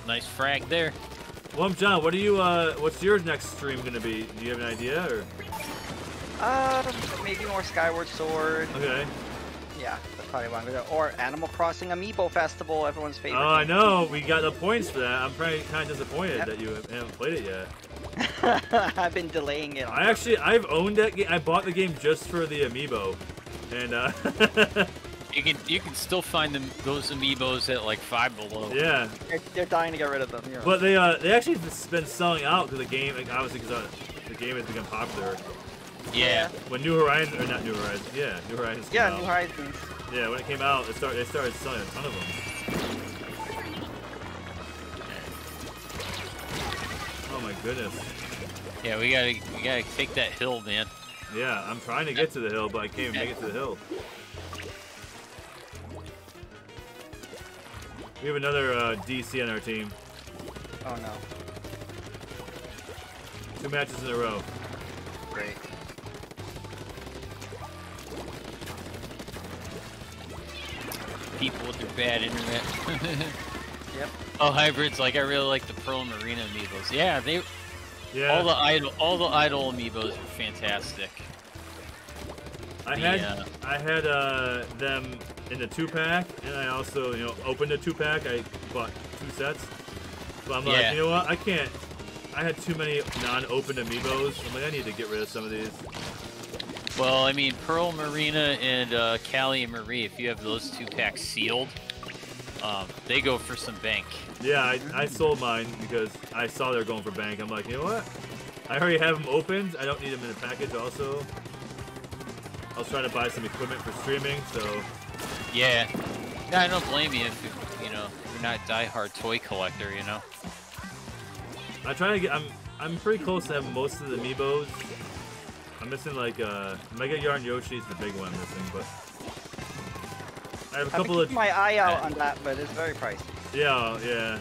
Nice frag there. One up John, what are you? Uh, what's your next stream gonna be? Do you have an idea or? Uh, maybe more Skyward Sword. Okay. Yeah, that's probably what I'm gonna. Or Animal Crossing Amiibo Festival, everyone's favorite. Oh, favorite. I know. We got the points for that. I'm probably kind of disappointed Yep. that you haven't played it yet. (laughs) I've been delaying it. I actually, I've owned that game. I bought the game just for the amiibo, and uh, (laughs) You can you can still find them those amiibos at like five below. yeah. They're, they're dying to get rid of them. But they, uh, they actually have been selling out because the game, like, obviously, because uh, the game has become popular. Yeah. When New Horizons, or not New Horizons, yeah, New Horizons. Came yeah, out. New Horizons. Yeah, when it came out, it started, they started selling a ton of them. Oh my goodness. Yeah, we gotta we gotta take that hill, man. Yeah, I'm trying to get to the hill, but I can't even make it to the hill. We have another uh, DC on our team. Oh no. Two matches in a row. Great. People with their bad internet. (laughs) Yep. Oh, hybrids! Like I really like the Pearl Marina amiibos. Yeah, they Yeah, all the idol all the idol amiibos are fantastic. I the, had uh, I had uh, them in the two pack, and I also you know opened the two pack. I bought two sets, but I'm like, you know what? I can't. I had too many non-opened amiibos. I'm like, I need to get rid of some of these. Well, I mean, Pearl Marina and uh, Callie and Marie, if you have those two packs sealed, um, they go for some bank. Yeah, I, I sold mine because I saw they're going for bank. I'm like, you know what? I already have them opened. I don't need them in a package. Also, I was trying to buy some equipment for streaming, so Yeah. Yeah, I don't blame you if you, you know you're not a diehard toy collector. You know. I'm trying to get. I'm I'm pretty close to having most of the amiibos. I'm missing like uh Mega Yarn Yoshi's the big one I'm missing, but I have a I've been couple of keeping my eye out on that, but it's very pricey. yeah yeah.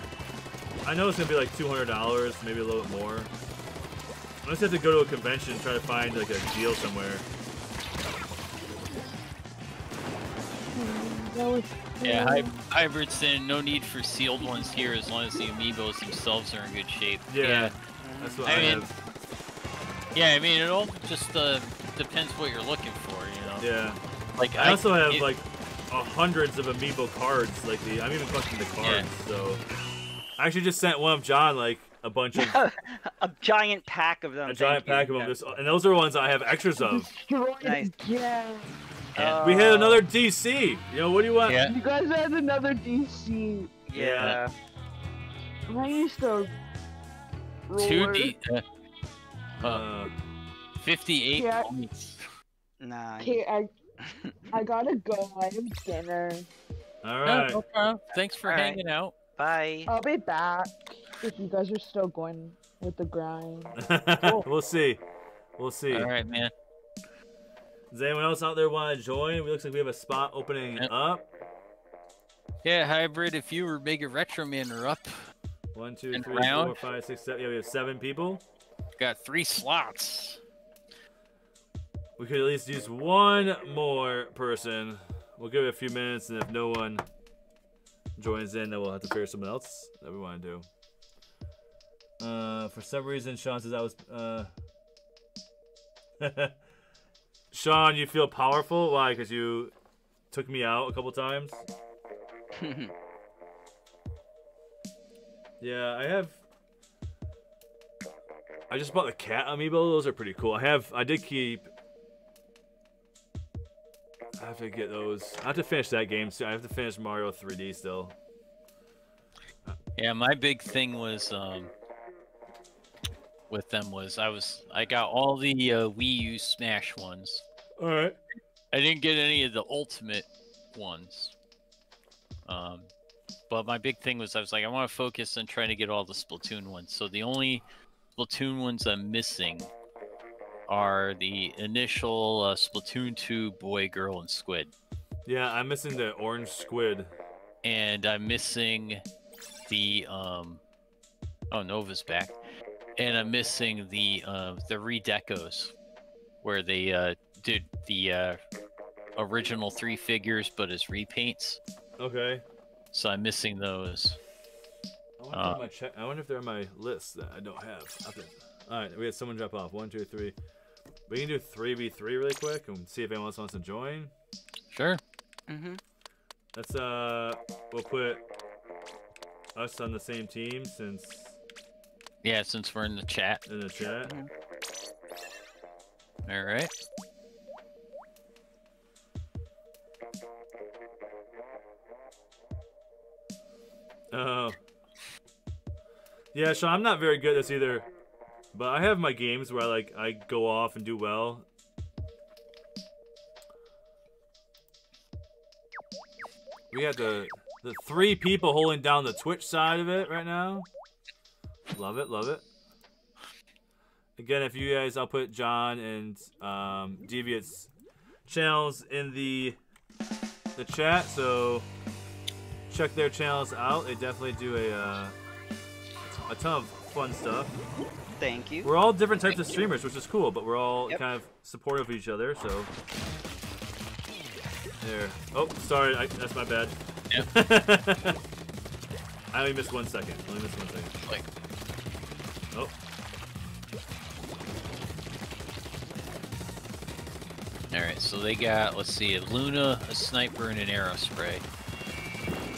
I know it's gonna be like two hundred dollars, maybe a little bit more. I just have to go to a convention and try to find like a deal somewhere. Yeah, cool. hy- hybrid sin. No need for sealed ones here, as long as the amiibos themselves are in good shape. Yeah, that's what I, I mean, have. Yeah, I mean, it all just uh, depends what you're looking for, you know. Yeah. Like I also have it- like uh, hundreds of amiibo cards. Like the I'm even collecting the cards. So I actually just sent one of John like a bunch of (laughs) a giant pack of them. a thank giant you. pack of them. Yeah. And those are ones I have extras of. (laughs) Destroyed Nice. again. Yeah. We had Uh, another DC. You know what do you want? Yeah. You guys had another DC. Yeah. I used to. two roar. D, uh, uh, Uh, 58 Yeah. points. Nah. Okay, I (laughs) I gotta go. I have dinner. all Yeah, right. no. Thanks for All right. hanging out. Bye. I'll be back if you guys are still going with the grind. (laughs) we'll see. We'll see. All right, man. Does anyone else out there want to join? It looks like we have a spot opening Yep. up. Yeah, hybrid. If you or Mega Retro Man are up, One, two, And three, four, round. five, six, seven. Yeah, we have seven people. Got three slots. We could at least use one more person. We'll give it a few minutes, and if no one joins in, then we'll have to figure something else that we want to do. Uh, for some reason, Sean says I was. Uh... (laughs) Sean, you feel powerful? Why? Because you took me out a couple times. (laughs) Yeah, I have. I just bought the cat amiibo. Those are pretty cool. I have. I did keep. I have to get those. I have to finish that game soon. I have to finish Mario 3D still. Yeah, my big thing was um, with them was I was I got all the uh, Wii U Smash ones. All right. I didn't get any of the Ultimate ones. Um, but my big thing was I was like I want to focus on trying to get all the Splatoon ones. So the only Splatoon ones I'm missing are the initial uh, Splatoon 2 boy, girl, and squid. Yeah, I'm missing the orange squid. and I'm missing the um oh Nova's back. And I'm missing the uh the redecos where they uh did the uh original three figures but as repaints. Okay. So I'm missing those. I wonder, Uh, if my check, I wonder if they're on my list that I don't have. Okay. All right, we had someone drop off. One, two, three. We can do three v three really quick and see if anyone else wants to join. Sure. hmm Let's uh, we'll put us on the same team since Yeah, since we're in the chat. in the chat. All right. Oh. Yeah, Sean, I'm not very good at this either. But I have my games where I like I go off and do well. We have the the three people holding down the Twitch side of it right now. Love it, love it. Again, if you guys, I'll put John and um, Deviant's channels in the the chat, so check their channels out. They definitely do a uh, a ton of fun stuff. Thank you. We're all different types of streamers, which is cool, but we're all Yep. kind of supportive of each other. So there. Oh, sorry, I, that's my bad. (laughs) I only missed one second. I Only missed one second. Like Oh. all right, so they got let's see, a Luna, a sniper, and an Aerospray.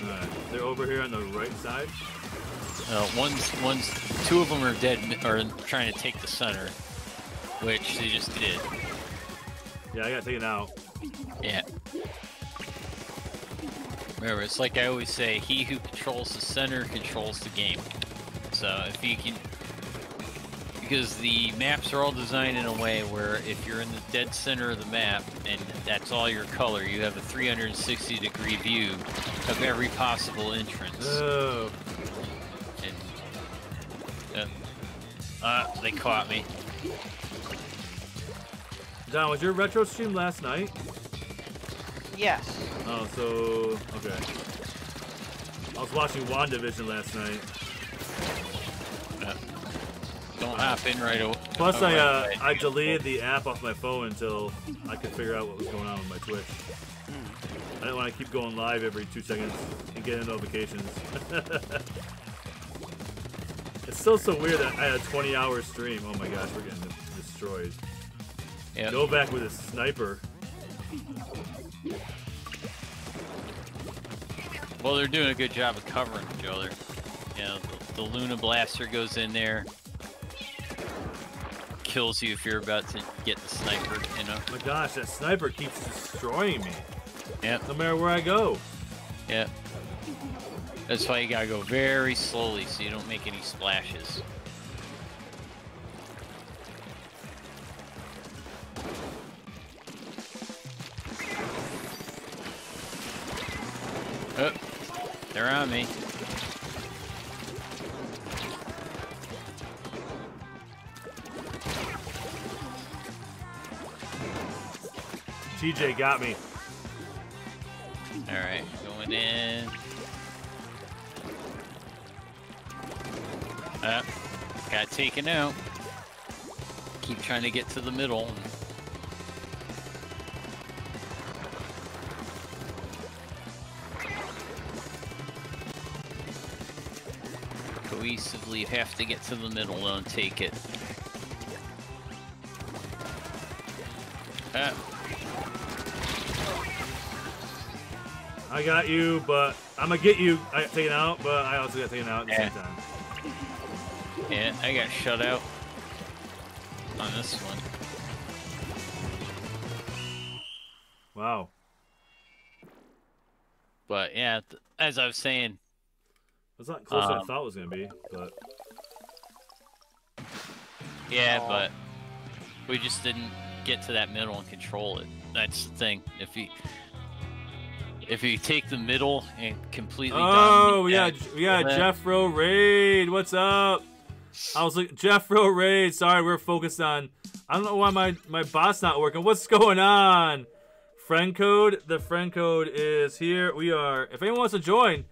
Alright. They're over here on the right side. Uh, one's one's two of them are dead or trying to take the center, which they just did. Yeah, I gotta take it out. Yeah. Remember, it's like I always say: he who controls the center controls the game. So if you can, because the maps are all designed in a way where if you're in the dead center of the map and that's all your color, you have a 360 degree view of every possible entrance. Oh. Uh, uh, they caught me. John, was your retro stream last night? Yes. Oh, so okay. I was watching WandaVision last night. Don't hop in right away. Plus, Oh, I uh, right, right. I deleted the app off my phone until I could figure out what was going on with my Twitch. I didn't want to keep going live every two seconds and getting notifications. (laughs) it's still so weird that I had a 20 hour stream. Oh my gosh, we're getting destroyed. Yep. back with a sniper. Well, they're doing a good job of covering each other. You know, the, the Luna Blaster goes in there, kills you if you're about to get the sniper. You know. My gosh, that sniper keeps destroying me. Yep. No matter where I go. Yep. That's why you gotta go very slowly so you don't make any splashes. Oh, they're on me. TJ got me. Alright, going in. Ah, got taken out. Keep trying to get to the middle. Cohesively, have to get to the middle, don't take it. Ah, I got you, but I'm gonna get you I got taken out, but I also got taken out at the Yeah. same time. Yeah, I got shut out on this one. Wow. But yeah, as I was saying, it's not close as I Um, thought it was gonna be, but yeah, Aw. but we just didn't get to that middle and control it. That's the thing. If you if you take the middle and completely Oh yeah, yeah, that- Jeffro Raid, what's up? I was like Jeffro Raid. Sorry, we're focused on. I don't know why my my bot's not working. What's going on? Friend code. The friend code is here. We are. If anyone wants to join,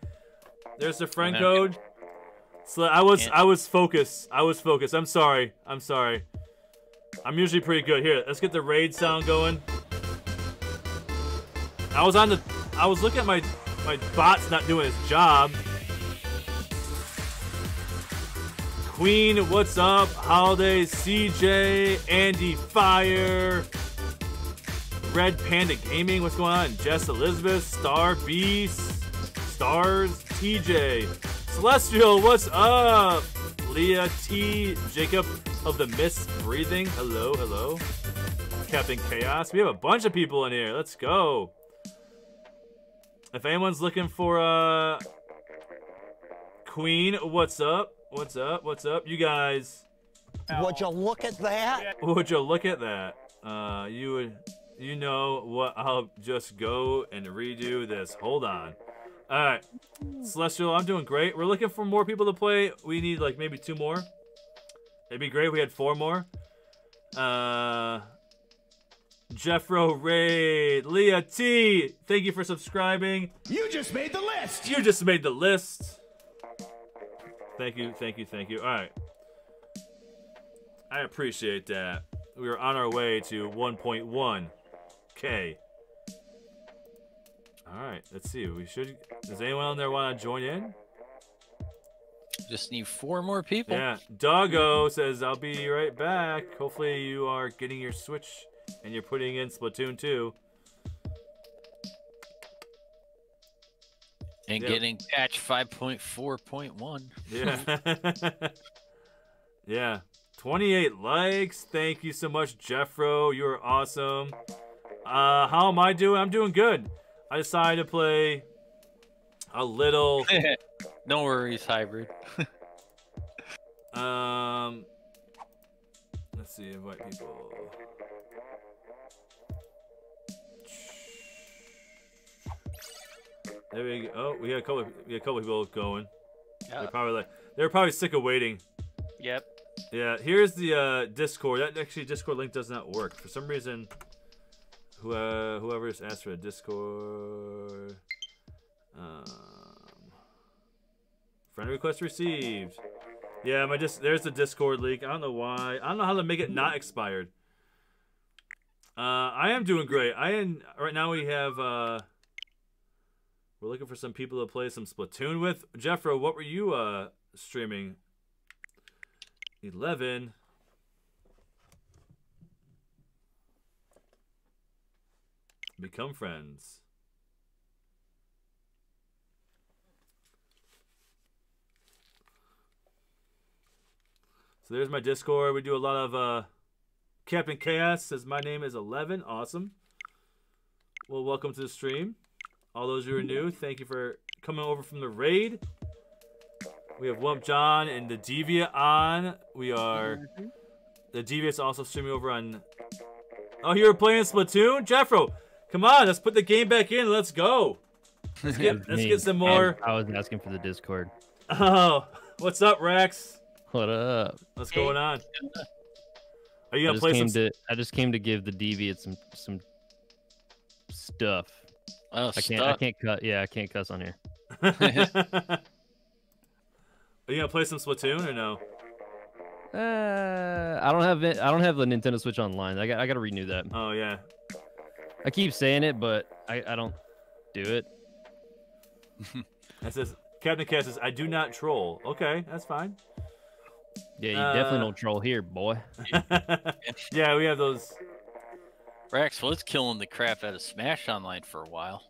there's the friend code. So I was Can't- I was focused. I was focused. I'm sorry. I'm sorry. I'm usually pretty good. Here, let's get the raid sound going. I was on the. I was looking at my my bot's not doing its job. Queen, what's up? Holiday, CJ, Andy Fire, Red Panda Gaming, what's going on? Jess Elizabeth, Star Beast, Stars, TJ, Celestial, what's up? Leah T, Jacob of the Mist Breathing, hello, hello. Captain Chaos, we have a bunch of people in here. Let's go. If anyone's looking for uh Queen, what's up? What's up? What's up? You guys, Would you look at that? would you look at that? Uh, you would, you know what? I'll just go and redo this. Hold on. All right, Celestial, I'm doing great. We're looking for more people to play. We need like maybe two more. It'd be great. if We had four more. Uh, Jeffro Raid, Leah T. Thank you for subscribing. You just made the list. You just made the list. Thank you, thank you, thank you. All right. I appreciate that. We are on our way to 1.1k. All right, let's see. We should. Does anyone on there want to join in? just need four more people. Yeah. Doggo says, I'll be right back. Hopefully, you are getting your Switch and you're putting in Splatoon 2. And Yeah. getting patch 5.4.1. Yeah. yeah. 28 likes. Thank you so much, Jeffro. You are awesome. Uh, how am I doing? I'm doing good. I decided to play a little. (laughs) no worries, hybrid. (laughs) Um, let's see, invite people. There we go. Oh, we got a couple. We had a couple people going. Yeah. They're probably like they're probably sick of waiting. Yep. Yeah, here's the uh, Discord. That actually Discord link does not work for some reason. Who uh, whoever just asked for a Discord. Um, friend request received. Yeah, my just there's the Discord leak. I don't know why. I don't know how to make it not expired. Uh, I am doing great. I am right now. We have uh, we're looking for some people to play some Splatoon with. Jeffro, what were you uh streaming? Eleven. Become friends. So there's my Discord. We do a lot of uh Captain Chaos says my name is Eleven. Awesome. Well, welcome to the stream. All those who are new, thank you for coming over from the raid. We have One Up John and the Deviant on. We are the Deviant's also streaming over on. Oh, you were playing Splatoon, Jeffro. Come on, let's put the game back in. Let's go. (laughs) Let's get let's get some more. I was asking for the Discord. Oh, what's up, Rex? What up? What's going on? Are you I gonna just play came some? to I just came to give the deviant some some stuff. Oh, I can't I can't cut yeah I can't cuss on here. (laughs) Are you gonna play some Splatoon or no? Uh, I don't have it. I don't have the Nintendo Switch Online. I got I got to renew that. Oh yeah. I keep saying it, but I I don't do it. (laughs) It says Captain Cat says I do not troll. Okay, that's fine. Yeah, you definitely Uh, don't troll here, boy. (laughs) yeah, we have those. Rex was killing the crap out of Smash Online for a while.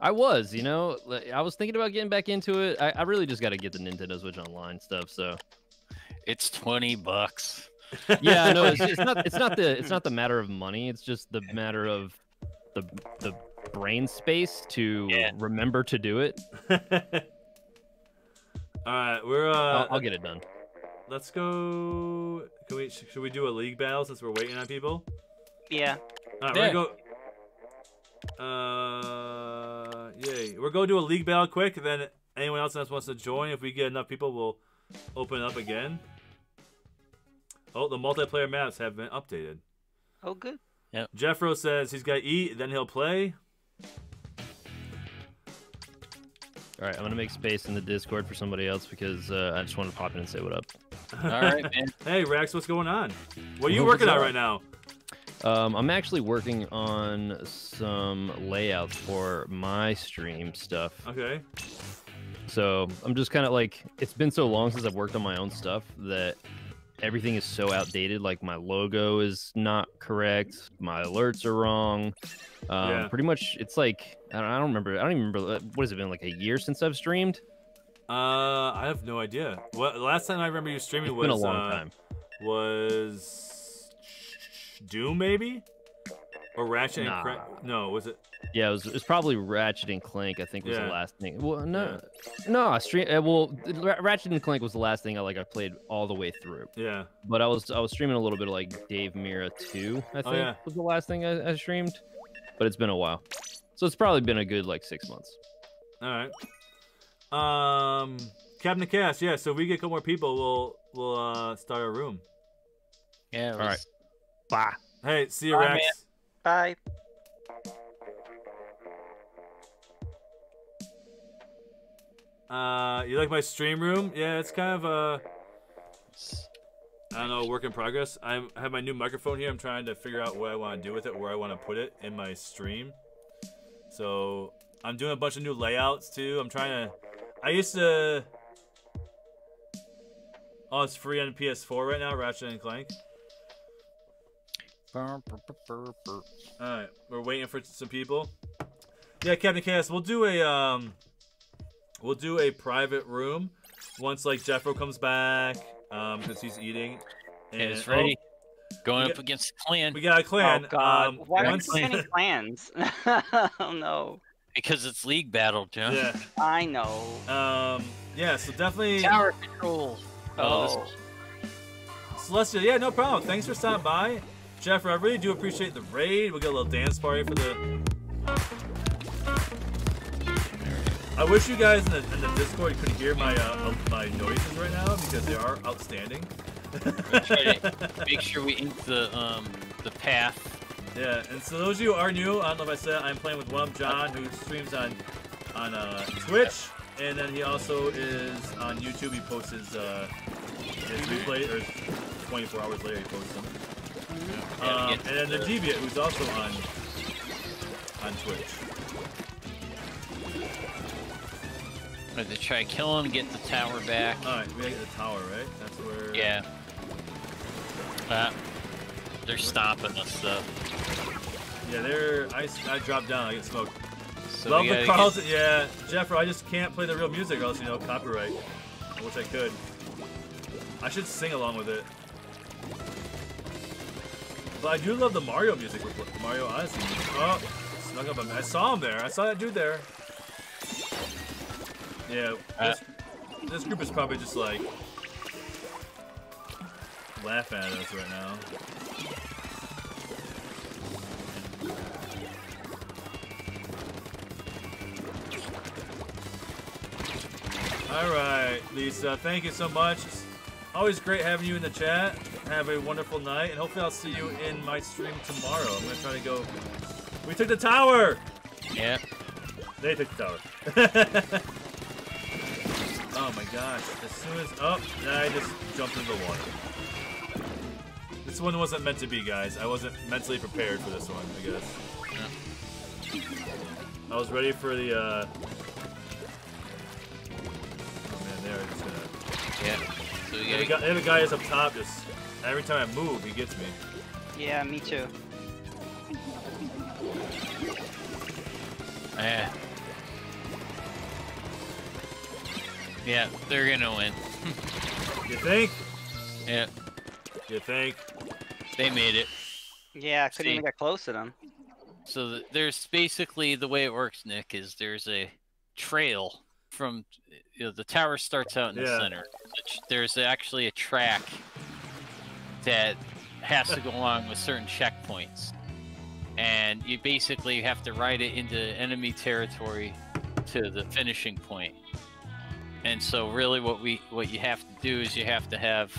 I was, you know, I was thinking about getting back into it. I, I really just got to get the Nintendo Switch Online stuff. So It's twenty bucks. yeah, no, it's, it's not. (laughs) It's not the. It's not the matter of money. It's just the matter of the the brain space to Yeah. remember to do it. (laughs) All right, we're uh. I'll, I'll get it done. Let's go. Can we? Should we do a league battle since we're waiting on people? Yeah. All right, Yeah. we're gonna go. Uh, yay! We're gonna do a league battle quick. And then anyone else that wants to join, if we get enough people, we'll open it up again. Oh, the multiplayer maps have been updated. Oh, good. Yeah. Jeffro says he's got to eat, then he'll play. All right, I'm gonna make space in the Discord for somebody else because uh, I just want to pop in and say what up. All right, man. (laughs) Hey Rex, what's going on? What are you working on right now? Um, I'm actually working on some layouts for my stream stuff. Okay. So I'm just kind of like, it's been so long since I've worked on my own stuff that everything is so outdated. Like my logo is not correct, my alerts are wrong. Um, Yeah. Pretty much, it's like I don't, I don't remember. I don't even remember. uh, What has it been like a year since I've streamed? Uh, I have no idea. What last time I remember you streaming It's was been a long uh, time. was Doom maybe or Ratchet and Clank? No, was it? Yeah, it was, it was probably Ratchet and Clank. I think was Yeah. the last thing. Well, no, no, I stream. uh, Well, Ratchet and Clank was the last thing I like. I played all the way through. Yeah. But I was I was streaming a little bit of like Dave Mirra 2, I think Oh, yeah. was the last thing I, I streamed. But it's been a while. So it's probably been a good like six months. All right. Um, Captain Cast. Yeah. So if we get a couple more people, we'll we'll uh start our room. Yeah. It All right. Was- Bah. Hey, see you, Bye, Rex. man. Bye. Uh, you like my stream room? Yeah, it's kind of a I don't know, work in progress. I'm, I have my new microphone here. I'm trying to figure out what I want to do with it, where I want to put it in my stream. So I'm doing a bunch of new layouts too. I'm trying to. I used to. Oh, it's free on PS4 right now, Ratchet and Clank. Burr, burr, burr, burr, burr. All right, we're waiting for some people. Yeah, Captain Chaos, we'll do a um, we'll do a private room once like Jeffro comes back, um, because he's eating. Yeah, it's oh, ready. Going up got- against the clan we got a clan. Oh God! Um, Why are you once, any plans? oh no! because it's league battle, John. yeah. I know. Um, yeah. So definitely, Tower control. Oh, Oh, Celestia. Yeah, no problem. Thanks for stopping by, Jeffro. I really do appreciate the raid. We'll get a little dance party for the. I wish you guys in the, in the Discord could hear my uh, my noises right now because they are outstanding. try (laughs) make sure we ink the um the path. Yeah, and so those of you who are new, I don't know if I said I'm playing with One Up John who streams on on uh, Twitch, and then he also is on YouTube. He posts his uh, His replay, or 24 hours later, he posts them. Um, and then the Deviant, who's also on on Twitch. I'm gonna try to kill him, get the tower back. All right, we gotta get the tower, right? That's where. Yeah. Uh, they're stopping us though. Yeah, they're. I, I drop down. I get smoked. So Love the gotta get- Carlton. Yeah, Jeffro. I just can't play the real music, or else you know copyright. I wish I could. I should sing along with it. But I do love the Mario music with Mario Odyssey. Oh, snuck up on me. I saw him there. I saw that dude there. Yeah, uh, this, this group is probably just like laughing at us right now. All right, Lisa, thank you so much. Always great having you in the chat. Have a wonderful night, and hopefully I'll see you in my stream tomorrow. I'm gonna try to go. We took the tower. Yeah. They took the tower. (laughs) oh my gosh! As soon as oh, now I just jumped into the water. This one wasn't meant to be, guys. I wasn't mentally prepared for this one. I guess. I was ready for the. uh... Oh man, they are just gonna. Yeah. So we They have, a gotta guy, they have a guy that's up top. Just every time I move, he gets me. Yeah, me too. Yeah. Yeah, they're gonna win. (laughs) You think? Yeah, You think? they made it. Yeah, I couldn't See. even get close to them. So th- there's basically the way it works, Nick, is there's a trail from you know, the tower starts out in the Yeah. center. The tr- There's actually a track that has to go (laughs) along with certain checkpoints, and you basically have to ride it into enemy territory to the finishing point. And so, really, what we what you have to do is you have to have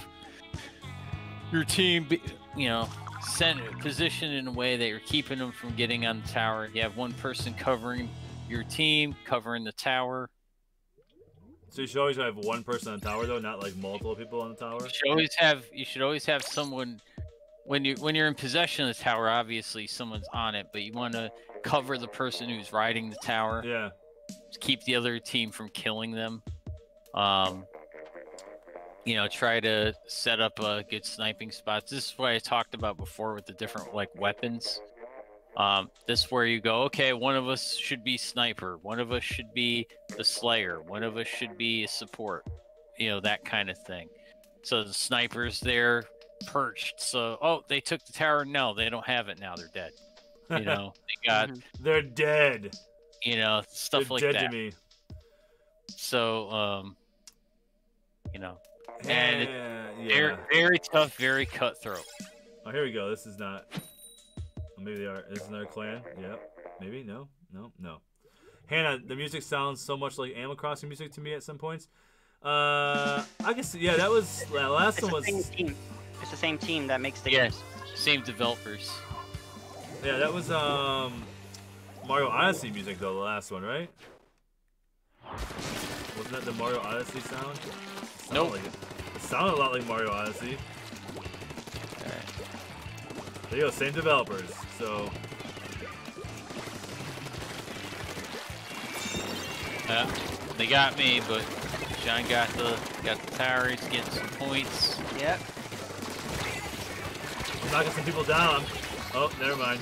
your team, be, you know, sent positioned in a way that you're keeping them from getting on the tower. You have one person covering your team, covering the tower. So you should always have one person on the tower, though, not like multiple people on the tower. You should always have you should always have someone when you when you're in possession of the tower. Obviously, someone's on it, but you want to cover the person who's riding the tower. Yeah. keep the other team from killing them. Um, you know, try to set up a good sniping spots. This is what I talked about before with the different like weapons. Um, this is where you go. Okay, one of us should be sniper. One of us should be the slayer. One of us should be a support. You know that kind of thing. So the sniper's there, perched. So oh, they took the tower. No, they don't have it now. They're dead. You (laughs) know, they got They're dead. you know stuff They're like dead that. to me. So, um, you know, and it- yeah. very, yeah. very tough, very cutthroat. Oh, here we go. This is not. Maybe they are. Is this another clan? Yep. Maybe. No. No. No. Hannah, the music sounds so much like Animal Crossing music to me at some points. Uh, I guess. Yeah, that was. The last It's one the was. same team. It's the same team that makes the Yes, games. same developers. Yeah, that was um, Mario Odyssey music though. The last one, right? Wasn't that the Mario Odyssey sound? It Nope. Like it. it sounded a lot like Mario Odyssey. There you go, same developers. So Uh, they got me, but John got the got the tower. He's getting some points. Yep. I'm knocking some people down. Oh, never mind.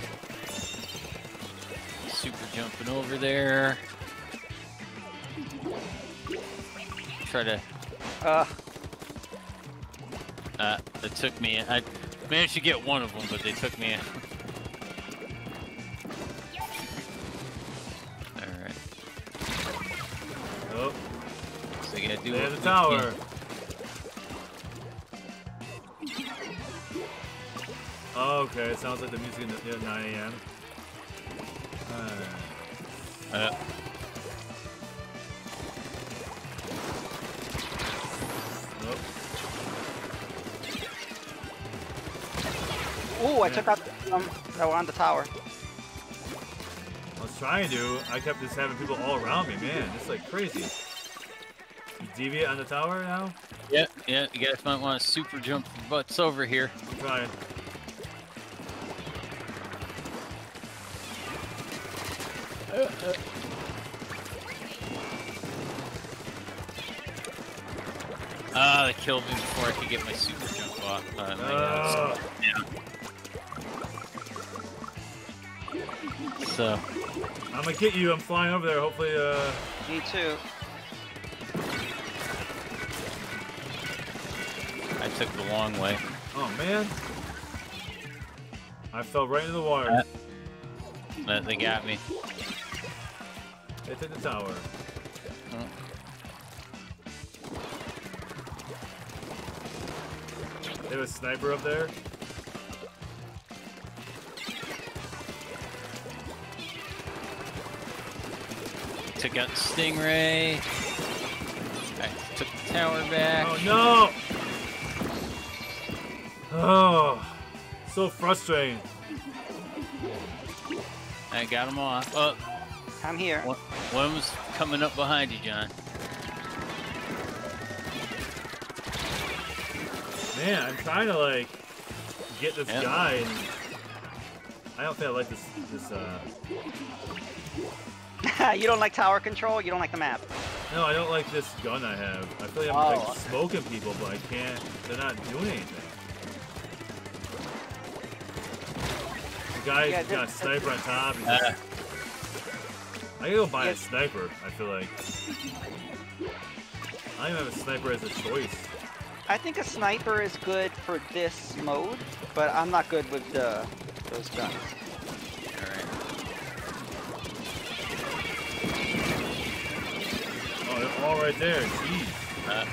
Super jumping over there. Try to. Uh, Uh, it took me. I managed to get one of them, but they took me. (laughs) So you gotta do they what have the tower. can. Oh, okay, it sounds like the music at 9 a.m. Alright. Uh, Nope. ooh, I Yeah. took out the um, that were on the tower. I was trying to. I kept just having people all around me, man. It's like crazy. You deviate on the tower now? Yeah, yeah. You guys might want to super jump your butts over here. I'm trying. Ah, they killed me before I could get my super jump off. Uh, uh, Uh, so, I'm gonna get you. I'm flying over there. Hopefully, uh, Me too. Took the long way. oh man. I fell right into the water. Uh. They got me. They took the tower. Oh. They have a sniper up there. Took out the Stingray. I took the tower back. Oh no! Oh, so frustrating. I got them off. Oh, I'm here. one, one was coming up behind you, John. Man, I'm trying to like get this Yeah. guy, and I don't think I like this. This uh, (laughs) you don't like tower control? You don't like the map? no, I don't like this gun I have. I feel like I'm Oh. like smoking people, but I can't. They're not doing anything. Guy's Yeah, got a sniper on top. Uh, just- I gotta go buy a sniper. I feel like I don't even have a sniper as a choice. I think a sniper is good for this mode, but I'm not good with the those guns. all right. Oh, they're all right there. Jeez. Uh,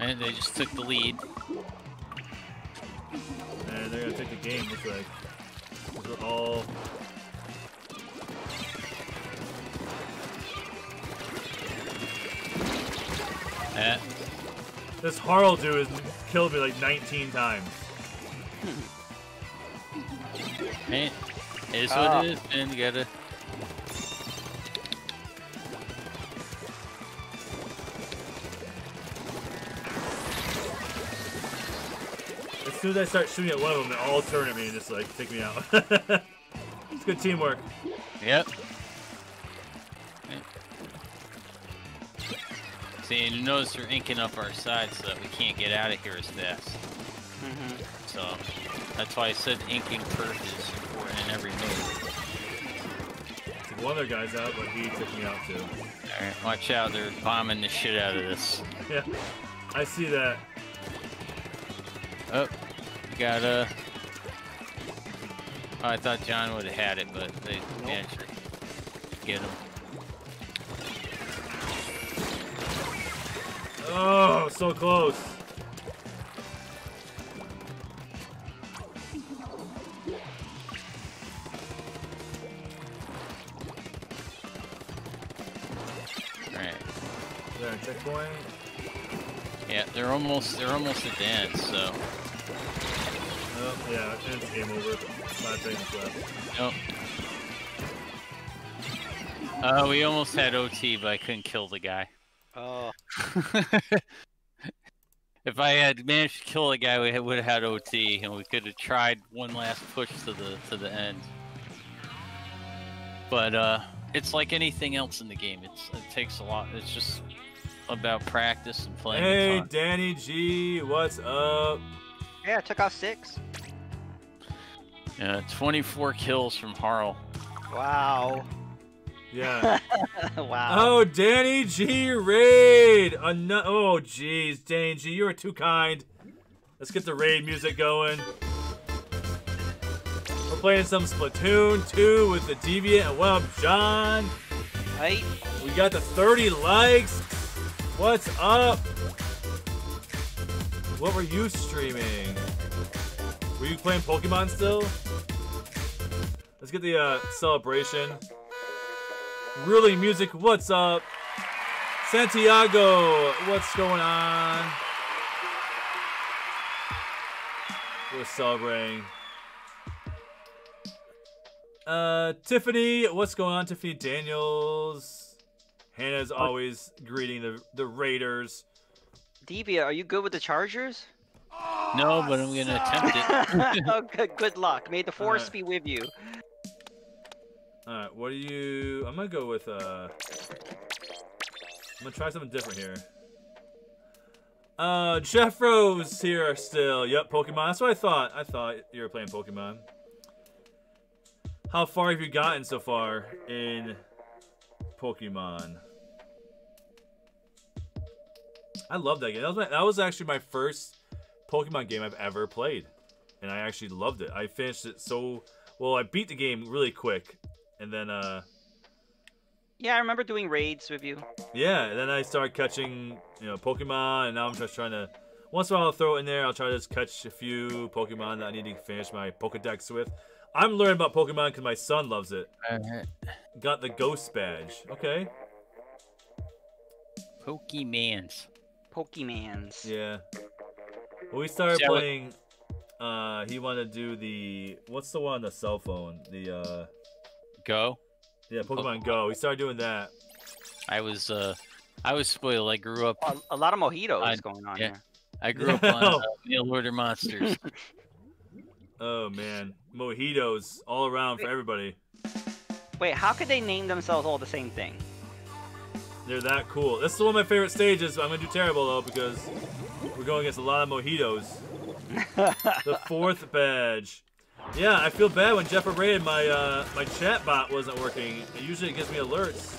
and they just took the lead. Game. Looks like 'Cause we're all. Uh, This Harl dude has killed me like 19 times. hey, it is Ah. what it is, man. You gotta. Soon as I start shooting at one of them, they all turn at me and just like take me out. (laughs) it's good teamwork. Yep. See, you notice they're inking up our side so that we can't get out of here as fast. Mm -hmm. So that's why I said inking perk is important in every move. Took one of their guys out, but he took me out too. Alright, watch out, they're bombing the shit out of this. Yeah, I see that. Oh, you gotta. Oh, I thought John would have had it, but they managed to get him. Oh, so close. Alright. Is there a checkpoint? Yeah, they're almost they're almost at the end, so yeah, and it's game over. Five seconds left. nope. Uh, we almost had OT, but I couldn't kill the guy. Oh, (laughs) if I had managed to kill the guy, we would have had OT, and we could have tried one last push to the to the end. But uh, it's like anything else in the game. It's it takes a lot. It's just about practice and playing. Hey, fun. Danny G, what's up? yeah, I took off six. Yeah, 24 kills from Harl. Wow. Yeah. (laughs) wow. Oh, Danny G raid. Ano- oh, jeez, Danny G, you are too kind. Let's get the raid music going. We're playing some Splatoon 2 with the Deviant and what up, John? Right? We got the 30 likes. What's up? What were you streaming? Were you playing Pokemon still? Let's get the uh, celebration. Really music, what's up? Santiago, what's going on? We're celebrating. Uh, Tiffany, what's going on? Tiffany Daniels. Hannah's always greeting the the Raiders. Devia, are you good with the Chargers? No, but I'm gonna attempt it. (laughs) oh, (laughs) good, good luck. May the force Alright. be with you. All right, what do you? I'm gonna go with uh. I'm gonna try something different here. Uh, Jeffro's here still. Yep, Pokemon. That's what I thought. I thought you were playing Pokemon. How far have you gotten so far in Pokemon? I love that game. That was, my, that was actually my first Pokemon game I've ever played, and I actually loved it. I finished it so well. I beat the game really quick, and then uh, Yeah, I remember doing raids with you. yeah, and then I started catching you know Pokemon, and now I'm just trying to. Once in a while, I'll throw it in there. I'll try to just catch a few Pokemon that I need to finish my Pokedex with. I'm learning about Pokemon because my son loves it. Alright. Got the Ghost badge. Okay. Pokemans. Pokemans. Yeah. When we started See, playing, uh, he wanted to do the what's the one on the cell phone? The uh, Go. yeah, Pokemon Go. We started doing that. I was uh, I was spoiled. I grew up. A, a lot of mojitos I- going on yeah. here. I grew (laughs) up on uh, mail order monsters. (laughs) Oh man, mojitos all around for everybody. Wait, how could they name themselves all the same thing? They're that cool. This is one of my favorite stages. I'm gonna do terrible though because we're going against a lot of mojitos. the fourth badge. Yeah, I feel bad when Jeff rated my uh, my chat bot wasn't working. It usually gives me alerts,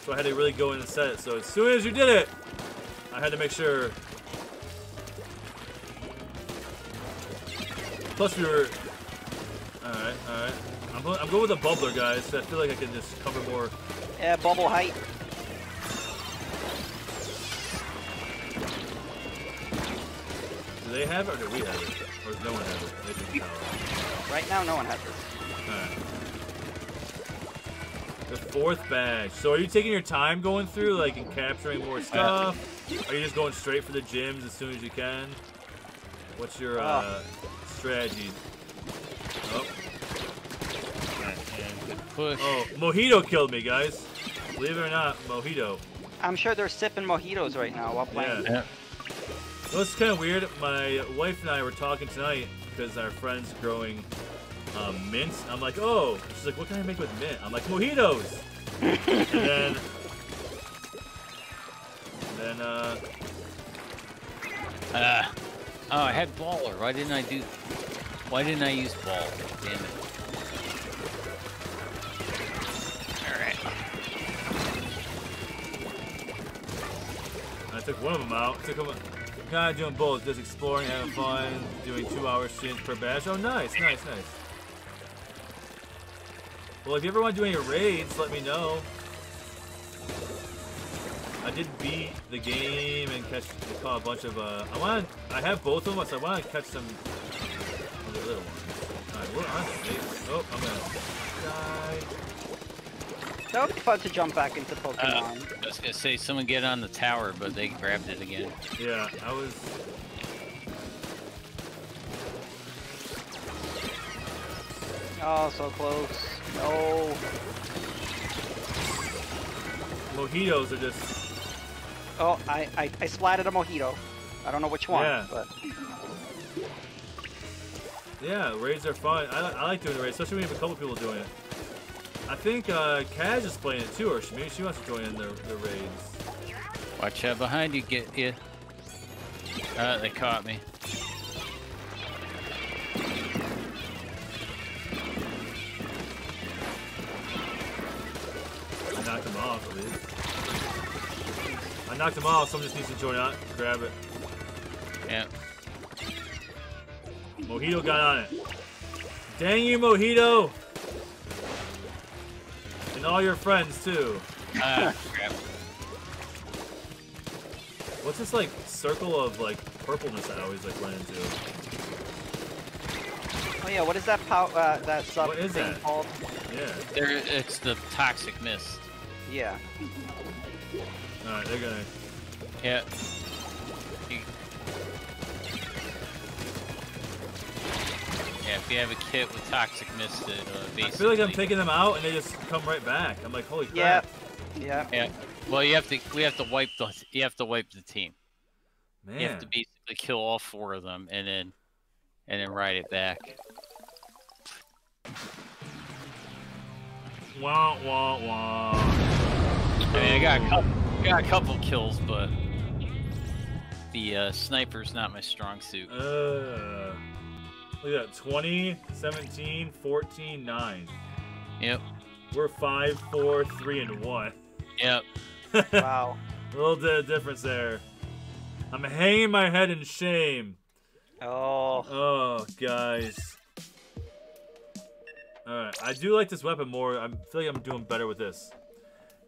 so I had to really go in and set it. So as soon as you did it, I had to make sure. Plus we were. All right, all right. I'm, go- I'm going with a bubbler, guys. I feel like I can just cover more. Yeah, bubble height. They have it or do we have it? Or does no one have it? They just tell us. Right now, no one has this. Alright. The fourth badge. So are you taking your time going through, like, and capturing more stuff? Are you just going straight for the gyms as soon as you can? What's your uh, strategy? Oh, and push. oh, Mojito killed me, guys. Believe it or not, Mojito. I'm sure they're sipping mojitos right now while playing. Yeah. Well, it's kind of weird. My wife and I were talking tonight because our friend's growing um, mint. I'm like, oh, she's like, what can I make with mint? I'm like, mojitos. and then, and then, uh, Ah. oh, I had baller. Why didn't I do? Why didn't I use ball? Damn it. All right. I took one of them out. Took them. Kind of doing both, just exploring, having fun, doing two-hour streams per batch. Oh, nice, nice, nice. Well, if you ever want to do any raids, let me know. I did beat the game and catch caught a bunch of. Uh, I want. I have both of them, so I want to catch some little ones. Where are they? They- Oh, I'm gonna die. That would be fun to jump back into Pokemon. Uh, I was gonna say someone get on the tower, but they grabbed it again. Yeah, I was. oh, so close. No. Mojitos are just. Oh, I, I, I splatted a mojito. I don't know which one, Yeah. but Yeah, raids are fun. I, I like doing the raids, especially when you have a couple people doing it. I think uh, Kaz is playing it too, or she, maybe she wants to join in the, the raids. Watch out behind you, get you. Uh, they caught me. I knocked him off, at least. I knocked him off, someone just needs to join out, grab it. Yeah. Mojito got on it. Dang you, Mojito! And all your friends, too. Ah, (laughs) crap. What's this, like, circle of, like, purpleness I always, like, run into? oh yeah, what is that pow uh, that sub What is thing that? called? Yeah. There, it's the toxic mist. Yeah. Alright, they're gonna... Yeah. You- Yeah, if you have a kit with Toxic Mist, it uh, basically. I feel like I'm taking them out and they just come right back. I'm like, holy Yeah. crap. Yeah. Yeah. Well, you have to. We have to wipe the. You have to wipe the team. Man. You have to basically kill all four of them and then, and then ride it back. Wah, wah, wah. I mean, I got a couple, got a couple kills, but the uh, sniper's not my strong suit. Uh, look at that. 20, 17, 14, 9. Yep. We're 5, 4, 3, and 1. Yep. (laughs) Wow. A little bit of difference there. I'm hanging my head in shame. Oh. Oh, guys. Alright, I do like this weapon more. I feel like I'm doing better with this.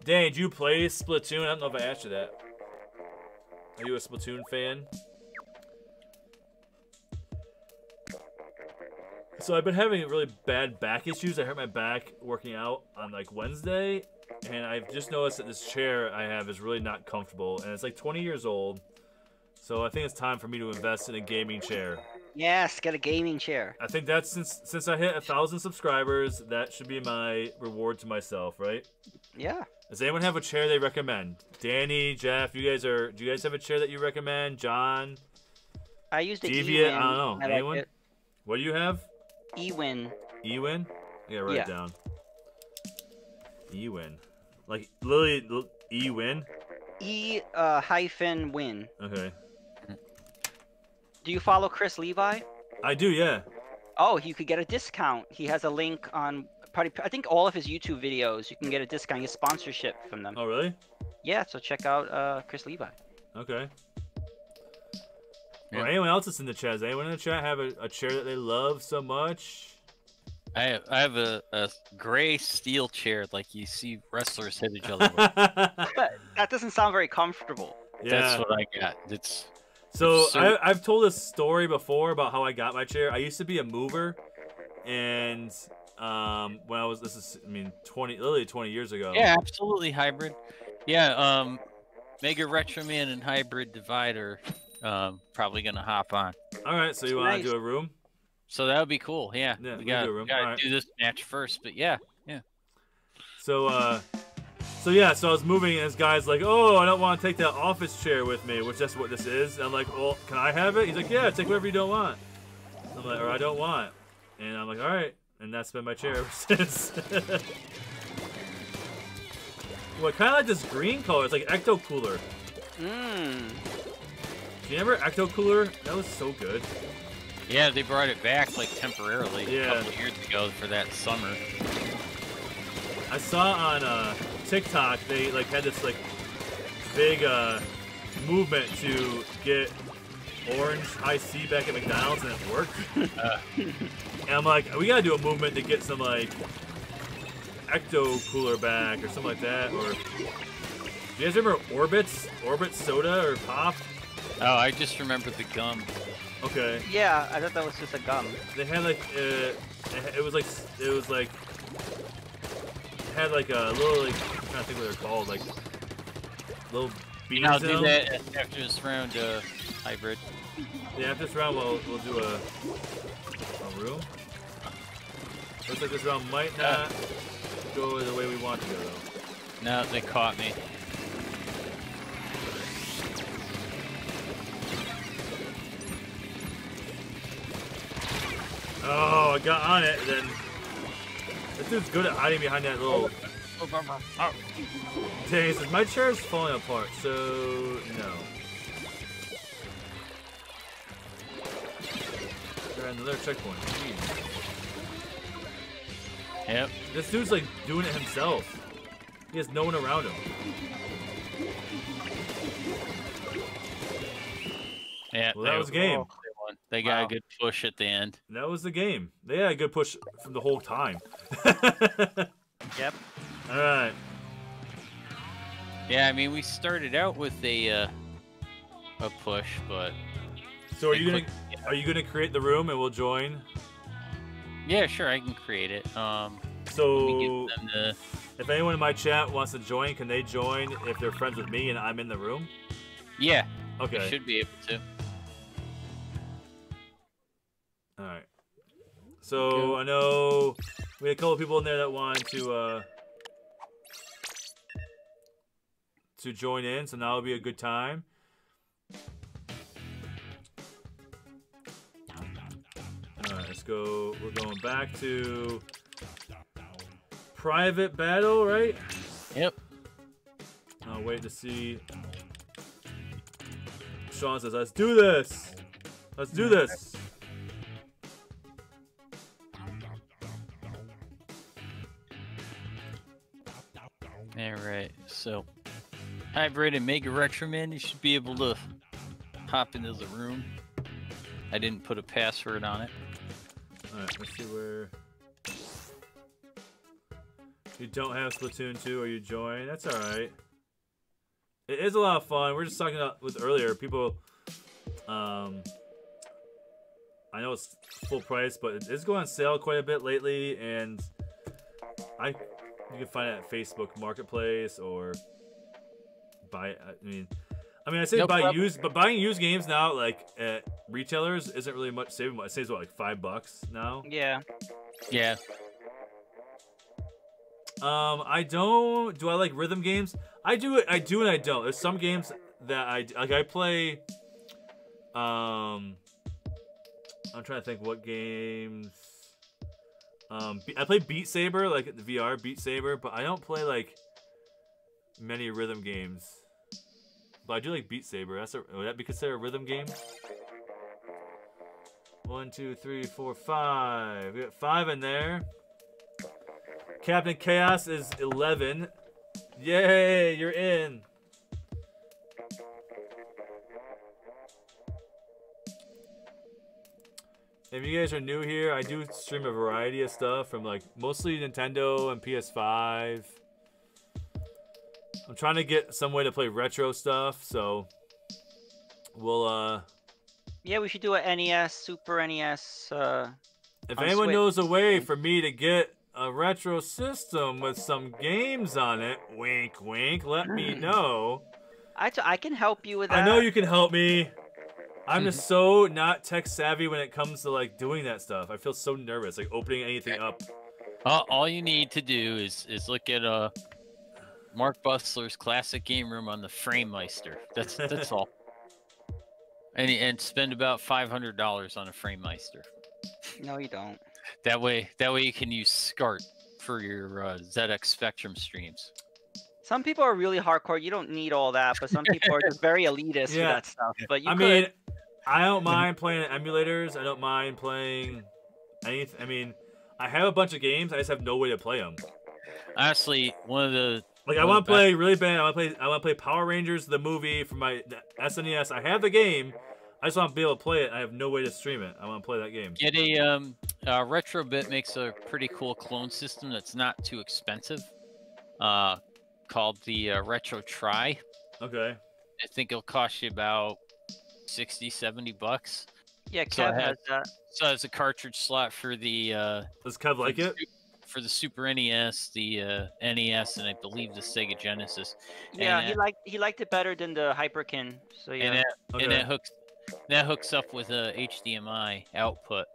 Dan, do you play Splatoon? I don't know if I asked you that. Are you a Splatoon fan? So I've been having really bad back issues. I hurt my back working out on like Wednesday, and I've just noticed that this chair I have is really not comfortable, and it's like 20 years old. So I think it's time for me to invest in a gaming chair. Yes, get a gaming chair. I think that's since since I hit a thousand subscribers, that should be my reward to myself, right? Yeah. Does anyone have a chair they recommend? Danny, Jeff, you guys are. Do you guys have a chair that you recommend? John, I used the Deviant. I don't know. I Anyone? it. What do you have? E-Win. Ewin. Gotta write Yeah. it down. Ewin, like literally Ewin. E uh, hyphen win. Okay, Do you follow Chris Levi? I do. Yeah. Oh, you could get a discount. He has a link on probably I think all of his YouTube videos. You can get a discount. He sponsorship from them. Oh really? Yeah, so check out uh, Chris Levi. Okay. Yeah. Or anyone else that's in the chat? Does anyone in the chat have a, a chair that they love so much? I have, I have a, a gray steel chair like you see wrestlers hit each other with. (laughs) that doesn't sound very comfortable. yeah. That's what I got. It's So So- I, I've told a story before about how I got my chair. I used to be a mover, and um, when I was this is I mean twenty literally twenty years ago. yeah, absolutely hybrid. Yeah, um, Mega Retroman and Hybrid Divider, um, probably gonna hop on. All right, so you want Nice. to do a room? So that would be cool. Yeah, Yeah, we we got do a room. gotta Alright. do this match first. But yeah, yeah. So uh, so yeah, so I was moving, and this guy's like, "Oh, I don't want to take that office chair with me," which that's what this is. And I'm like, "Well, can I have it?" He's like, "Yeah, take whatever you don't want." I'm like, "Or I don't want," and I'm like, "All right," and that's been my chair (laughs) ever since. (laughs) well, kind of like this green color. It's like Ecto Cooler. Mmm. Do you remember Ecto Cooler? That was so good. Yeah, they brought it back like temporarily Yeah. a couple years ago for that summer. I saw on uh, TikTok they like had this like big uh, movement to get orange Hi-C back at McDonald's and it worked. Uh. (laughs) and I'm like, we gotta do a movement to get some like Ecto Cooler back or something like that. Or do you guys remember Orbits? Orbit soda or pop? Oh, I just remembered the gum. Okay. Yeah, I thought that was just a gum. They had like uh, it was like it was like it had like a little like I'm trying to think what they're called like little beans. I'll do them. that after this round. Uh, hybrid. Yeah, after this round we'll we'll do a a room. Looks like this round might not go the way we want it to go though. No, they caught me. Oh, I got on it. Then this dude's good at hiding behind that little. Dang, he says my chair is falling apart, so no. They're at another checkpoint. Jeez. Yep. This dude's like doing it himself. He has no one around him. Yeah. Well, that was game. They won. They got Wow. a good push at the end. That was the game. They had a good push from the whole time. (laughs) Yep. All right. Yeah, I mean, we started out with a uh, a push, but So are you gonna quick- are you gonna create the room and we'll join? Yeah, sure, I can create it. Um, So give the. if anyone in my chat wants to join, can they join if they're friends with me and I'm in the room? Yeah, you Okay. should be able to. All right. So I know we had a couple of people in there that wanted to uh, to join in. So now would be a good time. All right, let's go. We're going back to private battle, right? Yep. I'll wait to see. Sean says, "Let's do this. Let's do this." So, hybrid and Mega Retro Man, you should be able to hop into the room. I didn't put a password on it. All right, let's see where. You don't have Splatoon 2 or you join. That's all right. It is a lot of fun. We're just talking about with earlier people. Um, I know it's full price, but it is going on sale quite a bit lately, and I you can find it at Facebook Marketplace or buy. I mean, I mean, I say No buy problem. used, but buying used games now, like at retailers, isn't really much saving. It saves what like five bucks now. Yeah. Yeah. Um, I don't. Do I like rhythm games? I do. I do, and I don't. There's some games that I like. I play. Um, I'm trying to think what games. Um, I play Beat Saber, like the VR Beat Saber, but I don't play like many rhythm games. But I do like Beat Saber. That's a, would that be considered a rhythm game? One, two, three, four, five. We got five in there. Captain Chaos is 11. Yay, you're in. If you guys are new here, I do stream a variety of stuff from like mostly Nintendo and PS5. I'm trying to get some way to play retro stuff, so we'll uh Yeah, we should do a NES, Super NES. Uh, If anyone Switch. knows a way for me to get a retro system with some games on it, wink, wink, let me (clears throat) know. I, t- I can help you with that. I know you can help me. I'm just so not tech savvy when it comes to like doing that stuff. I feel so nervous, like opening anything up. All, all you need to do is is look at uh Mark Bussler's classic game room on the FrameMeister. That's that's all. (laughs) And and spend about five hundred dollars on a FrameMeister. No, you don't. That way that way you can use SCART for your uh, ZX Spectrum streams. Some people are really hardcore. You don't need all that, but some people are just very elitist for (laughs) that stuff. But you I could. mean, I don't mind playing emulators. I don't mind playing anything. I mean, I have a bunch of games. I just have no way to play them. Honestly, one of the Like I want to play really bad. I want to play. I want to play Power Rangers the movie for my SNES. I have the game. I just want to be able to play it. I have no way to stream it. I want to play that game. Get a um, uh, Retrobit makes a pretty cool clone system that's not too expensive. Uh, called the uh, Retro Trio. Okay. I think it'll cost you about 60, 70 bucks. yeah, so I Kev had- has that. So it's a cartridge slot for the uh, Does Kev like it? for the Super NES, the uh, NES, and I believe the Sega Genesis. Yeah, and, he liked he liked it better than the Hyperkin. So yeah. And that Okay. and that hooks that hooks up with a HDMI output,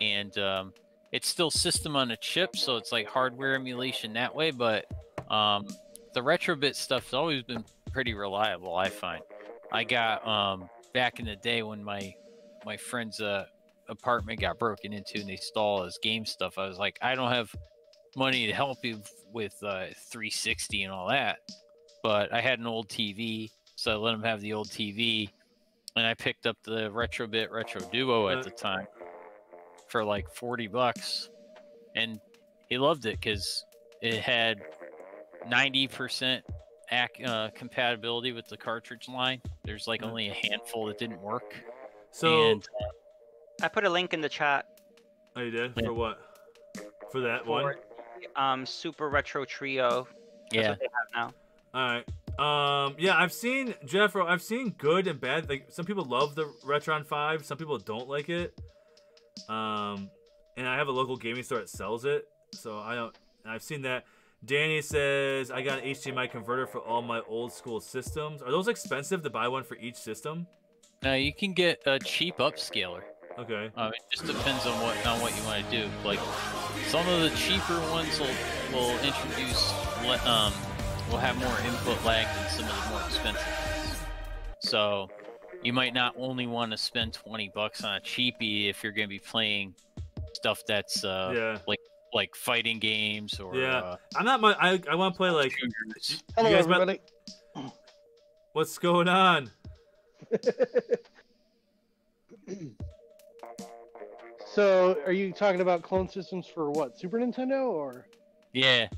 and um, it's still system on a chip, so it's like hardware emulation that way. But um, the retrobit stuff's always been pretty reliable, I find. I got um, back in the day when my my friend's uh, apartment got broken into and they stole his game stuff. I was like, I don't have money to help you with uh, 360 and all that, but I had an old TV, so I let him have the old TV, and I picked up the Retrobit Retro Duo at Uh. the time for like 40 bucks, and he loved it because it had 90% ac- uh, compatibility with the cartridge line. There's like Yeah. only a handful that didn't work. So, and I put a link in the chat oh, you did Yeah. for what? For that one. um Super Retro Trio. That's yeah, what they have now. All right. Um. Yeah, I've seen Jeffro. I've seen good and bad. Like some people love the Retron Five. Some people don't like it. Um. And I have a local gaming store that sells it, so I don't. I've seen that. Danny says I got an HDMI converter for all my old school systems. Are those expensive to buy one for each system? now you can get a cheap upscaler. Okay. Um, it just depends on what on what you want to do. Like some of the cheaper ones will will introduce um will have more input lag than some of the more expensive ones. So you might not only want to spend twenty bucks on a cheapie if you're going to be playing stuff that's uh yeah. like fighting games or Yeah. uh, I'm not much. I I want to play like. shooters. Hello, you guys met- everybody. What's going on? (laughs) so, are you talking about clone systems for what? Super Nintendo or? Yeah,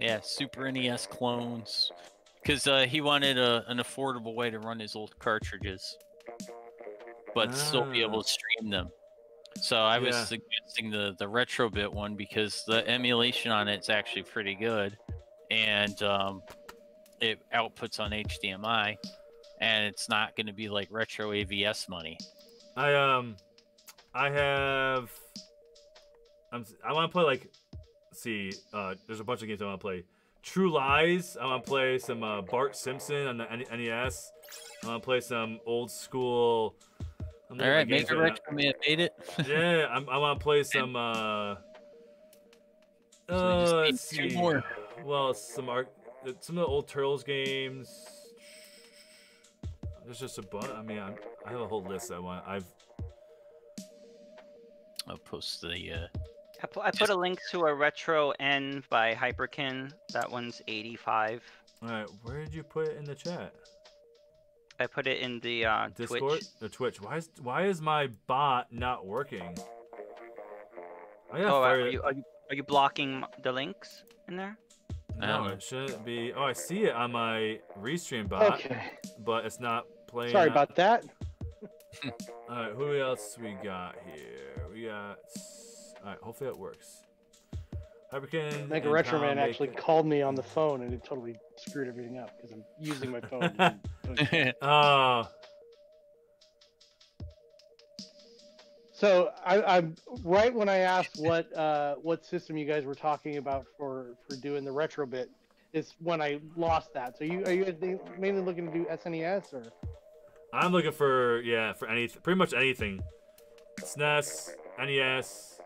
yeah, Super NES clones. Because uh, he wanted a, an affordable way to run his old cartridges, but still be able to stream them. So I was Yeah. suggesting the the Retrobit one because the emulation on it's actually pretty good, and um, it outputs on HDMI, and it's not going to be like retro AVS money. I um, I have. I'm. I want to play like. see, uh, there's a bunch of games I want to play. True Lies. I want to play some uh, Bart Simpson on the N- NES. I want to play some old school. I'm All looking at right, my make games a right retro man made it. (laughs) yeah, I'm, I want to play some. Uh, So uh, let's two see. more. Well, some art, some of the old Turtles games. There's just a bunch. I mean, I'm, I have a whole list. I want. I've. I'll post the. Uh, I pu- I put a link to a retro N by Hyperkin. That one's 85. All right, where did you put it in the chat? I put it in the uh, Discord Twitch. or Twitch? Why is why is my bot not working? I gotta Oh, fire are it. you, are you are you blocking the links in there? No, don't it shouldn't be. Oh, I see it on my restream bot, Okay. but it's not playing. Sorry on- about that. (laughs) All right, who else we got here? We got. All right, hopefully it works. Hyperkin. Mega and Retro Man actually Baker. called me on the phone and it totally screwed everything up because I'm using my phone. and- (laughs) Oh, (laughs) so I, I'm right when I asked what uh, what system you guys were talking about for for doing the retro bit is when I lost that. So you are you mainly looking to do SNES or? I'm looking for yeah for anything, pretty much anything. SNES, NES,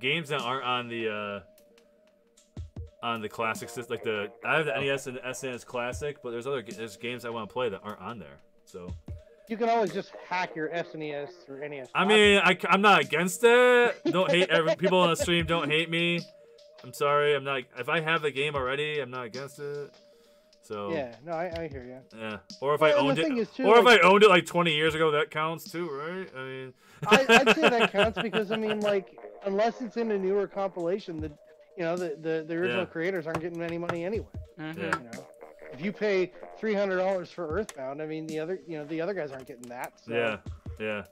games that aren't on the uh on the classic system. Like the I have the NES and the SNES Classic, but there's other there's games I want to play that aren't on there. So You can always just hack your SNES or NES. I mean, I, am not against it. Don't hate every people on the stream. Don't hate me. I'm sorry. I'm not. If I have the game already, I'm not against it. So Yeah, no, I, I hear you. yeah. Or if Well, I owned it, too, or if like- I owned it like 20 years ago, that counts too, right? I mean, I, I'd say that (laughs) counts because I mean, like, unless it's in a newer compilation, the you know the the, the original Yeah. creators aren't getting any money anyway. Mhm. Yeah. You know, if you pay three hundred dollars for Earthbound, I mean, the other you know the other guys aren't getting that. So. yeah, yeah.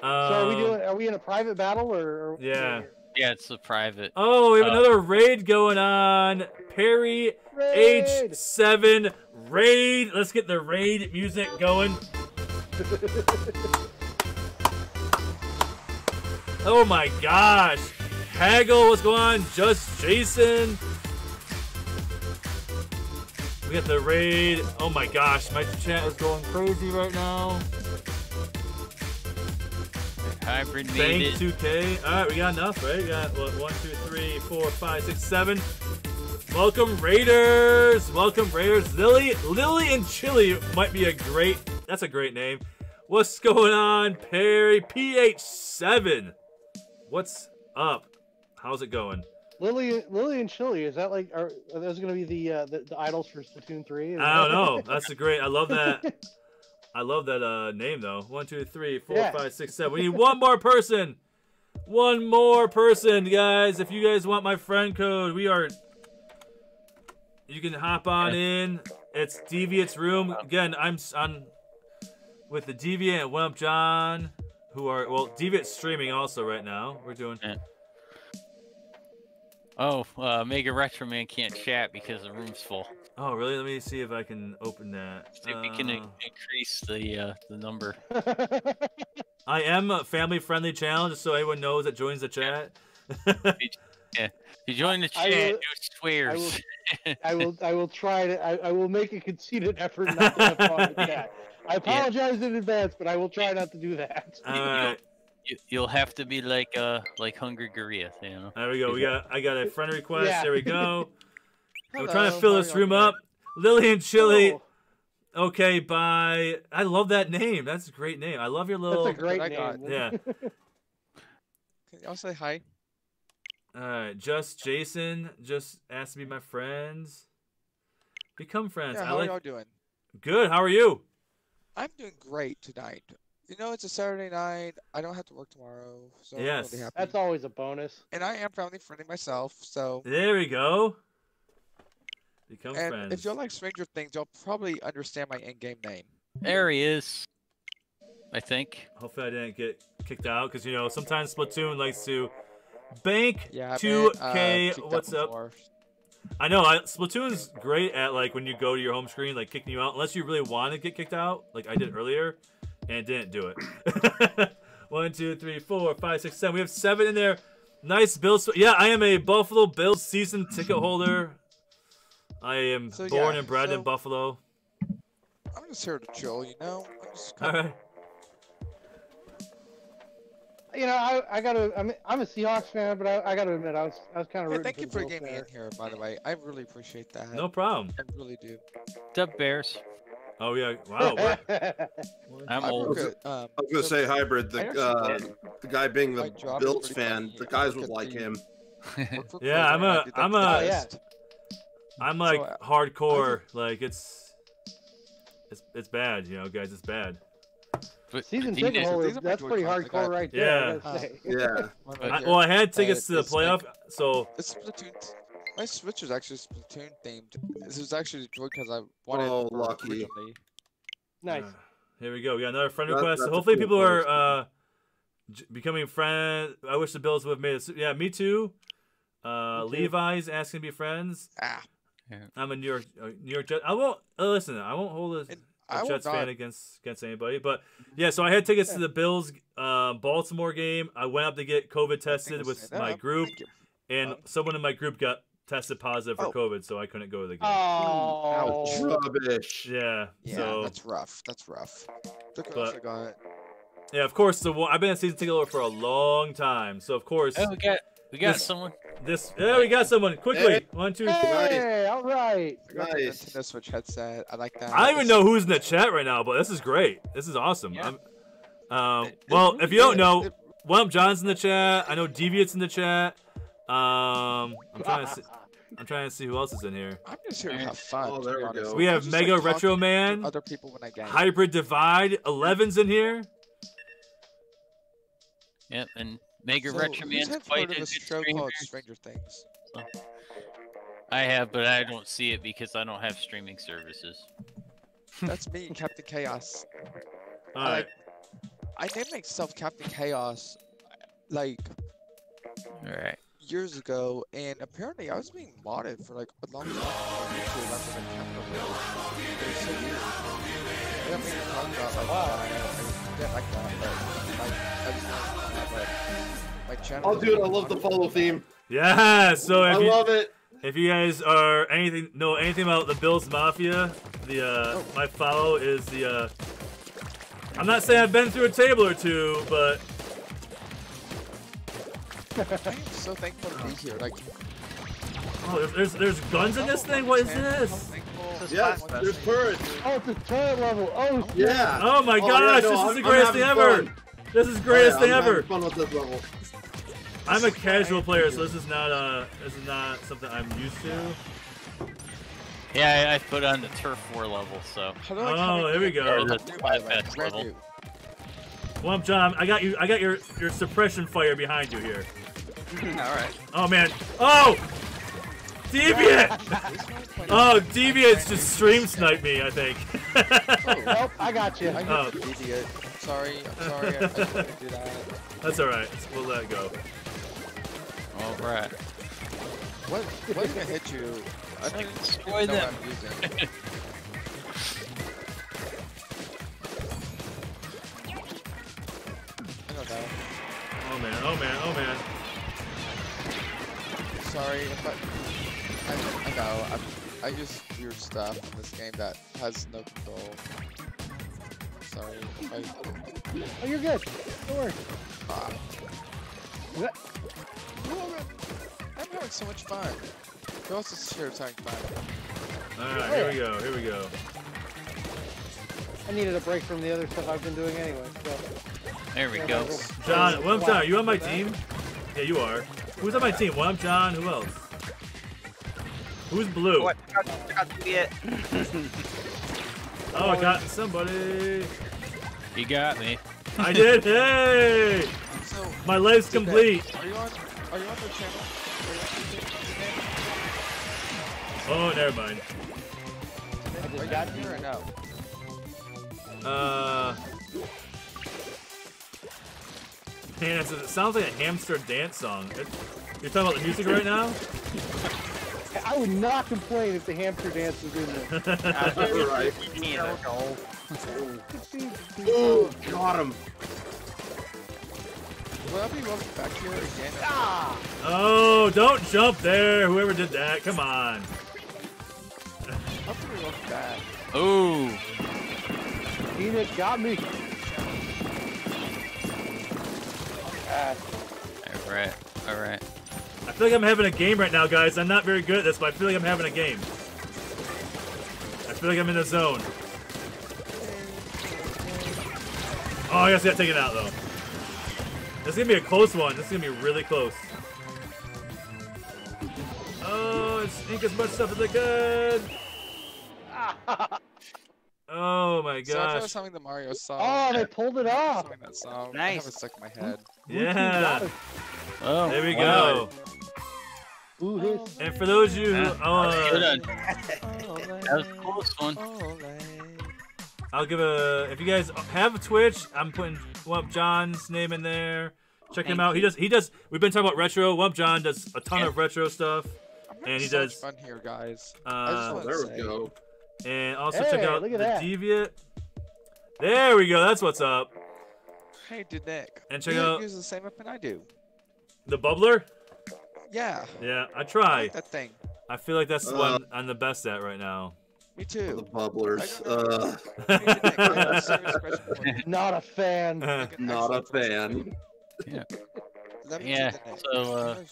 So are we Um, doing? Are we in a private battle or? or Yeah. yeah, it's a private. Oh, we have Uh, another raid going on. Perry Raid! H7 raid. Let's get the raid music going. (laughs) Oh my gosh. Haggle, what's going on? Just Jason. We got the raid. Oh my gosh, my chat is going crazy right now. Hybrid made Bang 2K. Alright, we got enough, right? We got what, one, two, three, four, five, six, seven. Welcome Raiders! Welcome Raiders. Lily Lily and Chili might be a great that's a great name. What's going on, Perry? PH7. What's up? How's it going? Lily, Lily and Chili. Is that like? Are, are those going to be the, uh, the the idols for Splatoon three? Is I don't that- know. (laughs) That's a great I love that. (laughs) I love that uh name though. One, two, three, four, Yeah. five, six, seven. We need one more person. One more person, guys. If you guys want my friend code, we are. You can hop on in. It's Deviant's room again. I'm on with the Deviant and One Up John, who are well Deviant's streaming also right now. We're doing. Oh, uh, Mega Retro Man can't chat because the room's full. Oh really? Let me see if I can open that. See if we can in- Uh, increase the uh, the number. (laughs) I am a family friendly channel, just so everyone knows that joins the chat. (laughs) If you join the I chat, will- no swears. (laughs) I will, I will try to. I, I will make a conceited effort not to have fun with that. I apologize in advance, but I will try not to do that. All right. You, you'll have to be like uh like Hungry Gorilla, you know. There we go. We got. I got a friend request. Yeah. There we go. (laughs) I'm trying to fill this room doing? up. Lillian Chili. Oh, Okay, bye. I love that name. That's a great name. I love your little. that's a great I got- name. Yeah. (laughs) Can y'all say hi? All right, just Jason. Just asked to be my friends. Become friends. Yeah, I how like. are y'all doing? Good. How are you? I'm doing great tonight. You know, it's a Saturday night. I don't have to work tomorrow, so Yes. I'm really happy. That's always a bonus. And I am family friendly myself, so. There we go. Become And friends. if y'all like Stranger Things, you'll probably understand my in-game name. There he is. I think. Hopefully, I didn't get kicked out because you know sometimes Splatoon likes to bank Yeah, 2K. uh, what's up? before. I know. I, Splatoon's great at like when you go to your home screen, like kicking you out, unless you really want to get kicked out, like I did earlier, and didn't do it. (laughs) One, two, three, four, five, six, seven. We have seven in there. Nice Bills. Yeah, I am a Buffalo Bills season ticket holder. I am So, born yeah, and bred in Buffalo. I'm just here to chill, you know. I'm just kinda- right. You know, I, I gotta. I'm, I'm a Seahawks fan, but I, I gotta admit, I was I was kind of Hey, rooting thank for you for getting me in here, by the way. I really appreciate that. No problem. I really do. What's up, Bears? Oh yeah. Wow. (laughs) I'm I old. work um, I was gonna so say hybrid. The uh, the guy being the job Bills fan, the guys would like the- him. (laughs) Yeah, I'm Kroger, I a- do I'm the a- Oh, yeah. test. I'm like uh, hardcore. Like it's, it's it's bad. You know, guys. It's bad. But Season do ticket know- holder, these are my that's pretty Joy-Cons hardcore got. right there. I Yeah. gotta. Yeah. (laughs) I- right I, here. well, I had Uh, tickets to the it's like- playoff, so It's Splatoon. My Switch is actually Splatoon themed. This is actually Joy because I wanted. Oh, it for lucky. originally. Nice. Uh, here we go. We got another friend That- request. Hopefully, cool people are uh, j- becoming friends. I wish the Bills would have made it. Yeah, me too. Uh, Me too. Levi's asking to be friends. Ah, I'm a New York uh, New York Jet. I won't uh, listen. I won't hold a, And a I will Jets fan not- against against anybody. But yeah, so I had tickets to the Bills uh, Baltimore game. I went up to get COVID tested with my that. group, and Um, someone in my group got tested positive for Oh. COVID, so I couldn't go to the game. Oh. Rubbish. Yeah. Yeah, so that's rough. That's rough. Look But- else I yeah, of course. So I've been a season ticket holder for a long time. So of course Oh, we got we got This- someone. this. Yeah, we got someone quickly. Hey. One, two. Hey, all right. I got the Nice. Nintendo Switch headset. I like that. I don't even know who's in the chat right now, but this is great. This is awesome. Yeah. I'm, um, it- it well, if you don't know, It- one up John's in the chat. I know Deviant's in the chat. Um, I'm trying to (laughs) see. I'm trying to see who else is in here. I'm just here to have fun. Oh, there we go. We have Mega like Retro Man, Other people when I game. Hybrid Divide. 11's in here. Yep, and Mega So, Retro who's Man's have quite a of good show streamer. called Stranger Things? I have, but I don't see it because I don't have streaming services. (laughs) That's me, Captain Chaos. All I right. like- I named myself Captain Chaos, like All right. Years ago, and apparently I was being modded for like a long time on YouTube after the Captain Chaos. It so weird. I don't mean to talk about like that. I, I didn't like that, but like I just uh, but my channel. Oh, was dude, I love the follow theme. Yeah. So I if you love it. if you guys are anything know anything about the Bills Mafia, the uh, Oh. my follow is the. Uh, I'm not saying I've been through a table or two, but I am so thankful to be here. Like, oh, there's, there's there's guns in this thing. What is this? thankful- Yes, there's turrets. Oh, it's a turret level. Oh, shit. Yeah. Oh my Oh, gosh, yeah, no, this is I'm- the greatest thing having ever. fun. This is the Oh, greatest yeah, thing I'm ever. fun with this level. I'm a casual player, so this is not uh this is not something I'm used to. Yeah, I, I put on the Turf War level, so. How do I come Oh, in there we go. Brand That's new, by the way, best level. Well, I'm John. I got you. I got your your suppression fire behind you here. (laughs) All right. Oh man. Oh, deviant. (laughs) Oh, deviant's just stream sniped me. I think. Oh, (laughs) Nope, I got you. I hit Oh. the idiot. Sorry. I'm sorry. I, I didn't do that. That's all right. We'll let it go. All right. What? What even hit you? I don't even Destroy them. I'm using. I don't know. Oh man. Oh man. Oh man. Sorry if I. I, I know. I'm, I use weird stuff in this game that has no control. sorry. I, Oh, you're good. Don't worry. ah. What? I'm having so much fun. Girls is here having fun. All right, here we go. Here we go. I needed a break from the other stuff I've been doing anyway. So. There we Yeah, go. John, what I'm John, are you on my team? Yeah, you are. Who's on my team? Well, I'm John. Who else? Who's blue? What? I got, I got to be. Oh, I got somebody. He got me. I did. (laughs) Hey, So, my life's Did that- complete. Are you on? Are you on their channel? Are you on Oh, never mind. Are you on here or no? Uh, man, it sounds like a hamster dance song. It, you're talking about the music right now? I would not complain if the hamster dance was in there. (laughs) right. (laughs) Neither. Oh, got him. Will I be back here again? Ah! Oh, don't jump there. Whoever did that, come on. I'll back. Ooh. Phoenix got me. Ah, All right. All right. I feel like I'm having a game right now, guys. I'm not very good at this, but I feel like I'm having a game. I feel like I'm in the zone. Oh, I guess I gotta take it out, though. This is gonna be a close one. This is gonna be really close. Oh, it's ink as much stuff as I could. Oh my So I was gosh. humming the Mario song. Oh, they pulled it off. that song. I have Nice. it stuck in my head. Yeah. Oh. There we wow. go. Ooh, his. And for those of you who, Yeah. oh, uh. That was the coolest one. I'll give a. If you guys have a Twitch, I'm putting One Up John's name in there. Check him Thank out. He you. does. He does. We've been talking about retro. Wump John does a ton Yeah. of retro stuff, I'm and he so does. much fun here, guys. I Uh, just There to we go. And also Hey, check out look the at that. Deviant. There we go. That's what's up. Hey, D Nick? And check you out- use the same weapon I do. The bubbler. Yeah. Yeah, I I try. like that thing. I feel like that's the Uh, one I'm the best at right now. Me too. The too. bubblers. Don't Uh, Hey, D Nick, I have a serious (laughs) question for you. Not a fan. Like an not a fan. Let me Yeah, do the Nick. so, uh, have a D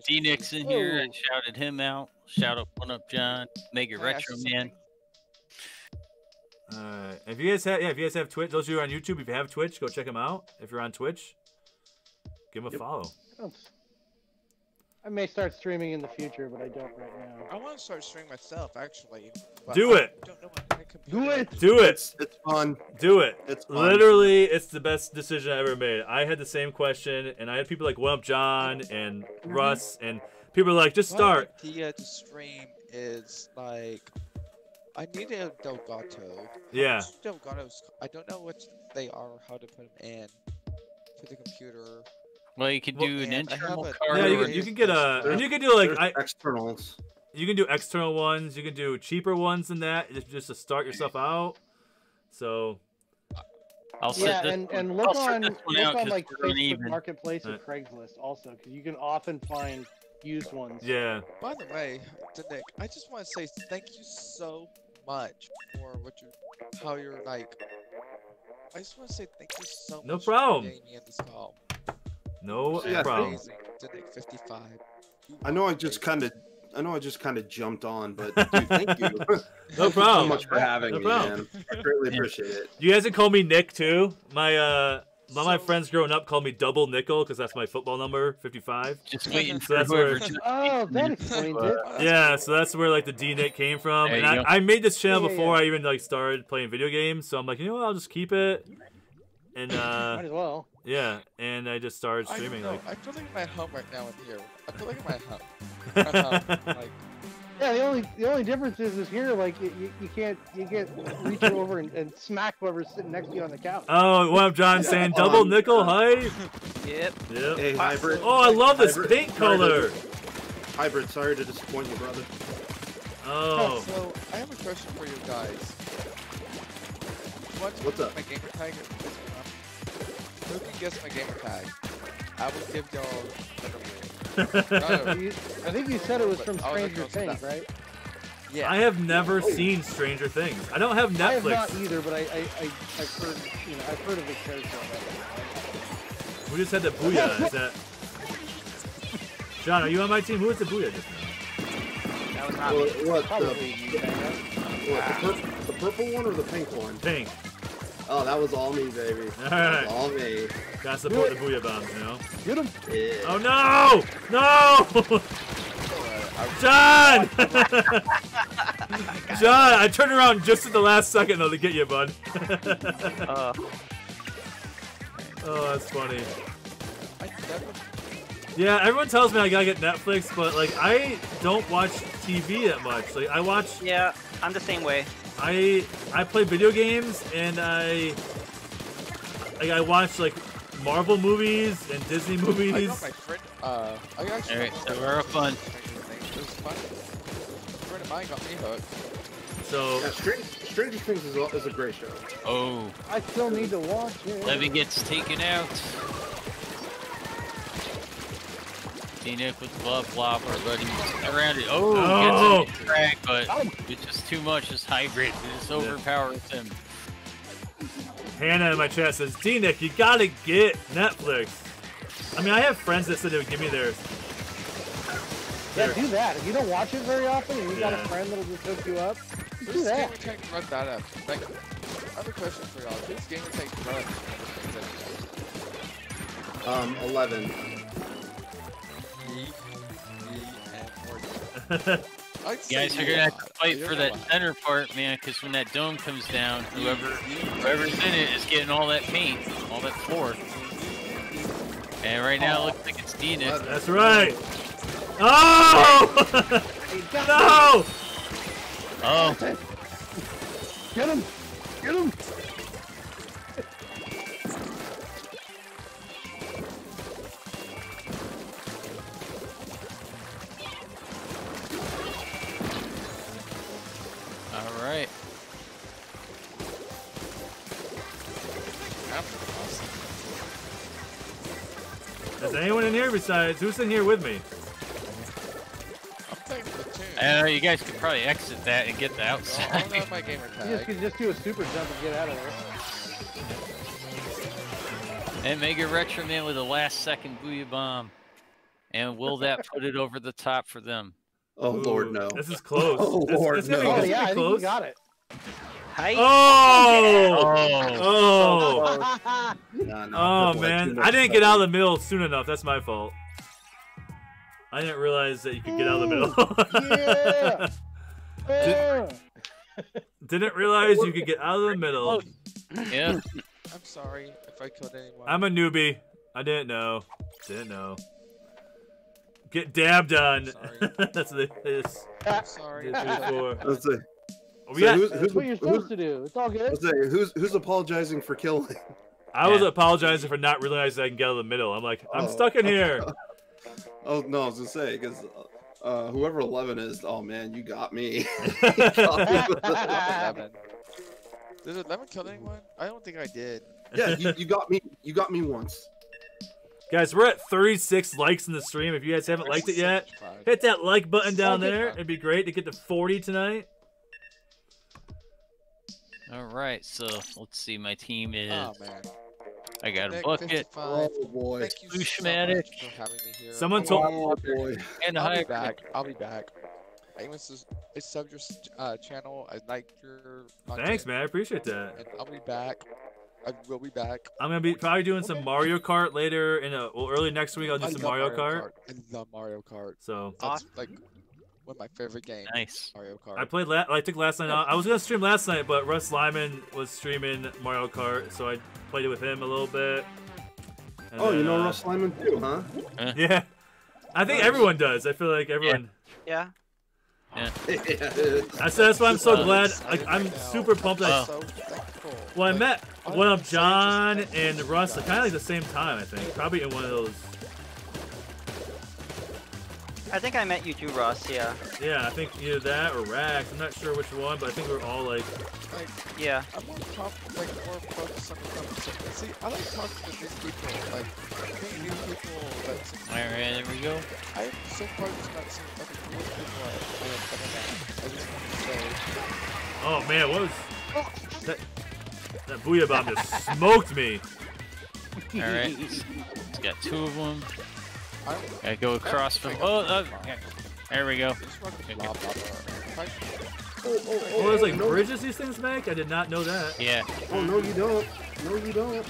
for you. Nixon here. I Oh. shouted him out. Shout out, one up, John. Mega Can I ask Retro you Man. Alright. If you guys have, yeah, if you guys have Twitch, those of you who are on YouTube, if you have Twitch, go check them out. If you're on Twitch, give them a Yep. follow. I may start streaming in the future, but I don't right now. I want to start streaming myself, actually. Do it. Don't know what kind of computer Do it. Do it. It's it's fun. Do it. It's fun. Literally, it's the best decision I ever made. I had the same question, and I had people like One Up John and mm-hmm. Russ, and people are like, just My start. idea to stream is like I need a Delgato. Yeah. Delgatos I don't know what they are, how to put them in to the computer. Well, you could Well, do an and I have internal a- card. Yeah, you can, you can get a, There's- and you can do like I, externals. you can do external ones. You can do cheaper ones than that, just, just to start yourself out. So I'll set Yeah, this and, one- and look I'll on look out on 'cause like Facebook. Marketplace or Right. Craigslist also, because you can often find used ones. yeah, By the way, Nick, I just want to say thank you so much for what you, how you're like. I just want to say thank you so No much problem. for me in this call. no Yeah, problem. Amazing, to Nick 55. You I know I just kind of, I know I just kind of jumped on, but dude, thank you. No (laughs) (laughs) Thank you so much for having No me, problem. man. I greatly appreciate it. You guys can call me Nick too. My uh, all my friends growing up called me Double Nickel because that's my football number, 55. Just waiting So for that's where- (laughs) Oh, that explains it. Yeah, so that's where like the D Nick came from. And I. I made this channel Yeah, yeah, before I even like started playing video games. So I'm like, you know what, I'll just keep it. And (laughs) Might uh, as well. yeah, and I just started streaming know. like. I feel like I'm at home right now in here. I feel like I'm at home. (laughs) Like, Yeah, the only the only difference is is here like you, you, you can't you can't reach over and, and smack whoever's sitting next to you on the couch. Oh, what up, John? Saying um, double uh, nickel hype. Yep. Yep. Hey, hybrid. Oh, I love this Hybrid- pink color. Hybrid, sorry to disappoint you, brother. Oh, (laughs) So I have a question for you guys. What What's up? My gamer tag. is- Who can guess my gamer tag? I will give y'all. a reward. No, You- I think you said it was from But I'll let Stranger you know Things, right? Yeah. I have never seen Stranger Things. I don't have I have Netflix. not either, but I, I, I I've heard you know I've heard of his character already. We just had the Booyah. Is that... John, are you on my team? Who was the Booyah just now? That was not What, me. what, the, Probably you, man. what the, pur- the purple one or the pink one? Pink. Oh, that was all me, baby. All (laughs) That right. was all me. Gotta support the Booyah bombs, you know? Get him. Yeah. Oh no! No! John! (laughs) John, I turned around just at the last second though to get you, bud. (laughs) Uh, oh, that's funny. Yeah, everyone tells me I gotta get Netflix, but like I don't watch TV that much. Like I watch, yeah, I'm the same way. I I play video games and I like I watch like Marvel movies and Disney I movies. got my friend. Uh, I actually. Alright, got so my we're fun. Fun. A friend of mine got me hooked. So Yeah, Stranger, Stranger Things is a, is a great show. Oh, I still need to watch it. Levy gets taken out. D-Nick with Glove Flopper, but he's around it. Oh, No. gets him the track, but it's just too much. This hybrid it just overpowers him. Hannah in my chat says, D Nick, you gotta get Netflix. I mean, I have friends that said they would give me theirs. Yeah, do that. If you don't watch it very often and you got a friend that'll just hook you up, do Who's that. gamer tag run that up? Like, I have a question for y'all. Who's gamer tag run? Um, 11. You say guys are gonna have to fight for that center part, man, because when that dome comes down, whoever whoever's in it is getting all that paint, all that floor. And right now it looks like it's D-Nick. That's right. Oh! (laughs) no! Oh, Get him! Get him! Right. Is anyone in here besides who's in here with me? I'm playing know you guys could probably exit that and get the No, I outside. don't have my gamer You just tag. can just do a super jump and get out of there. (laughs) and Mega Retro Man with a last second booyah bomb. And will that put it over the top for them? Oh, Lord, no. This is close. (laughs) Oh, This- Lord, this is gonna be- no. Oh yeah, I be think close. you got it. Hi. Oh! Oh! Nah, nah, Oh purple had too man, I didn't get out of the middle soon enough. That's my fault. I didn't realize that you could get out of the middle. (laughs) yeah. Yeah. (laughs) didn't realize you could get out of the middle. Yeah. I'm sorry if I killed anyone. I'm a newbie. I didn't know. Didn't know. Get dab done. (laughs) That's what it is. I'm sorry. Two, three, four. Let's say, We so got- who's, That's what you're who's, supposed to do. It's all good. let's say, who's, who's apologizing for killing? I was Yeah. apologizing for not realizing I can get out of the middle. I'm like, I'm Oh. stuck in here. (laughs) Oh, no, I was gonna say, because uh, whoever 11 is, oh man, you got me. (laughs) Eleven. Did Eleven kill anyone? I don't think I did. yeah, you, you got me. You got me once. Guys, we're at 36 likes in the stream. If you guys haven't liked it yet, hit that like button down there. It'd be great to get to 40 tonight. All right. So let's see. My team is. Oh man. I got a Nick, bucket 55. Oh boy. Thank you so Douchematic. much for having me here. Someone Oh, told- Oh boy. and a I'll be back. I'll be back. I even sus- I subbed your uh, channel. I like your. Thanks, man. I appreciate that. And I'll be back. I will be back. I'm gonna be probably doing some Mario Kart later in a well early next week. I'll do I some love Mario Kart. I love Mario Kart. So That's like one of my favorite games. Nice. Mario Kart. I played. La- I took last night. off. I was gonna stream last night, but Russ Lyman was streaming Mario Kart, so I played it with him a little bit. And Oh, you know uh, Russ Lyman too, huh? Yeah, I think Nice. everyone does. I feel like everyone. Yeah. (laughs) That's that's why I'm so glad. Like I'm super pumped. That, Oh. So thankful. well, I Like, met I'm one of John just and Russ for kind of like the same time. I think probably in one of those. I think I met you too, Ross. Yeah. Yeah, I think either that or Rax. I'm not sure which one, but I think we're all like. Like, Yeah. I'm more top, like more focused on the conversation. See, I like talking to these people, like meeting new people. That Alright, there we go. I so far just not seen other cool people I I have I just want to say. Oh man, what was oh, that? That booyah bomb just smoked me. Alright. It's got two of them. I Gotta go across from. Oh, uh, there we go. just want to blah blah blah. If I- Oh, there's like bridges these things make. I did not know that. Yeah. Oh no, you don't. No, you don't.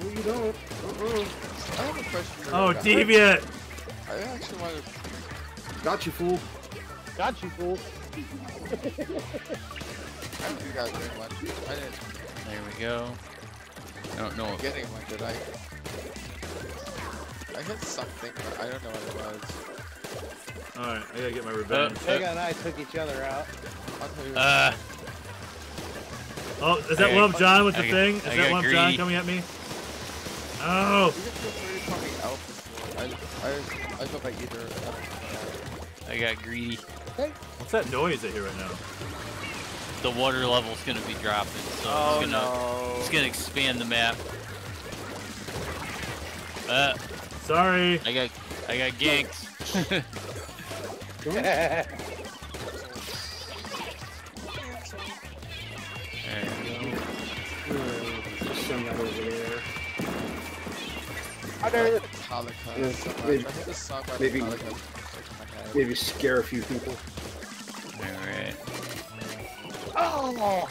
No, you don't. Uh-uh. I have a question. for Oh, you deviant! I actually want to. Got you, fool. Got you, fool. (laughs) I don't think you guys very much. I didn't There we go. I don't know. get anyone, did I? I hit something, but I don't know what it was. All right, I gotta get my uh, revenge. Uh, Vega and I took each other out. I'll tell you. Uh, Oh, is that I got- Lump John with the I got- thing? Is I that got Lump John coming at me? Oh. I, I, I go by either. Uh, I got greedy. what's that noise I hear right now? The water level's gonna be dropping, so Oh it's gonna no. it's gonna expand the map. Uh, Sorry. I got I got ganks. There we go. Just send that over there. I like Metallica Yeah, so maybe- I heard this song by maybe- Metallica. stuck in my head. Maybe scare a few people. Alright. Oh!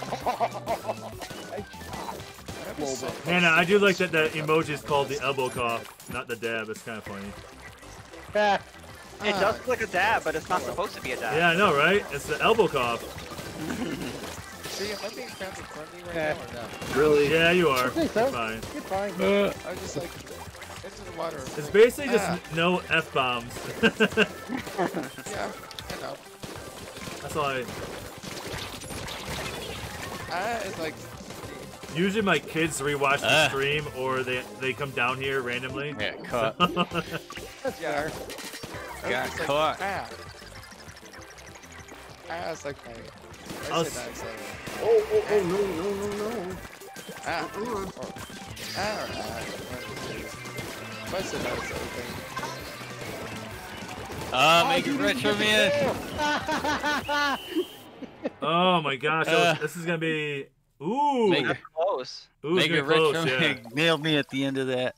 I have a song Hannah, I do like that the emoji is called the elbow cough, not the dab. It's kind of funny. (laughs) It does look like a dab, but it's not supposed to be a dab. Yeah, I know, right? It's the elbow cough. (laughs) See, am I being family friendly right now or no? Really? Yeah, you are. I think so. Fine. You're fine. Uh, I just like into the water. It's like, basically just ah, no f bombs. (laughs) yeah, I know. That's all I. It's like Usually my kids rewatch the Ah. stream or they they come down here randomly. Yeah, (laughs) caught. That's yeah. fair. I Got was just caught. Like, ah. Ah, it's like my. I'll I s- say that, it's like, Oh, oh, oh, no, no, no, no. ah, Uh-uh. or, ah, or ah. If I say that, it's everything. Ah, make it retro man. (laughs) oh my gosh, was- Uh. this is gonna be. Ooh, Make ooh, it, Close. it's make it be retro yeah. Nailed me at the end of that.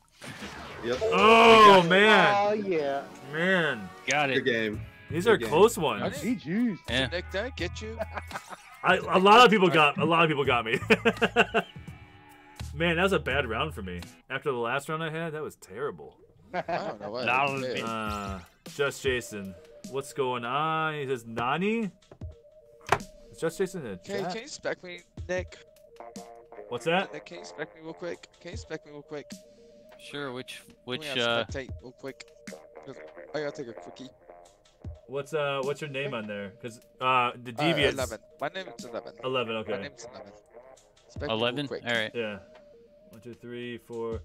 Yep. Oh man, Oh, yeah. man, Got Good it. game. these Good are game. close ones. GG's. Yeah. Nick, did I get you? I, a lot of people got a lot of people got me. (laughs) man, that was a bad round for me. After the last round I had, that was terrible. (laughs) I don't know what. Nah, I did. Uh, just Jason, what's going on? He says Nani. Is just Jason in the Okay, chat? can you spec me, Nick? What's that? Nick, can you spec me real quick? Can you spec me real quick? Sure. Which Let which me uh spectate real quick. 'cause I gotta take a quickie. What's uh what's your name on there? Cause uh the Uh, deviants. Eleven. My name is Eleven. Eleven, My okay. name's Eleven. Spec me real eleven? quick. All right. Yeah. One, two, three, four.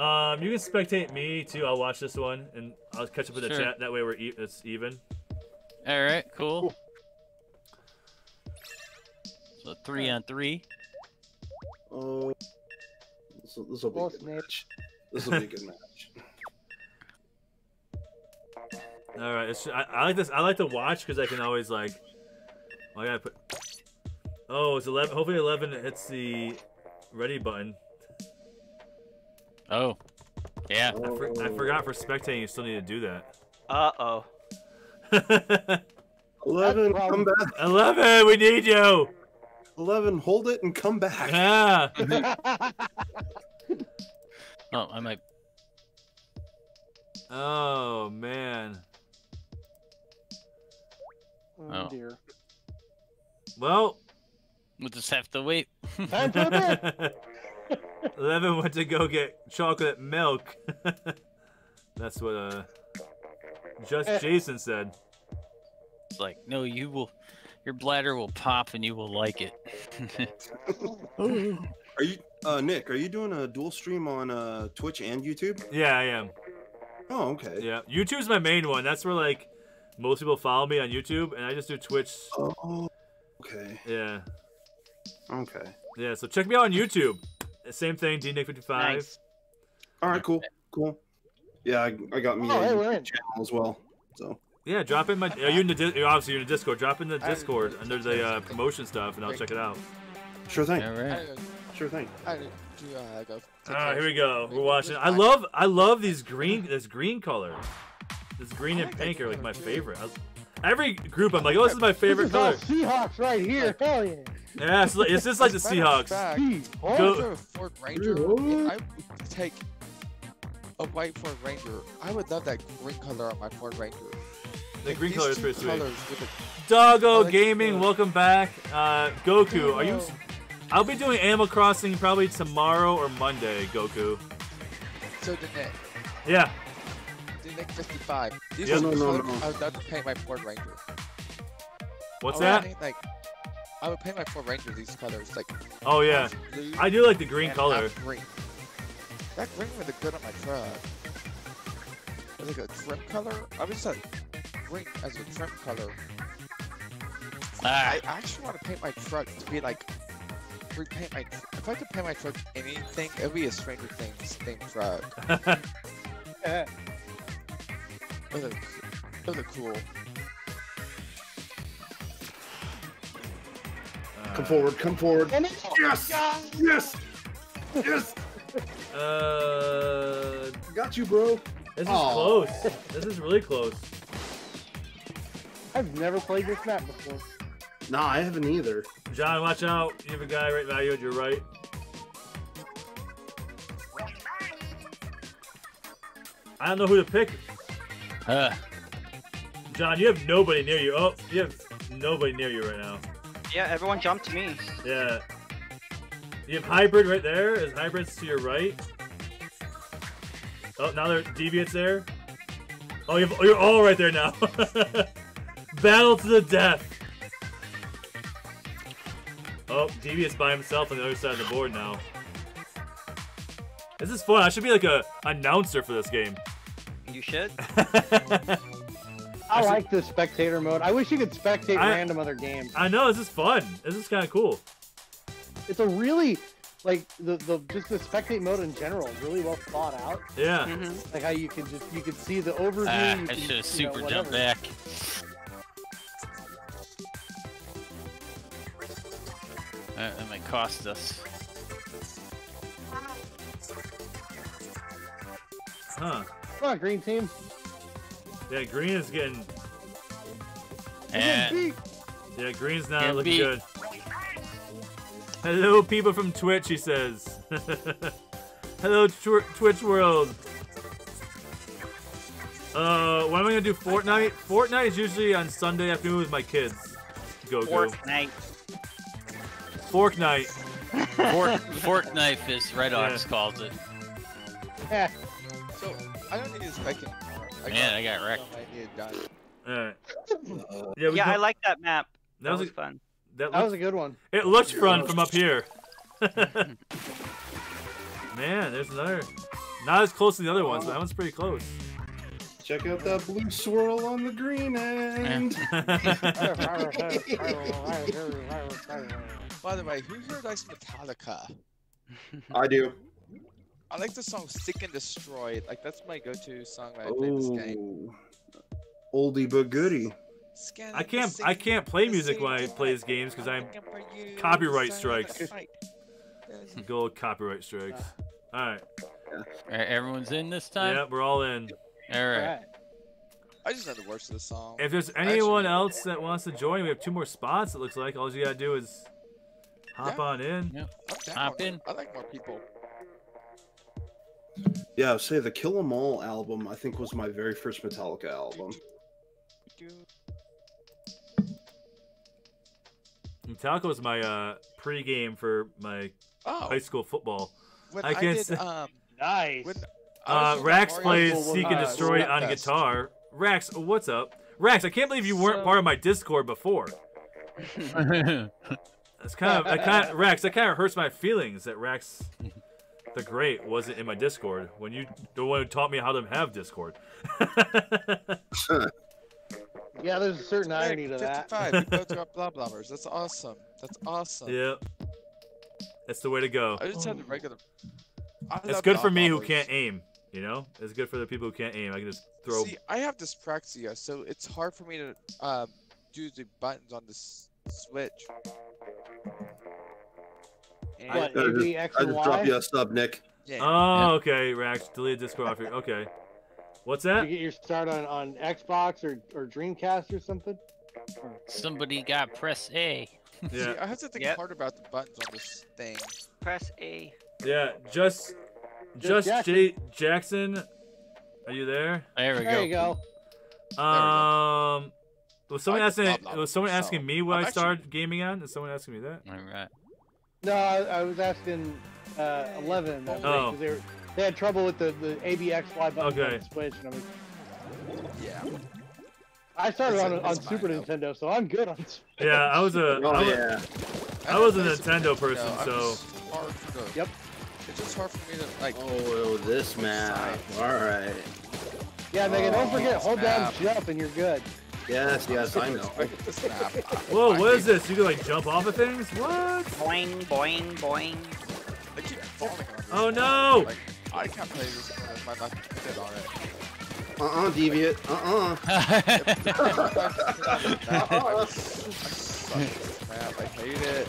Um, you can spectate me too. I'll watch this one and I'll catch up with the Sure. chat. That way we're e- it's even. All right. Cool. So three on three. Oh, this will, this will be a good match. This will be a good match. (laughs) All right. It's, I, I like this. I like to watch because I can always like. I gotta put. Oh, it's eleven. Hopefully, eleven hits the ready button. Oh. Yeah. I, for, I forgot for spectating, you still need to do that. Uh oh. (laughs) Eleven, come back. Eleven, we need you. Eleven, hold it and come back. (laughs) Yeah. (laughs) Oh, I might. Oh man. Oh, Oh. dear. Well, We'll just have to wait. Time for a. Eleven went to go get chocolate milk. (laughs) That's what uh just Jason said. It's like, no, you will. Your bladder will pop and you will like it. (laughs) (laughs) Are you, uh, Nick? Are you doing a dual stream on uh, Twitch and YouTube? Yeah, I am. Oh, okay. Yeah, YouTube's my main one. That's where like most people follow me on YouTube, and I just do Twitch. Oh, okay. Yeah, Okay. yeah. So check me out on YouTube. Same thing, dnick55. Nice. All right, cool, cool. Yeah, I, I got me Oh, a hey, channel as well. So Yeah, drop in my. Are you in the? Di- you're obviously you're in the Discord. Drop in the Discord under the uh, promotion stuff, and I'll check it out. sure thing, All right. sure thing. I do uh, go. take Ah, care. here we go. We're watching. I love. I love these green. This green color. This green and pink are like my favorite. I was, every group, I'm like, oh, this is my This favorite is color. Seahawks right here. Hell yeah. Yeah, it's, it's just like the As a matter of Seahawks. fact, Go- I a Ford Ranger, I would take a white Ford Ranger. I would love that green color on my Ford Ranger. The green color is two pretty sweet. colors Doggo like Gaming, welcome back. Uh, Goku, are you? I'll be doing Animal Crossing probably tomorrow or Monday. Goku. So the Nick, Yeah. the Nick 55. These Yeah. are No, the no, colors no. I was about to paint my Ford Ranger. What's I would that? paint, like, I would paint my Ford Ranger these colors, like Oh yeah. blue I do like the green color. half green. That green would look good on my truck. As like a trim color, I would say green as a trim color. Ah, I actually want to paint my truck to be like repaint my. tr- If I could paint my truck anything, it would be a Stranger Things themed truck. (laughs) It would look, it would look cool. Come forward, come forward. Yes, yes, yes. Uh, Got you, bro. this is Aw. close. This is really close. I've never played this map before. Nah, I haven't either. John, watch out. You have a guy right value at your right. I don't know who to pick. uh, John, you have nobody near you. Oh, you have nobody near you right now. Yeah, everyone jumped to me. Yeah. You have hybrid right there. Is hybrids to your right? Oh, now there deviants there. Oh, you have, oh, you're all right there now. (laughs) Battle to the death. Oh, deviates by himself on the other side of the board now. This is fun. I should be like a announcer for this game. You should. (laughs) I Actually- like the spectator mode. I wish you could spectate I- random other games. I know this is fun. This is kind of cool. It's a really like the the just the spectate mode in general, really well thought out. Yeah. Mhm. Like how you can just you can see the overview. you I should have you know, super jumped back. Uh, that might cost us. Huh. Come on, green team. Yeah, green is getting. And Yeah, green's not Can't looking beat. good. Hello, people from Twitch, he says. (laughs) Hello, tw- Twitch world. Uh, when am I gonna do Fortnite? Fortnite is usually on Sunday afternoon with my kids. Goku. Fortnite. Fork night. fork, fork knife, as Red Ox Yeah. calls it. Yeah. So I don't need to spec anymore. I Man, I got wrecked. I need it done. Alright. (laughs) Yeah, Yeah, I like that map. that That was, was a, fun. that, That was a good one. it looks fun from up here. (laughs) (laughs) Man, there's another. Not as close to the other ones, but that one's pretty close. Check out that blue swirl on the green end. (laughs) By the way, who here likes Metallica? I do. I like the song "Seek and Destroyed." Like that's my go-to song when I play this game. Oldie but goodie. Scan I can't I can't play music sick when I play these games because I'm looking for you, copyright strikes. gold copyright strikes. (laughs) All right. Alright, everyone's in this time? Yeah, we're all in. Alright. Alright. I just had the worst of the song. If there's Actually, anyone else that wants to join, we have two more spots. It looks like all you gotta do is hop Yeah. on in. I'm. Hop in. I like more people. Yeah, say the Kill 'Em All album. I think was my very first Metallica album. Metallica was my uh, pre-game for my Oh, high school football. when I I, can't did, say- um, Nice. when Uh, I was in Rax Mario plays Kart, Seek and Destroy Slap on Fest. guitar. Rax, what's up? Rax, I can't believe you weren't So- part of my Discord before. (laughs) That's kind of, that kind of, Rax. That kind of hurts my feelings that Rax the great wasn't in my Discord when you the one who taught me how to have Discord. (laughs) Yeah, there's a certain Nick, irony to that. 55, you both (laughs) got Bloblobbers. That's awesome. That's awesome. yeah, that's the way to go. I just had the regular. I It's love good for me who can't aim. You know, it's good for the people who can't aim. I can just throw. See, I have dyspraxia, so it's hard for me to um, do the buttons on this Switch. And What, I A, just, B, X, I and just dropped you a sub, Nick. yeah, Oh, okay, Rax, delete Discord off your. Okay, what's that? You get your start on, on Xbox or, or Dreamcast or something? Somebody got press A. see, Yeah, I have to think Yep. hard about the buttons on this thing. Press A. yeah. Just, just Jackson. J Jackson. Are you there? There we There go. you go. Um, was someone I asking? love that Was someone one, asking so me what I'm I actually- started gaming on? Is someone asking me that? All right. No, I, I was asking uh, 11 that Oh. because they, were, they had trouble with the, the ABXY button Okay. on the Switch. And I, was, Yeah. I started It's on, like- on it's Super fine, though. Nintendo, so I'm good on Yeah, I was a. Oh I was, yeah. I was a Nintendo person, Nintendo, so- just Yep. It's just hard for me to like. Oh, this map. All right. Yeah, Megan, don't Oh, forget, hold down snap. jump and you're good. Yes, yes, I know. Respect this map. (laughs) Whoa, what is this? You can like jump off of things? What? Boing, boing, boing. I keep falling. Oh no! Like, I can't play this one if I'm not on it. Uh-uh, deviate. Uh-uh. (laughs) (laughs) I suck at this map. I hate it.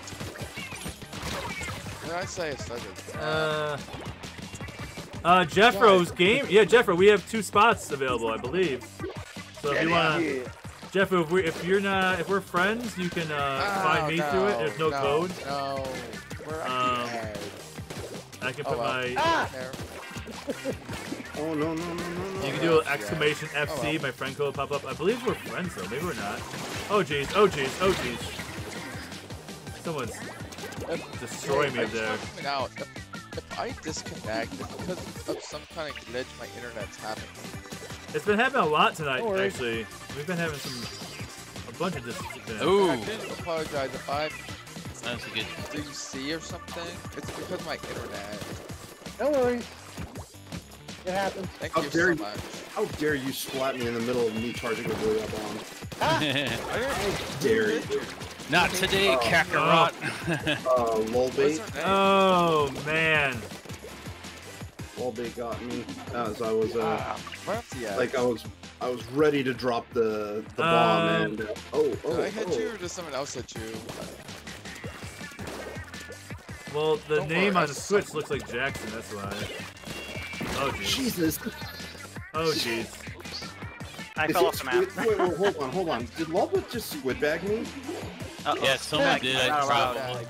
When I say I suck at this map, Uh, uh, Jeffro's game. Yeah, Jeffro, we have two spots available, I believe. So if you wanna, Jeffro, if we if you're not if we're friends, you can uh, Oh, find me through it. There's no, no, code. No. We're at Um. I can Oh, put well. my. Ah! Oh, no, no, no, no, no. You can do an Yeah. exclamation Oh, FC. well. My friend code will pop up. I believe we're friends though. Maybe we're not. Oh jeez. Oh jeez. Oh jeez. Someone's destroying me I just there. want point out, if, if I disconnect, it's because of some kind of glitch my internet's having. It's been happening a lot tonight, Don't worry. actually. We've been having some a bunch of disconnects. Ooh. I did apologize if I That's a good. Did you see or something. It's because of my internet. No worries. It happens. Thank How you dare so you. much. How dare you splat me in the middle of me charging a blue bomb? (laughs) I didn't (laughs) Dare you. Not today, Oh, Kakarot. (laughs) Uh, What's Lolbait. Oh man. Lolbait got me as I was, uh, Ah, right up the edge. like I was, I was ready to drop the the bomb Um, and uh, oh, Did oh, I hit oh. you or did someone else hit you? Well, the Don't name worry, on the Switch suck. looks like Jackson. That's why. Oh jeez. Jesus. Oh jeez. I Is fell it off the map. squid- Wait, wait, hold on, hold on. Did Lolbait just squid bag me? Uh-oh. yeah, someone did. I Not allowed. probably.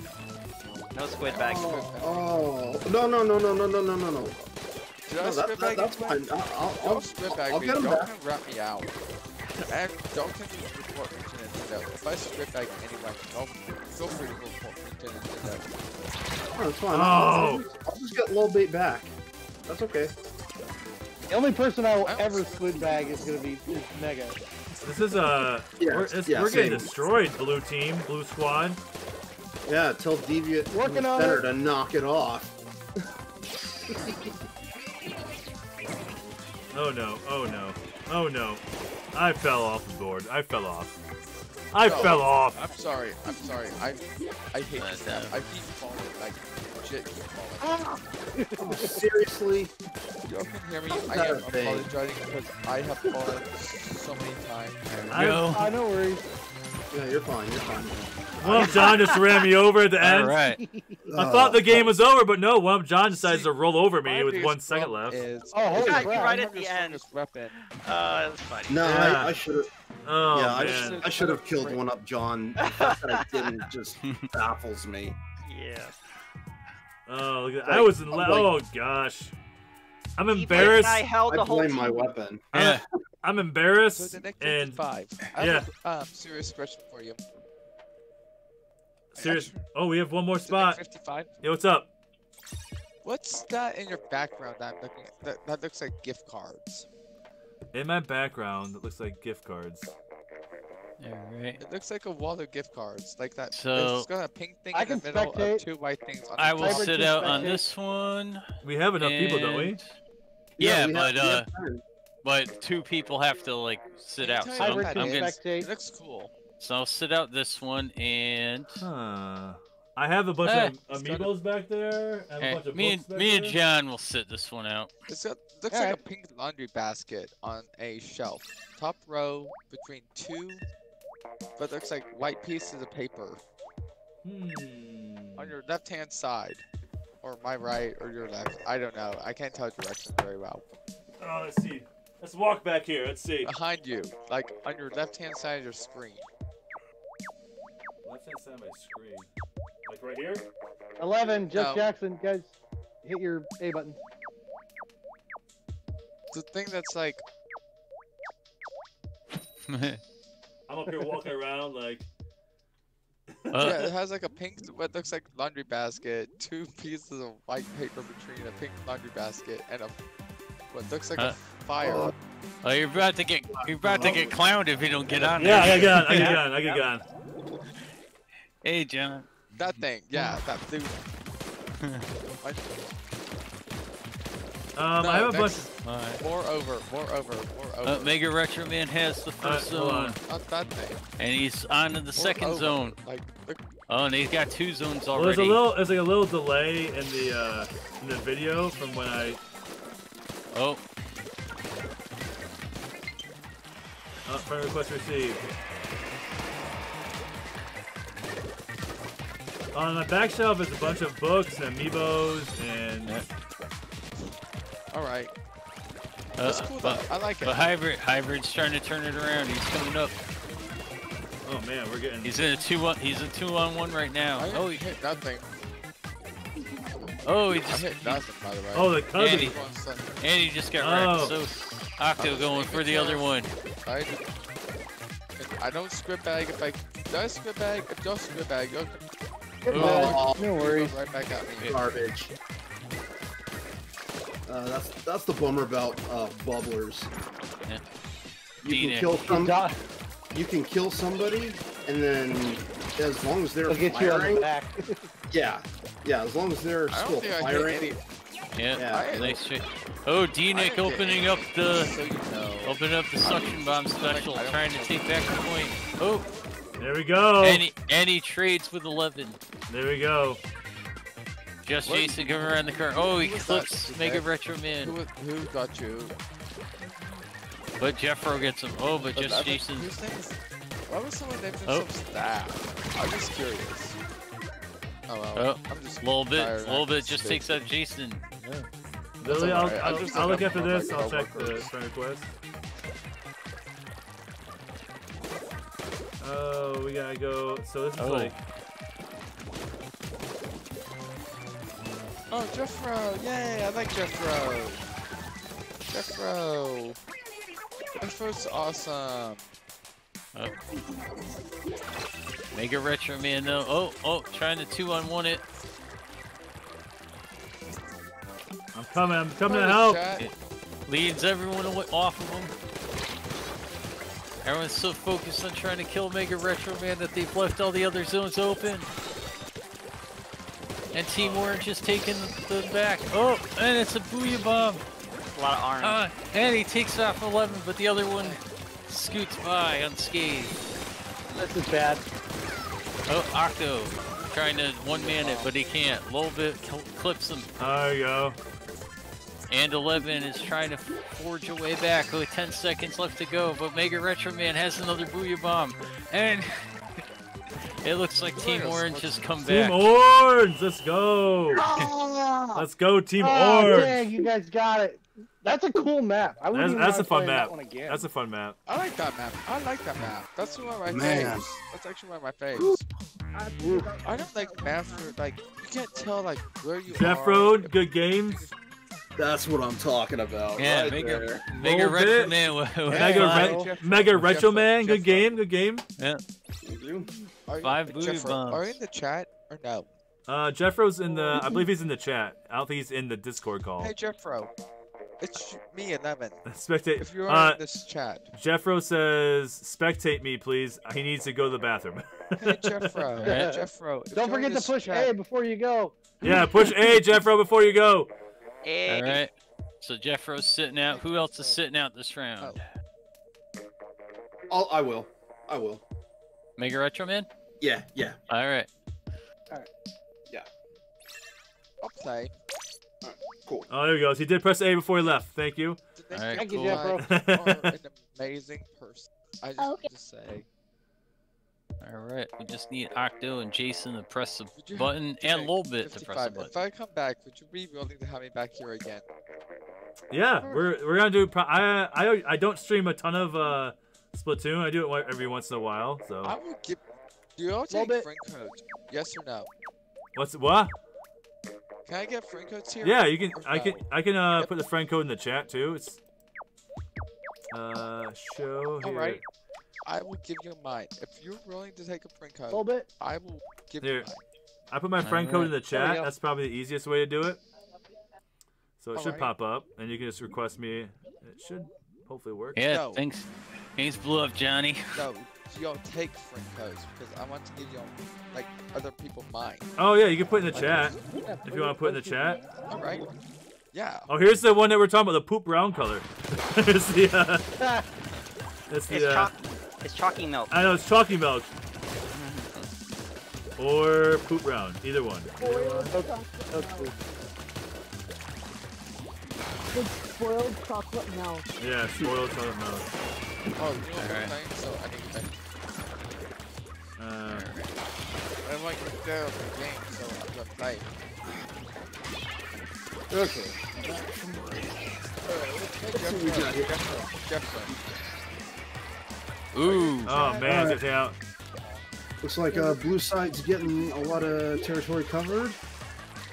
No squid bag. Oh, oh, no, no, no, no, no, no, no, no, no. Did I No, that, that, bag that's fine. I'll, I'll, I'll, Don't spit bag I'll me. get him Don't back. come rat me out. And don't think you report me to Nintendo. If I spit bag anyone, don't feel free to report me to Nintendo. Oh, it's fine. Oh. I'll, just, I'll just get Lolbait back. That's okay. The only person I will I ever squid bag is gonna be is Mega. This is uh, Yeah, we're, it's, yeah, we're getting destroyed, blue team, blue squad. Yeah, tell Deviant Working and on Center it. to knock it off. (laughs) Oh no, oh no, oh no. I fell off the board. I fell off. I No, fell off. I'm sorry. I'm sorry. I I hate this I keep falling. Like shit keep falling. Oh, seriously? You all can hear me. I am apologizing because I have fallen so many times. I- Go. Ah, no worries. Yeah, you're fine. You're fine. Well, John just ran me over at the end. All right. I thought the game was over, but no. Well, John decides See, to roll over me with one second left. Is, Oh, holy is crap. I Right at the the end. strongest weapon. Uh, that's funny. No, Yeah. I, I should have. Oh yeah, I, man. I should have killed one up, John. The (laughs) fact that I didn't just baffles me. Yeah. Oh, look at Like, I was in. I'm like- oh gosh. I'm embarrassed. I held I the whole blame my team. weapon. Yeah. I'm So embarrassed the next and 55. I yeah. have a um, serious question for you. serious. Oh, we have one more spot. 55. Yo, what's up? What's that in your background that I'm looking at? That, that looks like gift cards. In my background, it looks like gift cards. Alright. It looks like a wall of gift cards, like that. So- it's got a pink thing I in the middle spectate. of two white things. On I will top. Sit can out on this one. We have enough people, don't we? and- Yeah, we but we uh, but two people have to like sit out. So I'm, can I'm gonna, is, spectate. It looks cool. so I'll sit out this one and Huh. I have a bunch Eh, of it's got amiibos back there. I have a bunch of me and back me and. John will sit this one out. It's got looks Alright. like a pink laundry basket on a shelf. Top row between two, but looks like white pieces of paper Hmm. on your left hand side, or my right, or your left. I don't know. I can't tell directions very well. Oh, let's see. Let's walk back here. Let's see. Behind you, like on your left hand side of your screen. Left hand side of my screen. Like right here? 11, Jeff No. Jackson, guys, hit your A button. The thing that's like (laughs) I'm up here walking around like. (laughs) Uh, yeah, it has like a pink, what looks like laundry basket, two (laughs) pieces of white paper between a pink laundry basket, and a what looks like Huh? a fire. oh, you're about to get you're about to get clowned if you don't get on Yeah, I there. get on. I get (laughs) on. I get on. Hey, John. That thing, yeah, that blue. What? Um, No, I have a bunch. next- Alright. More over, more over, more over. Uh, Mega Retro Man has the first hold zone. Not that thing. and he's on to the More second over. zone. Like, look, Oh, and he's got two zones Well, there's already. a little. There's like a little delay in the uh, in the video from when I. Oh, Uh, friend request received. On the back shelf is a bunch of books and amiibos and all right. uh, That's cool though. but, I like it. but hybrid hybrid's trying to turn it around. He's coming up. oh man, we're getting. He's in a two on. He's a two on one right now. I Oh, didn't he, hit nothing. oh, he I just hit nothing, by the way. Oh, the cousin. Andy. One second. and he just got Oh. wrecked. So Octo going for the other one. I, I don't script bag if I. Do I script bag? If don't script bag, okay. Good Oh. bad. No worries. Right back at me. Garbage. Uh, that's that's the bummer about uh, bubblers. Yeah. You Dina. can kill some. Die. You can kill somebody, and then as long as they're They'll get you on firing, the back. (laughs) yeah, yeah, as long as they're I still don't think I firing. Yeah, Yeah. nice shit. Oh, D-Nick I didn't get opening up the So you know. opening up the suction bomb special, I trying to take back the point. Oh, There we go. and he, and he trades with 11. There we go. Just What? Jason coming around the corner. Oh, he Who was that? clips Mega that? Retro Man. Who, who got you? But Jeffro gets him. Oh, but But just that- Jason. whose name is- Why would someone name Oh. themselves that? I'm just curious. Oh well. Oh, I'm just A little bit, a little bit just takes out Jason. Lily, I'll, right. I I'll, just I'll look after this. I'll check the coworkers. friend request. Oh, we gotta go. So this is Oh. like. Oh, Jeffro! Yay! I like Jeffro. Jeffro. Jeffro's awesome. Oh. Mega Retro Man though. Oh, oh, trying to two on one it. I'm coming. I'm coming to Hello, help. chat. Leads everyone away, off of him. Everyone's so focused on trying to kill Mega Retro Man that they've left all the other zones open. And Team Orange is taking the, the back. Oh, and it's a Booyah Bomb. A lot of orange. Uh, and he takes off 11, but the other one scoots by unscathed. This is bad. Oh, Octo trying to one-man it, but he can't. A little bit cl- clips him. There you go. And 11 is trying to forge a way back with 10 seconds left to go, but Mega Retro Man has another Booyah Bomb. And it looks like Team Orange has come back. Team. Orange, let's go. Oh. Let's go, Team oh, Orange. dang, you guys got it. That's a cool map. I That's, that's a fun map. That. That's a fun map. I like that map. I like that map. That's one of my Man. faves. That's actually one of my faves. I don't like maps where like you can't tell like where you Jeff are. Road, good games. that's what I'm talking about. Yeah, right Mega, there. Mega Little Retro bit. Man. (laughs) with- with Mega, five- Re- Mega Retro Jeff- Man, good Jeff- game, good game. You do? Are you- Five booty Jeff, Are you in the chat or no? Uh, Jeffro's in the. I believe he's in the chat. I don't think he's in the Discord call. Hey Jeffro. It's me, Eleven. (laughs) Spectate. If you're uh, in this chat, Jeffro says, "Spectate me, please. He needs to go to the bathroom." hey Jeffro, (laughs) Alright. Jeffro. Don't forget to push chat- A before you go. yeah, push A, Jeffro, before you go. Hey. All right. So Jeffro's sitting out. Who else is sitting out this round? I'll, I will. I will. Mega Retro Man. Yeah, yeah. All right. I'll play. Cool. Oh, there he goes. He did press A before he left. Thank you. Alright, Thank you, cool. Jeffro. (laughs) are an amazing person. I just okay. to say. All right. We just need Octo and Jason to press the you button and a little bit to press the button. If I come back, would you be willing to have me back here again? Yeah, we're we're gonna do. Pro- I I I don't stream a ton of uh Splatoon. I do it every once in a while. I So will give. Do y'all take bit. friend codes? Yes or no? what's what? Can I get friend codes here? Yeah, you can. Or I can. I can uh Yep. put the friend code in the chat too. It's uh show here. Alright. I will give you mine. If you're willing to take a friend A little code, bit. I will give Here. you mine. I put my friend code in the chat. That's probably the easiest way to do it. So it should Alright. pop up, and you can just request me. It should hopefully work. Yeah. No. Thanks. Thanks, blew up, Johnny. No, (laughs) y'all take friend codes because I want to give y'all like other people mine. Oh yeah, you can put in the Like- chat if you want to put in the chat. All right. Yeah. Oh, here's the one that we're talking about, the poop brown color. (laughs) it's the uh, it's It's uh, chalk. It's chalky milk. I know it's chalky milk (laughs) or poop brown, either one. It's spoiled chocolate milk. Yeah, spoiled chocolate milk. Oh, you know what I'm Alright. saying? So I need to make. Uh, I like the to go the game, so I'm gonna play. Okay. Alright, we got here? Jeffro, Jeffro. Ooh. oh man, it's out. Looks like uh, blue side's getting a lot of territory covered.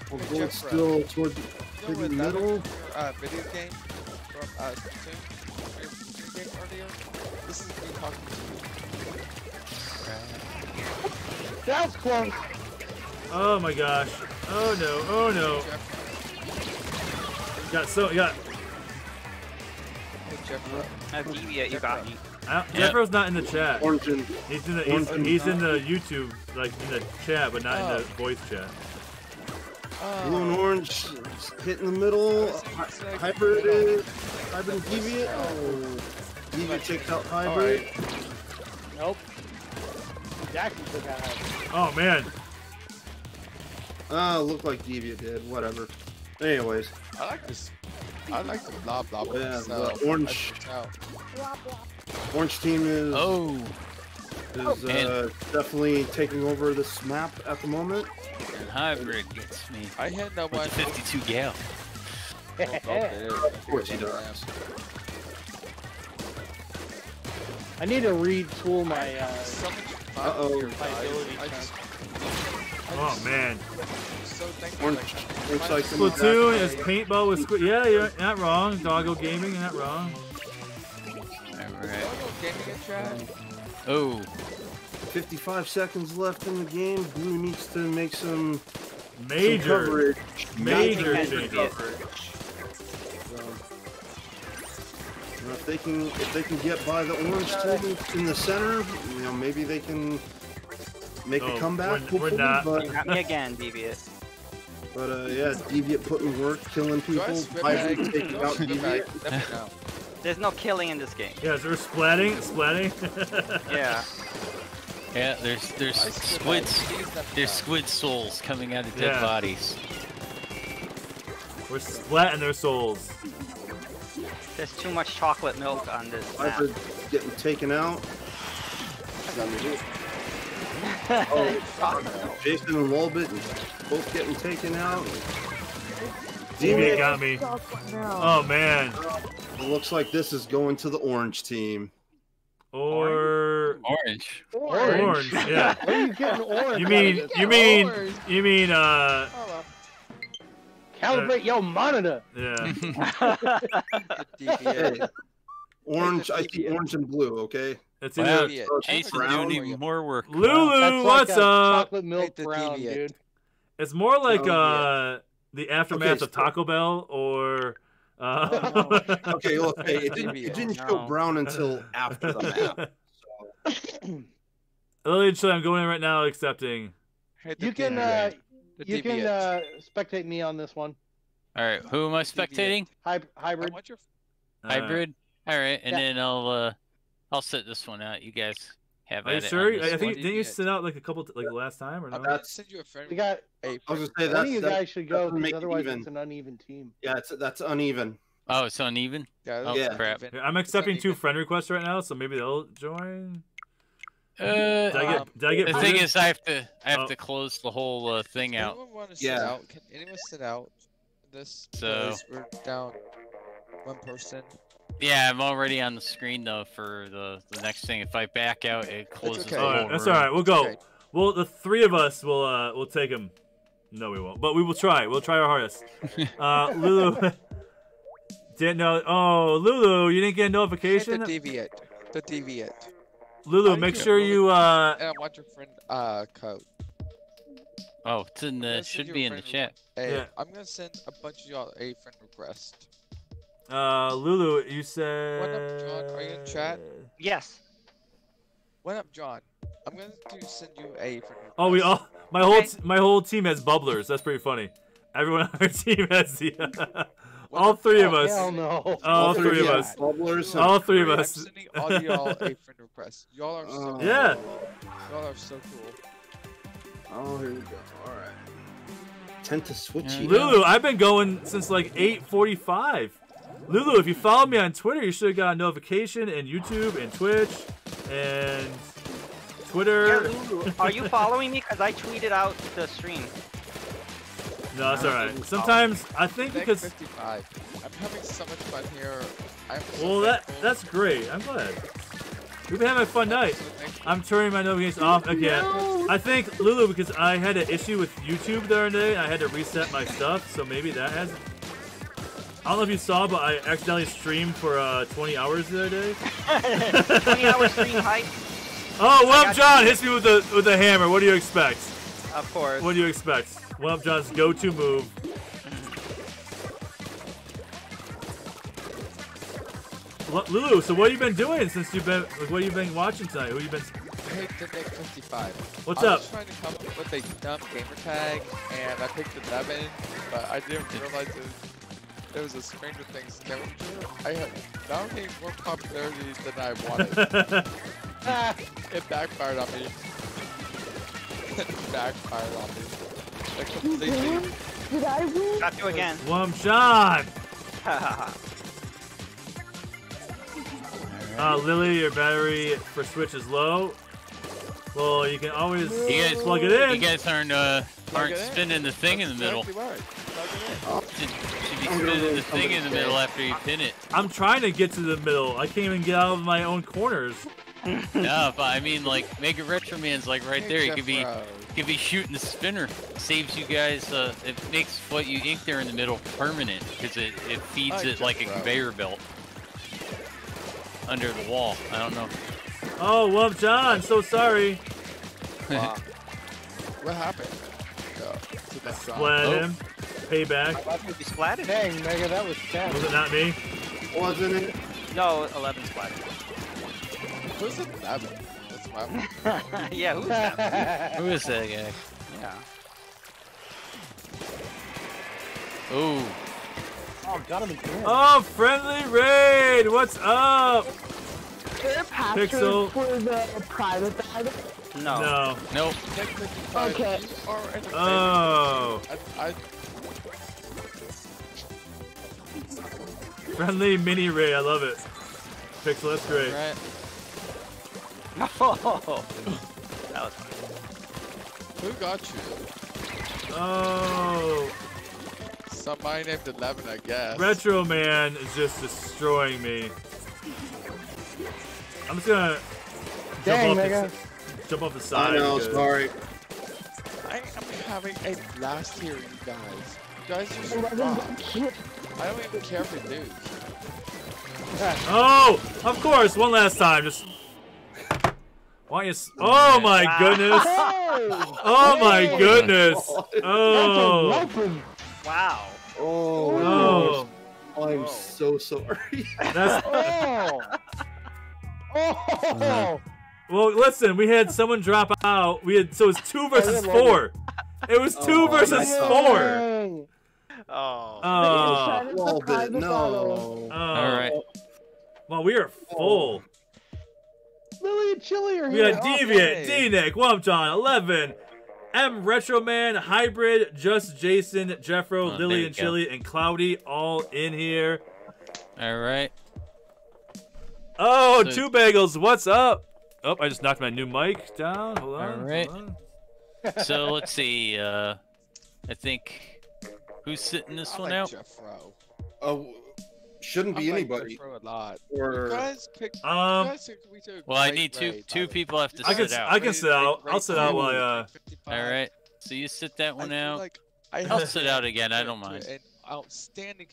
While Hey, gold's still toward the, You know in the middle. uh, video game from uh, Splatoon? Your Splatoon game earlier? This is me talking to you. That was close. Oh my gosh. Oh no. Oh no. Jeffro. Got so got. Hey, Jeffro. Uh, Deviate, you got me. I, Jeffro's not in the chat. Orange and He's in the he's, he's in the YouTube like in the chat, but not in the voice chat. blue and Oh, orange hit in the middle. Hy- Hybrid, is- hybrid and deviate. Oh, deviate takes out hybrid. Nope. Jackson took out. Oh man. Ah, looked like deviate did. Whatever. Anyways, I like this. I like the blah blah blah. Yeah, the orange- I can tell. orange team is Oh. is man. uh, definitely taking over this map at the moment. And hybrid gets me I had no with one. the 52 gal. (laughs) Of course he does. I need to retool my uh, So much fun Uh-oh. here, my guys. ability I check. just, Oh man. so. Orange, like, looks like some Splatoon is paintball with squid. Yeah, you're not wrong. Doggo Gaming, you're not wrong. Alright. Doggo gaming in chat. Oh. 55 seconds left in the game. Blue needs to make some, some Major, coverage. major Major changes. Know, if they can if they can get by the orange team in the center, you know maybe they can make Oh, a comeback. we're- we're not. But You me again, Deviate. but uh, yeah, deviate putting work, killing people. spit taking out spit deviate. bag? Let me know. There's no killing in this game. Yeah, is there splatting? Splatting? (laughs) Yeah. Yeah, there's there's I squids. Please let me There's squid souls coming out of dead Yeah. bodies. We're splatting their souls. There's too much chocolate milk on this map. Hybrid getting taken out. (laughs) oh, Jason and Lolbit both getting taken out. Deviate got me. Oh man. It looks like this is going to the orange team. Or Orange. orange. Yeah. Where are you getting orange? You mean of you mean orange. you mean uh Calibrate your monitor. yeah. Deviate. (laughs) Orange. I see orange and blue. Okay. It's Wow. either Deviate. Jason brown doing even more work. Lulu, That's what's like a up? Chocolate milk the brown, deviate. dude. It's more like Oh, uh the aftermath Okay, of Taco Bell or Uh, (laughs) Okay, look, hey, it didn't, it didn't show No. brown until after the map. (laughs) (clears throat) Lily Chile, I'm going in right now, accepting. You can uh, The you can uh, spectate me on this one. All right, who am I spectating? Hy- I hybrid. want your Uh, Hybrid. All right, and Yeah. then I'll uh, I'll set this one out. You guys have Are you at it on sure? I I think didn't you Deviate. send out like a couple t- like last time or I'm no? gonna send you a friend. We got a I was gonna say one of you that's guys should go because otherwise even. it's an uneven team. yeah, it's, that's uneven. Oh, it's uneven. Yeah, Oh, that's crap. I'm accepting two friend requests right now, so maybe they'll join. Uh, Did I get? Um, Did I get? the thing is, I have to I have Oh. to close the whole uh, thing out. anyone want to sit Yeah. out? Can anyone sit out? This So- we're down one person. Yeah, I'm already on the screen though for the the next thing. If I back out, it closes okay. the whole right, that's all right. We'll go. Okay. Well, the three of us will uh will take him. No, we won't. But we will try. We'll try our hardest. (laughs) Uh, Lulu. (laughs) didn't know. Oh, Lulu, you didn't get a Hit notification. the deviate. The deviate. Lulu, make sure you uh. And I want your friend uh code. Oh, it's in the it should be in the chat. Hey, Yeah. I'm gonna send a bunch of y'all a friend request. Uh, Lulu, you said. What up, John? Are you in chat? Yes. What up, John? I'm going to send you a friend request. Oh, we all. My whole t- my whole team has bubblers. That's pretty funny. Everyone on our (laughs) team has the. What all three of us. Hell no. All three of us. All three of I'm us. sending all y'all a friend request. Y'all are so Oh. Yeah. Y'all are so cool. Oh, here we go. All right. Tend to switchy. Lulu, I've been going since like 8:45. Lulu, if you follow me on Twitter, you should have got a notification and YouTube and Twitch and Twitter. Yeah, Lulu, are you following me? Because I tweeted out the stream. No, that's all right. Sometimes I think because 55. I'm having so much fun here. I'm so well, that thankful. that's great. I'm glad. We've been having a fun night. I'm turning my notifications off again. I think Lulu because I had an issue with YouTube the other day. I had to reset my stuff, so maybe that has. I don't know if you saw, but I accidentally streamed for uh, 20 hours the other day. (laughs) 20 hour stream hype, Oh, well, got John hits me with the with the hammer. What do you expect? of course. What do you expect? John's go-to move. Lu- Lulu, so what have you been doing since you've been? Like, what have you been watching tonight? Who you been? I picked the Deck 55. What's I up? was trying to come up with a dumb gamer tag, and I picked 11, but I didn't realize it, it was a Stranger Things character. I had now gained more popularity than I wanted. Ah, (laughs) (laughs) it backfired on me. (laughs) it backfired on me. Like You win? Did I win? Got you again. One John. (laughs) Uh, Lily, your battery for Switch is low. Well, you can always You guys plug it in. You guys aren't uh Plug aren't it in. spinning the thing in the middle. Exactly right. Plug it in. Should, should be spinning the thing in the middle after you pin it. I'm trying to get to the middle. I can't even get out of my own corners. (laughs) No, but I mean like Mega Retro Man's like right there. You could be Bro. Could be shooting the spinner. Saves you guys. Uh, it makes what you ink there in the middle permanent because it it feeds Hi, it like a Jeffro. conveyor belt under the wall. I don't know. Oh, One Up John, so sorry. (laughs) Wow. what happened? Yeah, to. Splat Oh. him. Payback. You splatted? Dang, Mega, that was 10. Was it not me? Wasn't it? No, 11 splatted. Who's 11? That's my yeah, who's that? Who is that guy? Yeah. Oh, Oh, got him again. Oh, friendly raid. What's up? Is a password Pixel. for the private bag? No. No. nope. Okay. You are entertaining. Oh, I, I, friendly mini raid. I love it. Pixel, that's great. Right. that was (laughs) fun. Who got you? Oh, Somebody named 11, I guess. Retro Man is just destroying me. I'm just gonna jump Dang, off the jump off the side. I know. Sorry. I am having a blast here, you guys. You guys are so 11 fun. got killed. I don't even care if we lose. Oh, of course. One last time. Just. Why is? Oh, oh my goodness. Hey! Oh my goodness. Oh. Wow. Oh. Oh. oh. I'm so sorry. That's (laughs) Oh. Uh-huh. Oh. well. Listen, we had someone drop out. We had so it was two versus four. It was two Oh, versus four. Dang. Oh. Oh, Well, no. oh. All right. Well, we are full. Lily and Chili are here. We got Deviant, D-Nick, One Up John, Eleven, M Retro Man, Hybrid, Just Jason, Jeffro, Oh, Lily you and go. Chili, and Cloudy all in here. All right. Oh, So- two bagels. What's up? Oh, I just knocked my new mic down. Hold on. All right. hold on. (laughs) So let's see. Uh, I think who's sitting this I one like out? Jeffro. Oh, shouldn't be I like anybody. Jeffro a lot. Or You guys pick. Um, guys we do Well, I need two raid, two by the way. people have to I can sit s- out. I can sit out. I'll sit out while I, uh, All right. So you sit that one feel out. Like I I'll sit out again. I don't mind. An outstanding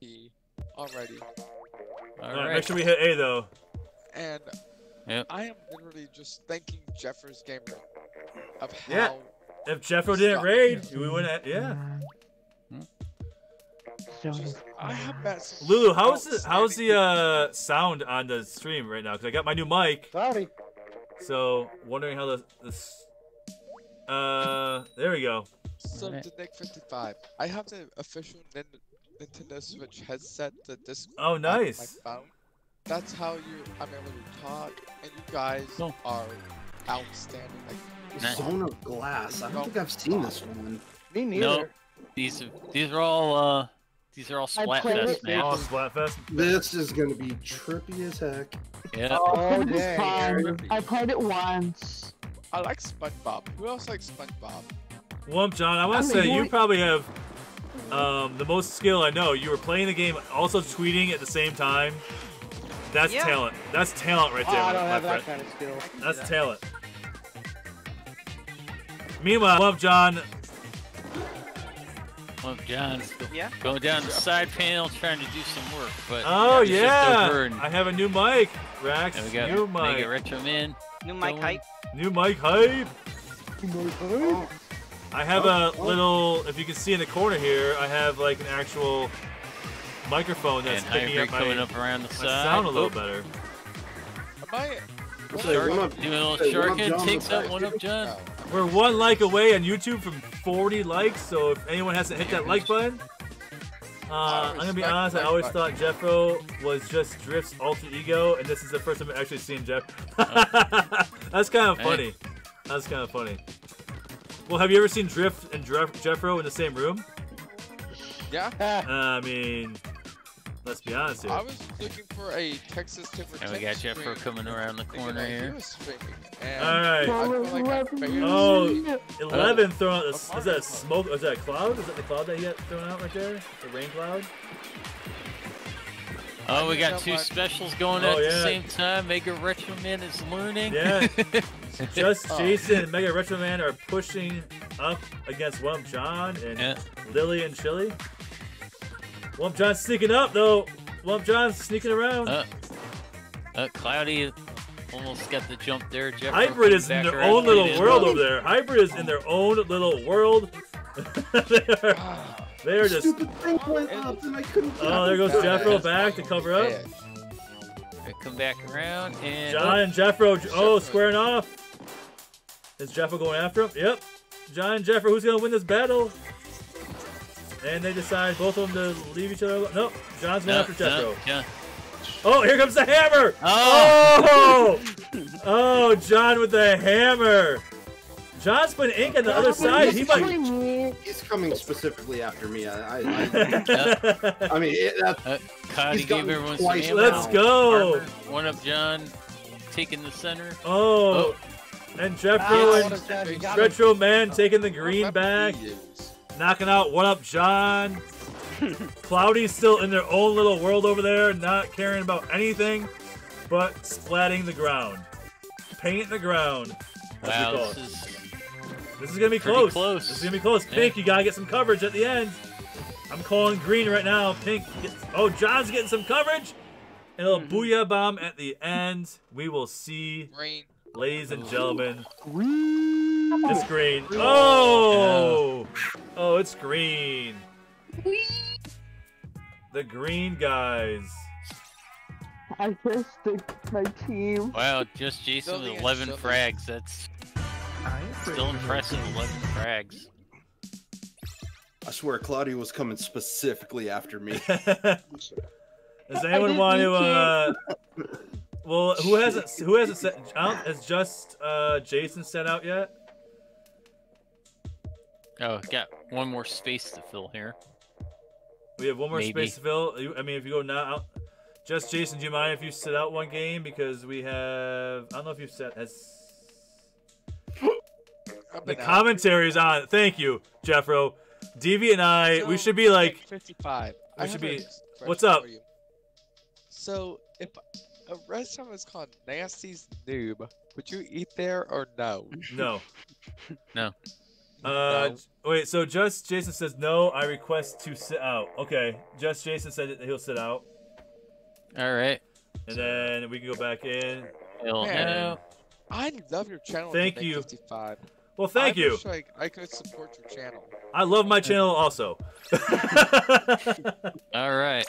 community already, All All right, right. Make sure we hit A though. and Yep. I am literally just thanking Jeffers Gamer of how. Yeah. If Jeffro didn't raid, we wouldn't. Yeah. Just, I have met some Lulu, how's the how's the uh sound on the stream right now? Cause I got my new mic, Cloudy. so wondering how the this. Uh, there we go. So Alright. D Nick 55, I have the official Nin- Nintendo Switch headset, the disc. Oh, on my nice. That's how you I'm able to talk, and you guys Cool. are outstanding. Like Zone of Glass. I don't think I've seen this one. Me neither. No, these these are all uh these are all I played Splatfest it. Oh, maps. Splatfest. This is gonna be trippy as heck. Yeah. Oh, It was dang. fun. I played it once. I like SpongeBob. Who else likes SpongeBob? One Up John, I want to say you probably have um, the most skill I know. You were playing the game, also tweeting at the same time. That's Yeah. talent. That's talent right Oh, there, I don't my have that kind of skill. That's talent. Meanwhile, One Up John, Well, John's Yeah. going down the side panel trying to do some work, but oh yeah, I have a new mic, Rax. and we got new Mega mic, Retro Man. New mic Going- hype. new mic hype. I have a Oh, oh. little, if you can see in the corner here, I have like an actual microphone that's and picking up my, coming up around the my side. sound a little Oop, better. Am I? Say, Shark, one up- doing a little say, one up John takes the out back. one up John. Oh. We're one like away on YouTube from 40 likes, so if anyone hasn't hit that like button, uh, I'm gonna be honest. I always button. thought Jeffro was just Drift's alter ego, and this is the first time I've actually seen Jeff. (laughs) That's kind of Hey. funny. That's kind of funny. Well, have you ever seen Drift and Jeffro in the same room? Yeah. Uh, I mean, let's be honest here. I was looking for a Texas Timber And we got you for coming around the corner here. was streaming, and All right. I like I figured- oh, oh, 11 throwing out. Oh, Is, is that a smoke? Is that a cloud? Is that the cloud that he got thrown out right there? The rain cloud? Oh, we got two specials going Oh, at the same time. Mega Retro Man is learning. Yeah. (laughs) Just Oh. Jason and Mega Retro Man are pushing up against One Up John and Yeah. Lily and Chili. One Up John's sneaking up though. One Up John's sneaking around. Uh, uh, Cloudy almost got the jump there. Jeffro Hybrid is in their around own little world over there. Hybrid is in their own little world. (laughs) they are, they are just. Stupid thing went up and I couldn't. Oh, there goes Jeffro back to cover up. Yeah. Come back around and John and Jeffro, oh, squaring off. Is Jeffro going after him? Yep. John and Jeffro, who's gonna win this battle? And they decide both of them to leave each other. alone. Nope. John's going No, after Jeffro. no, John. Oh, here comes the hammer! Oh! Oh! Oh, John with the hammer! John's putting ink on the other side. He might. He's coming specifically after me. I, I, I, (laughs) I mean, it, that, Uh, Cloudy He's gave gotten everyone some twice ammo. Let's go! Armor. One up John, taking the center. Oh, and Jeffro Ah, and what is that? You got him. Retro Man taking the green What back, weapon do you use? knocking out What up John. (laughs) Cloudy's still in their own little world over there, not caring about anything but splatting the ground. Paint the ground. as Wow, this it. is This is gonna be Pretty close. close. This is gonna be close. Yeah. Pink, you gotta get some coverage at the end. I'm calling green right now. Pink, gets, oh, John's getting some coverage. And a little Mm-hmm. booyah bomb at the end. We will see, Green. Ladies and gentlemen. It's green. Oh, oh, it's green. the green guys. I just stick my team. Wow, just Jason with 11 frags. That's still impressive. 11 frags. I swear, Claudia was coming specifically after me. (laughs) Does anyone want to? Uh, well, who hasn't? Who hasn't set? I has just uh, Jason set out yet? Oh, got one more space to fill here. We have one more Maybe. space to fill. I mean, if you go now, out- just Jason, do you mind if you sit out one game because we have? I don't know if you've set has. The commentary is on. Thank you, Jeffro. Devi and I, we should be like, 55. we I should be- what's up? So, if a restaurant is called Nasty's Noob, would you eat there or no? (laughs) no. No. Uh, No. wait. So just Jason says no. I request to sit out. Okay. Just Jason said that he'll sit out, All right. and then we can go back in. He'll Man. I love your channel. Thank you. 55. Well, thank I you. Wish, like, I could support your channel. I love my (laughs) channel also. (laughs) All right.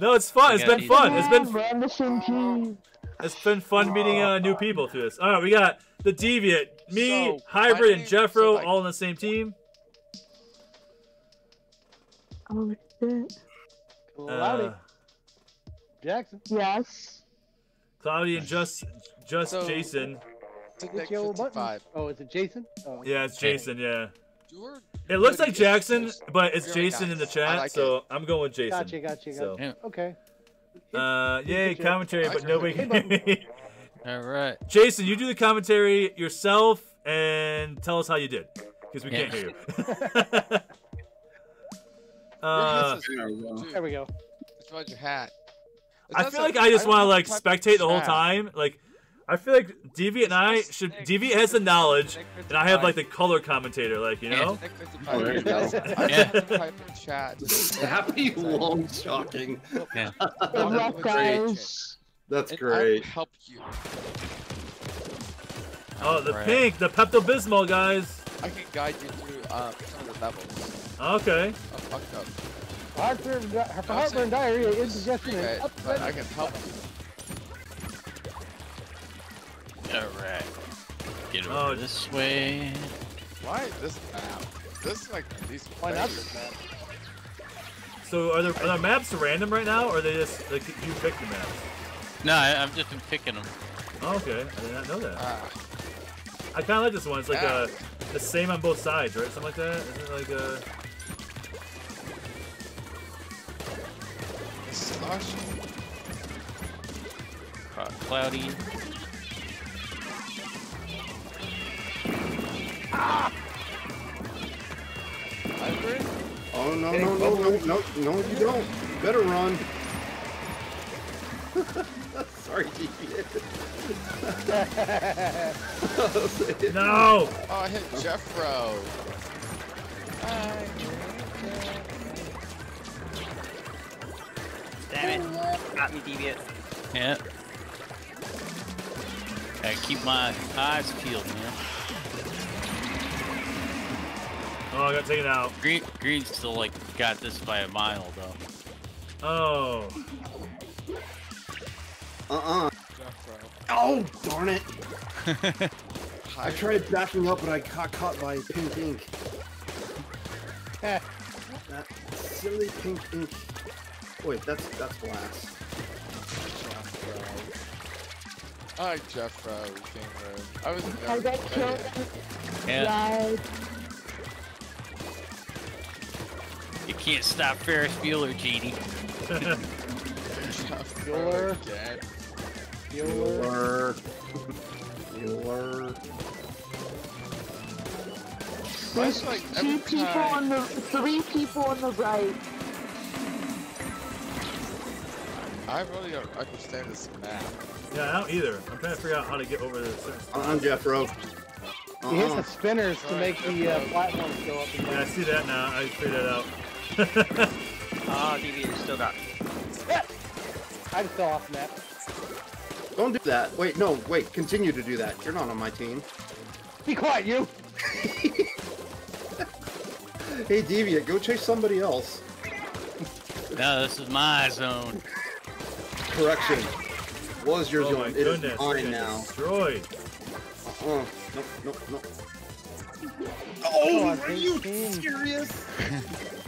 No, it's fun. It's Yeah, been he's- fun. It's been We're on the same it's been fun meeting uh, new people through this. All right, we got the Deviant, me, So, Hybrid, my and name- Jeffro so, like- all on the same team. Oh shit. Cloudy. Uh, Jackson. Yes. Cloudy and just just So- Jason. To Hit yellow button. Oh, is it Jason? Oh. Yeah, it's Jason. Yeah. Your It looks like Jackson, but it's very Jason in the chat, like so it. I'm going with Jason. Gotcha, gotcha, So- gotcha. Okay. Uh, yay, Good commentary, but nobody can. Hear me. (laughs) All right. Jason, you do the commentary yourself and tell us how you did, because we Yeah. can't hear you. (laughs) (laughs) Uh, hat is- dude, There we go. It's about your hat. It I feel like I just want to like the type of spectate the whole time. Like, I feel like Deviant and I should. Deviant has the knowledge, and I have like the color commentator. Like, you know. Nick 55. Oh, there you go. I don't have the type of chat. to sit there Happy long (laughs) shocking. Yeah. (laughs) Good luck, great guys. That's and I will great. help you. Oh, the Right. pink, the Pepto Bismol guys. I can guide you through um, some of the levels. Okay. I'm fucked up. Heartburn, I'm heartburn saying- diarrhea, indigestion, Okay, and upset. I can help you. Get over Oh, this way. Why this map? This is like these Why not players. this map? So are there are there maps random right now, or are they just like you pick the maps? No, I, I've just been picking them. Oh, okay, I did not know that. Ah, I kind of like this one. It's like Yeah. uh, the same on both sides, right? Something like that. Isn't it like a? slush. Uh, cloudy. Hybrid? Oh no no no oh, no oh. no no you don't. You better run. (laughs) Sorry, Deviant. (laughs) No. Oh, I hit Jeffro. Damn it. Got me, Deviant. Yeah. Gotta keep my eyes peeled, man. Oh, I got taken out. Green, Green still like got this by a mile though. Oh. Uh-uh. Oh, darn it. (laughs) I tried backing up, but I got caught by pink ink. That silly pink ink. Wait, that's that's glass. Jeffro. I Jeffro, King I was I got killed. Yeah. You can't stop Ferris Bueller, Genie. Bueller. again. Bueller. Bueller. Bueller. Why is There's like two people time- on the, three people on the right. I really don't understand this map. Yeah, I don't either. I'm trying to figure out how to get over this. certain. I'm Jeffro. He hits the spinners to make the uh, platforms go up and Yeah, I see that now. I figured that out. (laughs) Oh, Deviant still got me. I just fell off the map. Don't do that. Wait, no, wait. Continue to do that. You're not on my team. Be quiet, you! (laughs) Hey, Deviant, go chase somebody else. No, this is my zone. Correction. Was your oh zone. my It is goodness, we're mine getting now. Destroyed. Uh, nope, nope, nope. Oh, are you serious? (laughs)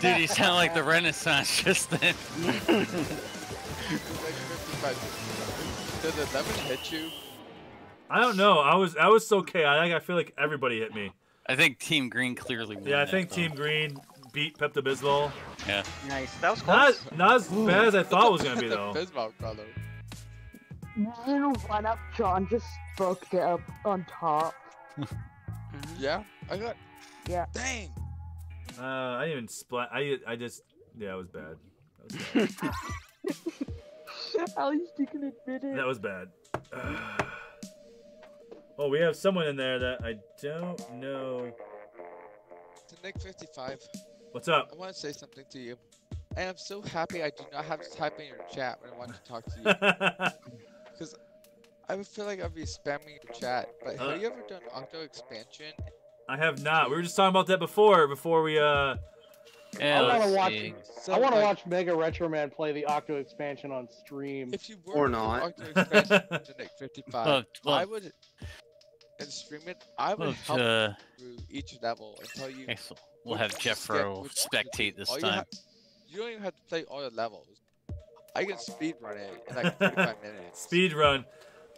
Dude, you sound like the Renaissance (laughs) just then. Did the lemon hit you? I don't know. I was I was so chaotic. I feel like everybody hit me. I think Team Green clearly won. Yeah, I that, think though. Team Green beat Pepto Bismol. Yeah. Nice. That was Not close. not as bad as I thought it was gonna be (laughs) The though. Bismarck brother. You went up, John just fucked it up on top. (laughs) Yeah, I got. Yeah. Dang. Uh, I didn't even splat. I I just yeah, it was bad. That was bad. (laughs) At least you can admit it. that was bad. (sighs) oh, we have someone in there that I don't know. D Nick 55, What's up? I want to say something to you. I am so happy I do not have to type in your chat when I want to talk to you. (laughs) Because I would feel like I'd be spamming your chat. But Uh, have you ever done Octo expansion? I have not. We were just talking about that before. Before we uh. Yeah, I want to watch. So, I want to like, watch Mega Retro Man play the Octo expansion on stream. If you were Or to do not. Octo expansion (laughs) to 55, Look, I would. And stream it. I would look, help uh, through each level until you. okay, we'll have you just Jeffro spectate this all you time. You don't even have to play all the levels. I can speed run it in like 45 (laughs) minutes. Speed run.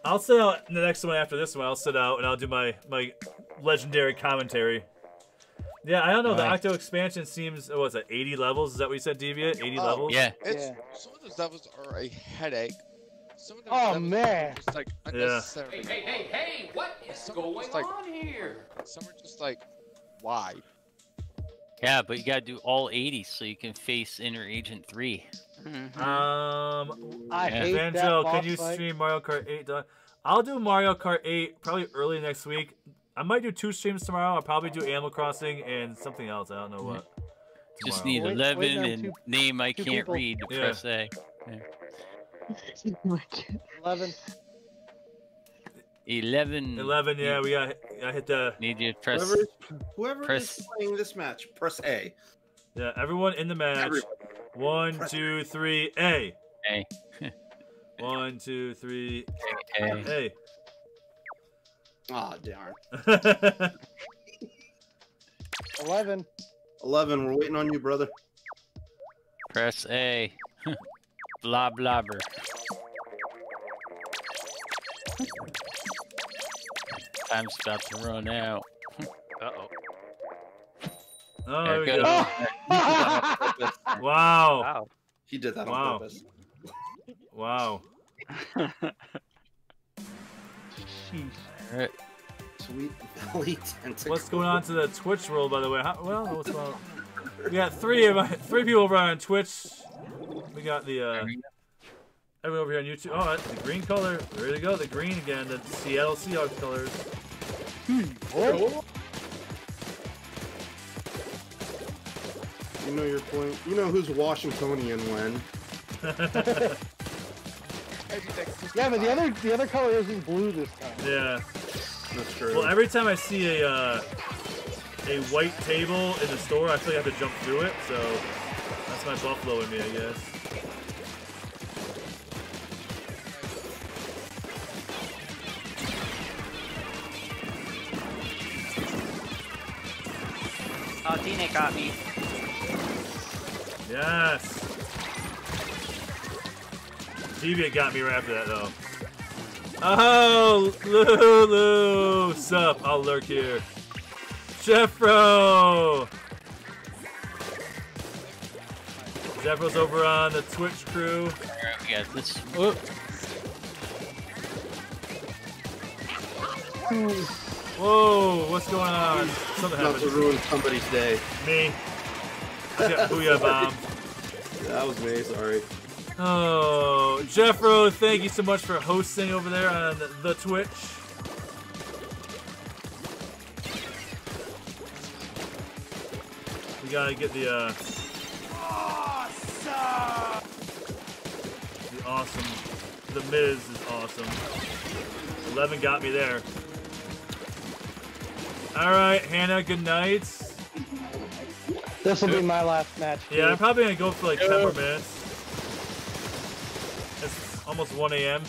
I'll sit out the next one after this one. I'll sit out and I'll do my my legendary commentary. Yeah, I don't know. The Nice. Octo expansion seems oh, what's it? 80 levels? Is that what you said, Deviant? 80 Oh, levels? Yeah. It's Yeah. some of those levels are a headache. Some of those Oh, levels man. are just like Yeah. unnecessary. Hey, hey, hey, what is Some going like- on here? Some are just like, why? Yeah, but you gotta do all 80 so you can face Inner Agent 3. Mhm. Um, I Yeah. hate that Banjo, boss can you fight. stream Mario Kart 8? I'll do Mario Kart 8 probably early next week. I might do two streams tomorrow. I'll probably do Animal Crossing and something else. I don't know what. Just need 11 wait on and two- name I can't people. read to Yeah. press A. (laughs) Eleven. 11. 11, Eleven. yeah, we got. I hit the. Need you to press. Whoever, whoever press- is playing this match, press A. Yeah, everyone in the match. Everyone. One, Press two, three, A. A. (laughs) One, two, three, A. A. Ah, darn. (laughs) Eleven. 11, we're waiting on you, brother. Press A. (laughs) Bloblobber. Time's about to run out. Uh oh. Oh, There there it we goes. go. (laughs) (laughs) Wow. Wow. He did that on Wow. purpose. Wow. Alright. Sweet belly tentacle. What's going on to the Twitch world, by the way? How, well, what's going on? We got three of my, three people over on Twitch. We got the uh, everyone over here on YouTube. Oh, that's the green color. There you go, the green again. The Seattle Seahawks colors. Oh. You know your point. You know who's Washingtonian when. (laughs) Yeah, but the other the other color isn't blue this time. Yeah. That's true. Well, every time I see a uh, a white table in the store, I feel like I have to jump through it. So that's my buffalo in me, I guess. Oh, Dina got me. Yes. Deviant got me right after that, though. Oh, Lulu! Sup? I'll lurk here. Jeffro! Jeffro's over on the Twitch crew. Alright, we got this. Whoop. Whoa, what's going on? Something Not to ruin somebody's day. Me. I got Booyah Bomb. That was me, sorry. Oh, Jeffro, thank you so much for hosting over there on the, the Twitch. We gotta get the, uh... The awesome... The Miz is awesome. 11 got me there. Alright, Hannah, good night. This will be my last match. Yeah, I'm probably gonna go for like 10 more minutes. It's almost 1 a.m.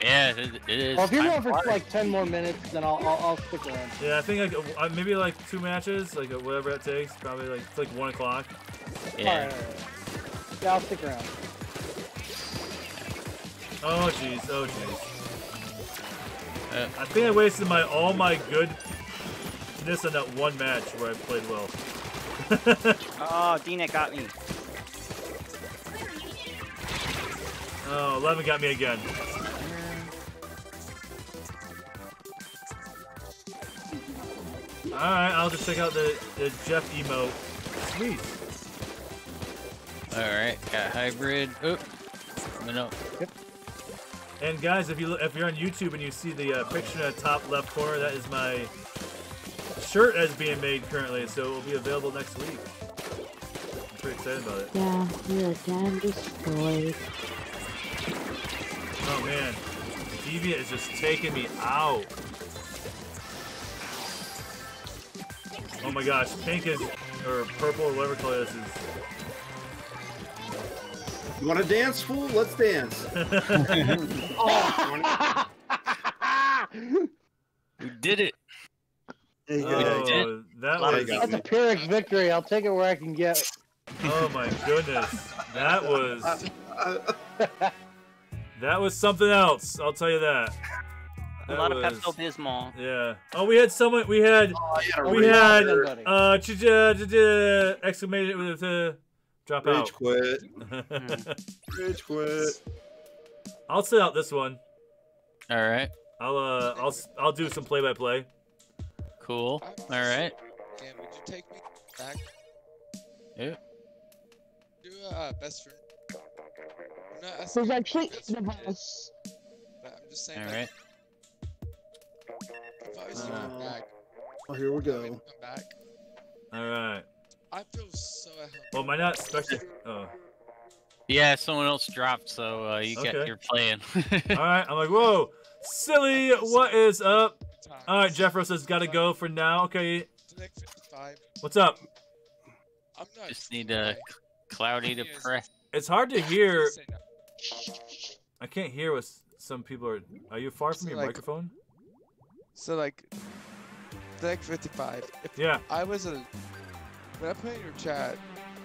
Yeah, it, it is. Well, if you're going for flies. like 10 more minutes, then I'll, I'll, I'll stick around. Yeah, I think like uh, maybe like two matches, like uh, whatever it takes. Probably like it's like one o'clock. Yeah. Alright, alright. Yeah, I'll stick around. Oh jeez, oh jeez. Uh, I think I wasted my all my goodness on that one match where I played well. (laughs) Oh, Dina got me. Oh, 11 got me again. Alright, I'll just check out the, the Jeff emote. Sweet. All right, got hybrid. Oop. No. And guys, if you look, if you're on YouTube and you see the uh, picture in the top left corner, that is my shirt is being made currently, so it will be available next week. I'm pretty excited about it. Yeah, you're again destroyed. Oh man, Deviant is just taking me out. Oh my gosh, pink is, or purple, or whatever color this is. You want to dance, fool? Let's dance. (laughs) (laughs) We did it. There you go. Oh, that was. That's a Pyrrhic victory. I'll take it where I can get it. Oh my goodness, that was. (laughs) That was something else. I'll tell you that. A That lot of Pepto Bismol. Yeah. Oh, we had someone. We had. yeah, we had. quit. Uh, ch- ch- ch- ch- exclamation with uh, drop Rage out. quit. (laughs) Rage quit. I'll sit out this one. All right. I'll uh, I'll s- I'll do some play by play. Cool. All right. Dan, would you take me back? Yeah. Do uh, best friend. I'm not asking There's actually best the friend is, boss. but I'm just saying. All like, right. If I was to come back, Oh, here we come go. back, All right. I feel so at home. Well, am I not spectating? Oh. Yeah, someone else dropped, so uh, you Okay. got you're playing. (laughs) All right. I'm like, whoa, silly. What is up? Times. All right. Jeffro says gotta go for now. Okay. To like 55. What's up? I'm not. Just need uh, Cloudy to press. It's hard to (laughs) hear. I can't hear what some people are. Are you far from So, your like- microphone? So like, to like 55. If Yeah. I was a, when I put in your chat,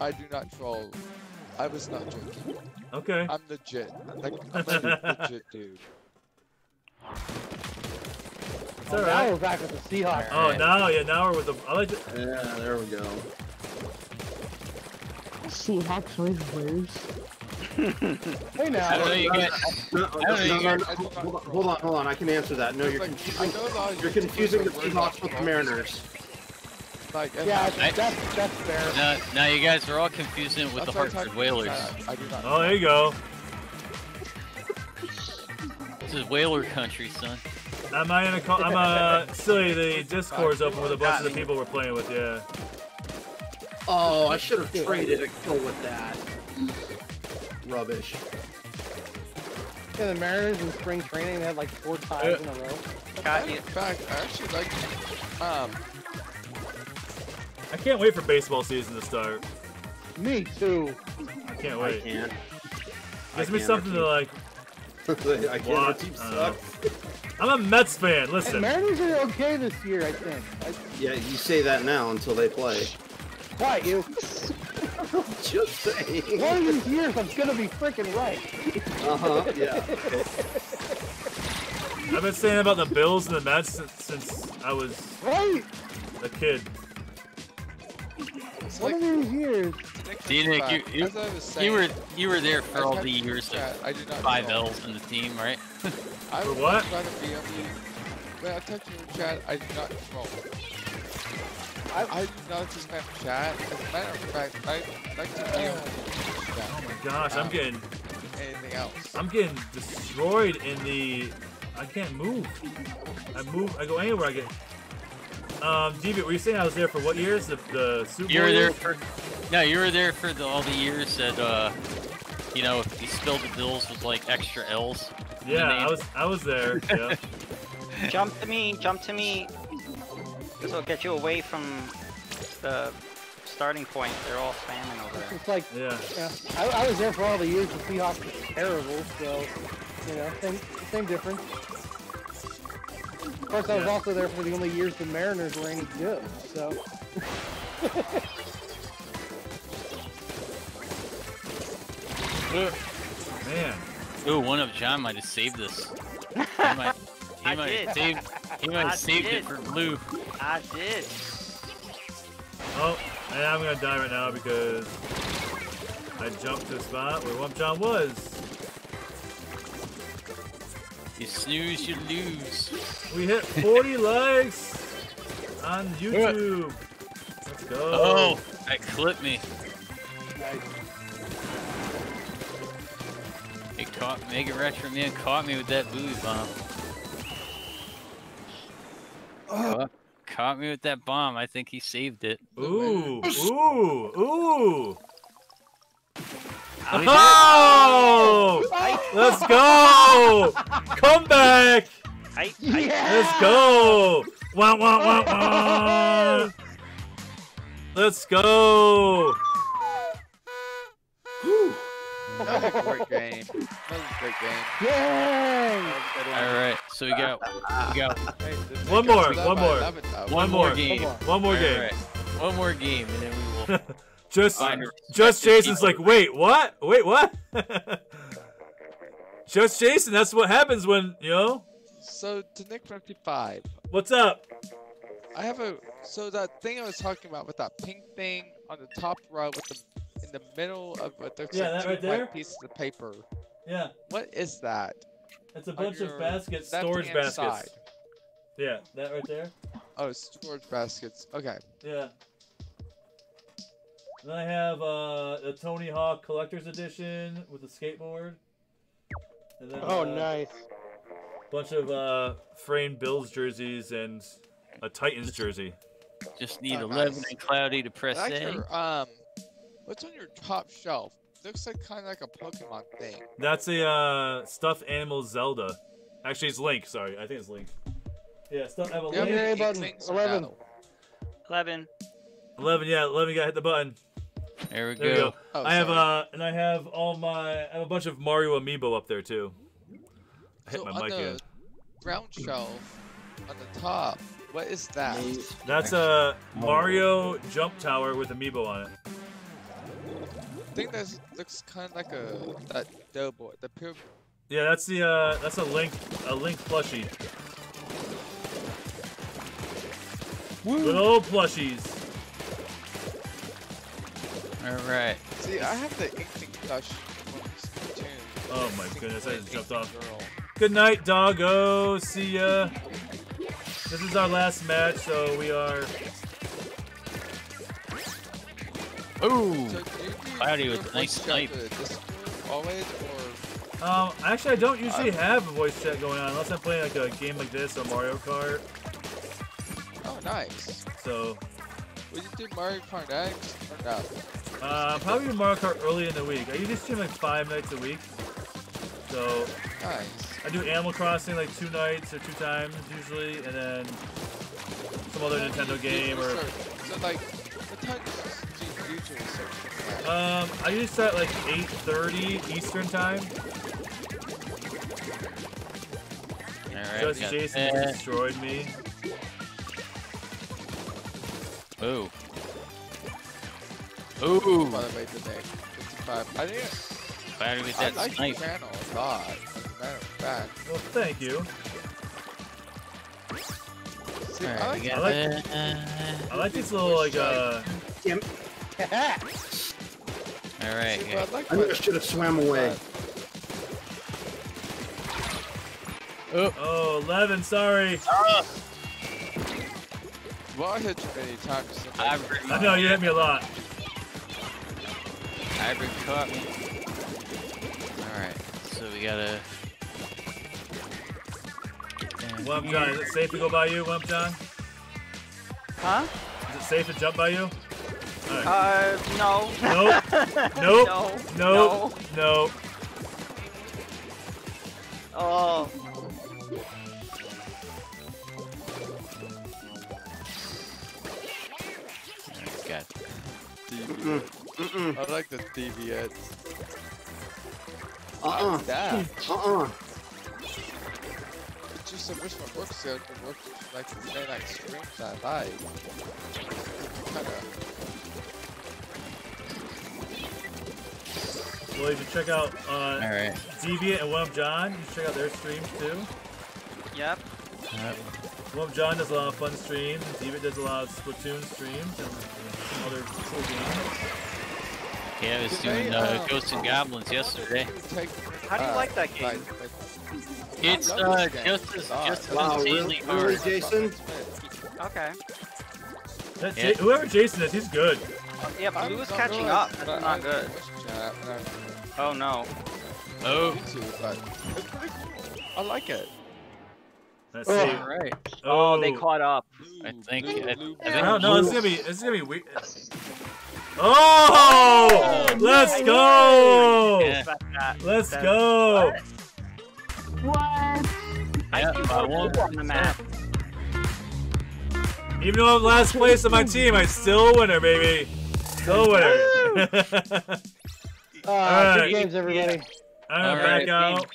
I do not troll. I was not joking. Okay. I'm legit. Like I'm a (laughs) legit dude. It's Oh, all now we're back with the Seahawks. Oh, now yeah, now we're with the. I like to. Yeah, there we go. Seahawks always lose. (laughs) Hey now. I don't know you get. No, no, don't no, think no, you're- no, I do not hold on, hold on, hold on. I can answer that. No, you're Like, confusing. know a lot of You're confusing the that Seahawks with the. Mariners. Like, Yeah, I- that's that's fair. Now, now you guys are all confusing it with that's the why I Hartford Whalers. I, I do not. Oh, there you go. This is Whaler country, son. Am I in a call? I'm a silly. The Discord's open with a bunch of the people we're playing with. Yeah. Oh, I should have traded a kill with that. Rubbish. Yeah, the Mariners in spring training they had like four ties in a row. Got you. In fact, I actually like. Um, I can't wait for baseball season to start. Me too. I can't wait. I wait. can't. Gives I me can't. something to like. (laughs) I can't. What? Our team I don't know. sucks. I'm a Mets fan. Hey, Listen. Mariners are okay this year, I think. I, Yeah, you say that now until they play. why you? (laughs) Just saying. One of these years, I'm gonna be freaking right. Uh huh. Yeah. I've been saying about the Bills and the Mets since, since I was Right? a kid. it's One like, of these years. D-Nick, you, you, as I was saying, you were you were there for all the years chat, of I do not five troll. L's in the team, right? (laughs) I For would what? much rather be on the. When I typed in chat, I do not troll. I, I do not just have chat. As a matter of fact, I like to be on chat. Oh my gosh, I'm getting Anything else? I'm getting destroyed in the. I can't move. I move. I go anywhere. I get. Um, Deviant, were you saying I was there for what years? The, the Super You were there for no, you were there for the, all the years that uh, you know, you spilled the bills with like extra L's. Yeah. I was. I was there. Yeah. (laughs) Jump to me, jump to me. This will get you away from the starting point. They're all spamming over there. It's like, Yeah. yeah, I, I was there for all the years the Seahawks were terrible, so, you know, same, same difference. Of course, I was Yeah. also there for the only years the Mariners were any good, so. (laughs) Man. Ooh, One Up John might have saved this. He might, he (laughs) I might did. have saved, he might I have saved did. it for blue. I did. Oh, and I'm gonna die right now because I jumped to a spot where One Up John was. You snooze, you lose. We hit 40 (laughs) likes on YouTube. Let's go. Oh, that clipped me. It caught Mega Retro Man caught me with that booyah bomb. Caught, caught me with that bomb. I think he saved it. Ooh, ooh, ooh. We did. Oh! Let's go! Come back! I, Let's go! Wah, wah, wah, wah. Let's go! That was a great game. That was a great game. Yay! All right, so we got we got One more, That one more. one more more. game. One more game. One more game, and then we will. (laughs) Just, just Jason's like, wait, what? Wait, what? (laughs) just Jason. That's what happens when you know. So D Nick 55, What's up? I have a so that thing I was talking about with that pink thing on the top row with the in the middle of uh, what looks Yeah, like that two right there? white pieces of paper. Yeah, What is that? it's a bunch of baskets, storage baskets. side. Yeah, that right there. Oh, storage baskets. Okay. Yeah. Then I have uh, the Tony Hawk Collector's Edition with a skateboard. And then, Oh, uh, nice. bunch of uh, framed Bills jerseys and a Titans jersey. Just need Oh, 11 nice. and cloudy to press That's A. your, um, what's on your top shelf? Looks like kind of like a Pokemon thing. That's a uh, stuffed animal Zelda. Actually, it's Link. Sorry, I think it's Link. Yeah, stuff. I have a Do Link. Yeah, any button. inklings or 11. 11. Eleven. Yeah, eleven. Got to hit the button. There we There we go. go. Oh, I have sorry. uh, and I have all my. I have a bunch of Mario amiibo up there too. I hit So my on mic the again. ground shelf, on the top, what is that? That's a Mario jump tower with amiibo on it. I think that looks kind of like a that doughboy, the pure. Yeah, that's the uh, that's a Link, a Link plushie. Little plushies. All right. See, I have the inkling plush from Oh my goodness, I just jumped off. Girl. Good night, doggo. See ya. This is our last match, so we are. Ooh. So do you Cloudy with a nice chat snipe. always, or Um, actually, I don't usually have a voice chat going on unless I'm playing like a game like this or Mario Kart. oh, nice. So, Would you do Mario Kart X or no? uh, probably Mario Kart early in the week. I usually stream like five nights a week. So, Nice. I do Animal Crossing like two nights or two times usually, and then some other Nintendo game or. So like, what time do you usually start? at? Um, I usually start like 8:30 Eastern time. All right. Just Jason that. destroyed me. Ooh. Ooh. By the way, today, 55. I think Cloudy with I like snipe. your channel a lot. As a matter of fact. Well, thank you. See, All I like we I like- that. I like these little like uh. (laughs) All right. See, yeah. but I like I should have swam away. Oh, 11, sorry. Well, I hit you many times. so maybe- Hybrid, I know you hit me a lot. hybrid caught me. All right. So we gotta. get Wump here. John, is it safe to go by you, One Up John? Huh? Is it safe to jump by you? Alright. Uh, no. Nope. (laughs) Nope. no. Nope. No. Oh. Alright, got deviant. Mm-mm. I like the deviant. Uh-uh. That. Uh-uh. It's just I wish my work schedule worked like the Friday night streams I like. Kind of. Well, you should check out uh, All right. Deviant and One Up John. You should check out their streams too. Yep. One Up John does a lot of fun streams. Deviant does a lot of Splatoon streams and some other cool games. Yeah, I was Did doing they, uh, uh, Ghosts and Goblins yesterday. Take, How do you uh, like that game? like- like- It's uh, game. just as God. just as Wow, really, insanely really, hard. Jason? Okay. That Yeah. Ja- whoever Jason is, he's good. Yeah, I Blue is catching really- up. but That's I- not good. voice chat, Oh no. Oh, it's pretty cool. I like it. Let's Oh. see. all right. Oh, they caught up. I think I, I I think don't know. This is gonna be. It's gonna be weird. Oh! Let's go! Yeah. Let's that- go! What? I Yeah, I won. on the map. Even though I'm last place on my team, I'm still a winner, baby. Still a winner. (laughs) Uh, Alright. good games, everybody. I'm All back right. out.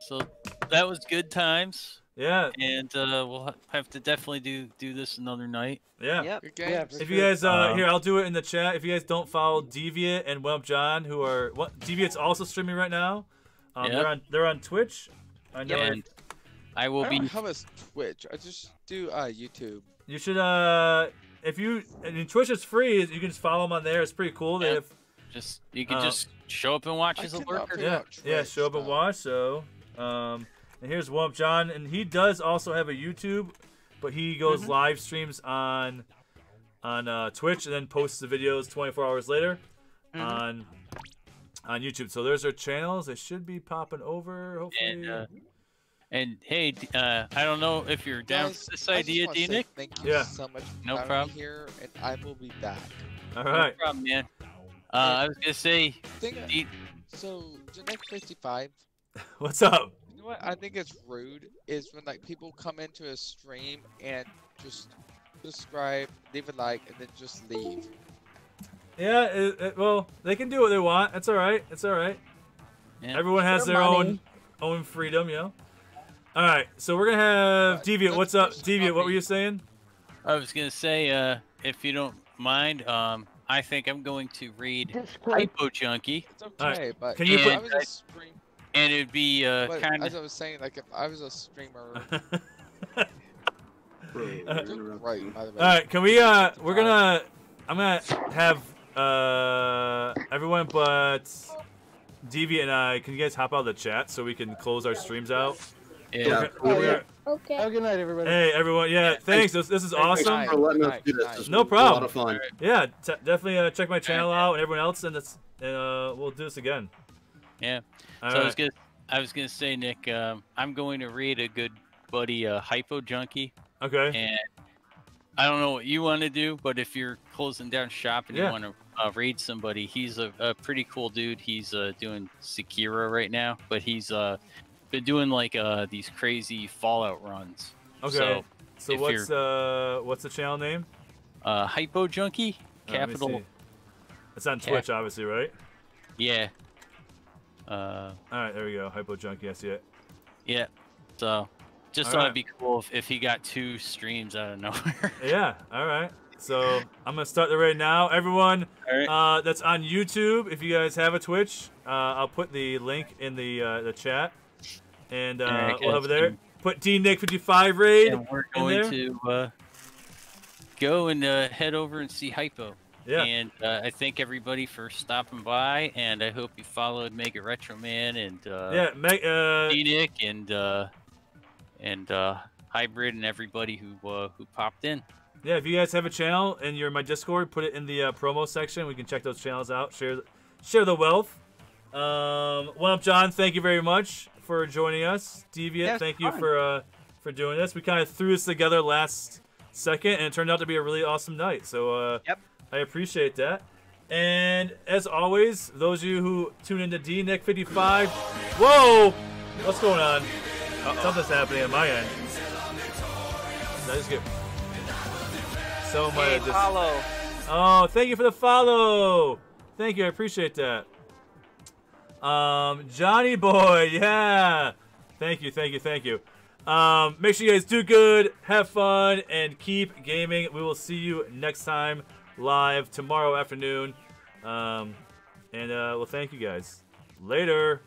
so. That was good times, Yeah, and uh, we'll have to definitely do do this another night. yeah. Yep. Good Yeah, for If you guys, uh, Uh, here, I'll do it in the chat. If you guys don't follow Deviant and One Up John, who are what Deviant's also streaming right now. Um, Yep. They're on. They're on Twitch. I know. And I will I be don't have a Twitch. I just do uh, YouTube. You should. Uh, if you, I mean, Twitch is free. You can just follow them on there. It's pretty cool. They Yeah. have just you can Uh, just show up and watch I as a lurker. Yeah, yeah, show up and watch. So, um, and here's One Up John, and he does also have a YouTube, but he goes Mhm. live streams on on uh, Twitch and then posts the videos 24 hours later Mhm. on on YouTube. So there's our channels. They should be popping over. Hopefully. And uh, and hey, uh, I don't know if you're down Guys, for this I idea, wanna D-Nick. Thank you Yeah. so much for No problem. me here, and I will be back. All right. No problem, man. Uh, I was gonna say, Think, D- so, Genetic 55, (laughs) What's up? You know what I think is rude is when like people come into a stream and just subscribe, leave a like, and then just leave. Yeah. It, it, well, they can do what they want. It's all right. It's all right. Yeah. Everyone has Their their own own freedom, you know. All right. So we're gonna have Right, Deviant. What's up, Deviant? What were you saying? I was gonna say, uh, if you don't mind, um, I think I'm going to read Hypo Junkie, It's okay, Alright, but can you if put- I was a stream, and it'd be uh, but kind as I was saying, like if I was a streamer, (laughs) Bro, (laughs) doing interrupt right, me. by the way. All right. Can we? Uh, we're gonna. I'm gonna have uh everyone but Deviant and I. Can you guys hop out of the chat so we can close our streams out? yeah. Yeah, We're- cool. we're- Okay. Have a good night, everybody. Hey everyone. Yeah. Thanks. This, this is Thanks, awesome. guys. for letting us do this. This No was A problem. lot of fun. Yeah. T- definitely uh, check my channel out and everyone else, and it's and uh we'll do this again. Yeah. All so I was gonna, I was gonna say, Nick, um, I'm going to read a good buddy, uh, Hypo Junkie, Okay. and I don't know what you want to do, but if you're closing down shop and Yeah. you want to uh, raid somebody, he's a, a pretty cool dude. He's uh, doing Sekiro right now, but he's uh, been doing like uh, these crazy Fallout runs. Okay. So, So what's uh what's the channel name? uh, Hypo Junkie, capital. It's on Twitch, obviously, right? yeah. Uh, All right, there we go. Hypo Junkie, I see it. yeah. So, just All thought right. it'd be cool if, if he got two streams out of nowhere. (laughs) Yeah. All right. So I'm gonna start the raid now. Everyone right. uh, that's on YouTube, if you guys have a Twitch, uh, I'll put the link in the uh, the chat, and uh, All right, we'll have it there. Put D Nick 55 raid. and we're in going to uh, go and uh, head over and see Hypo. Yeah. And uh, I thank everybody for stopping by, and I hope you followed Mega Retro Man and uh, Yeah. Meg, uh, D-Nick and uh, and uh, Hybrid and everybody who uh, who popped in. yeah. If you guys have a channel and you're in my Discord, put it in the uh, promo section. We can check those channels out. Share share the wealth. Um, one up, John. Thank you very much for joining us. Deviant, Yeah, it's thank you for uh, for doing this. We kind of threw this together last second, and it turned out to be a really awesome night. So uh, Yep. I appreciate that. And as always, those of you who tune into D Nick 55, whoa, what's going on? Something's happening on my end. I just get so Hey, much. Just... Paulo. Oh, thank you for the follow. Thank you, I appreciate that. Um, Johnny Boy, (laughs) yeah. Thank you, thank you, thank you. Um, make sure you guys do good, have fun, and keep gaming. We will see you next time live tomorrow afternoon. Um, and uh, well, thank you guys. Later.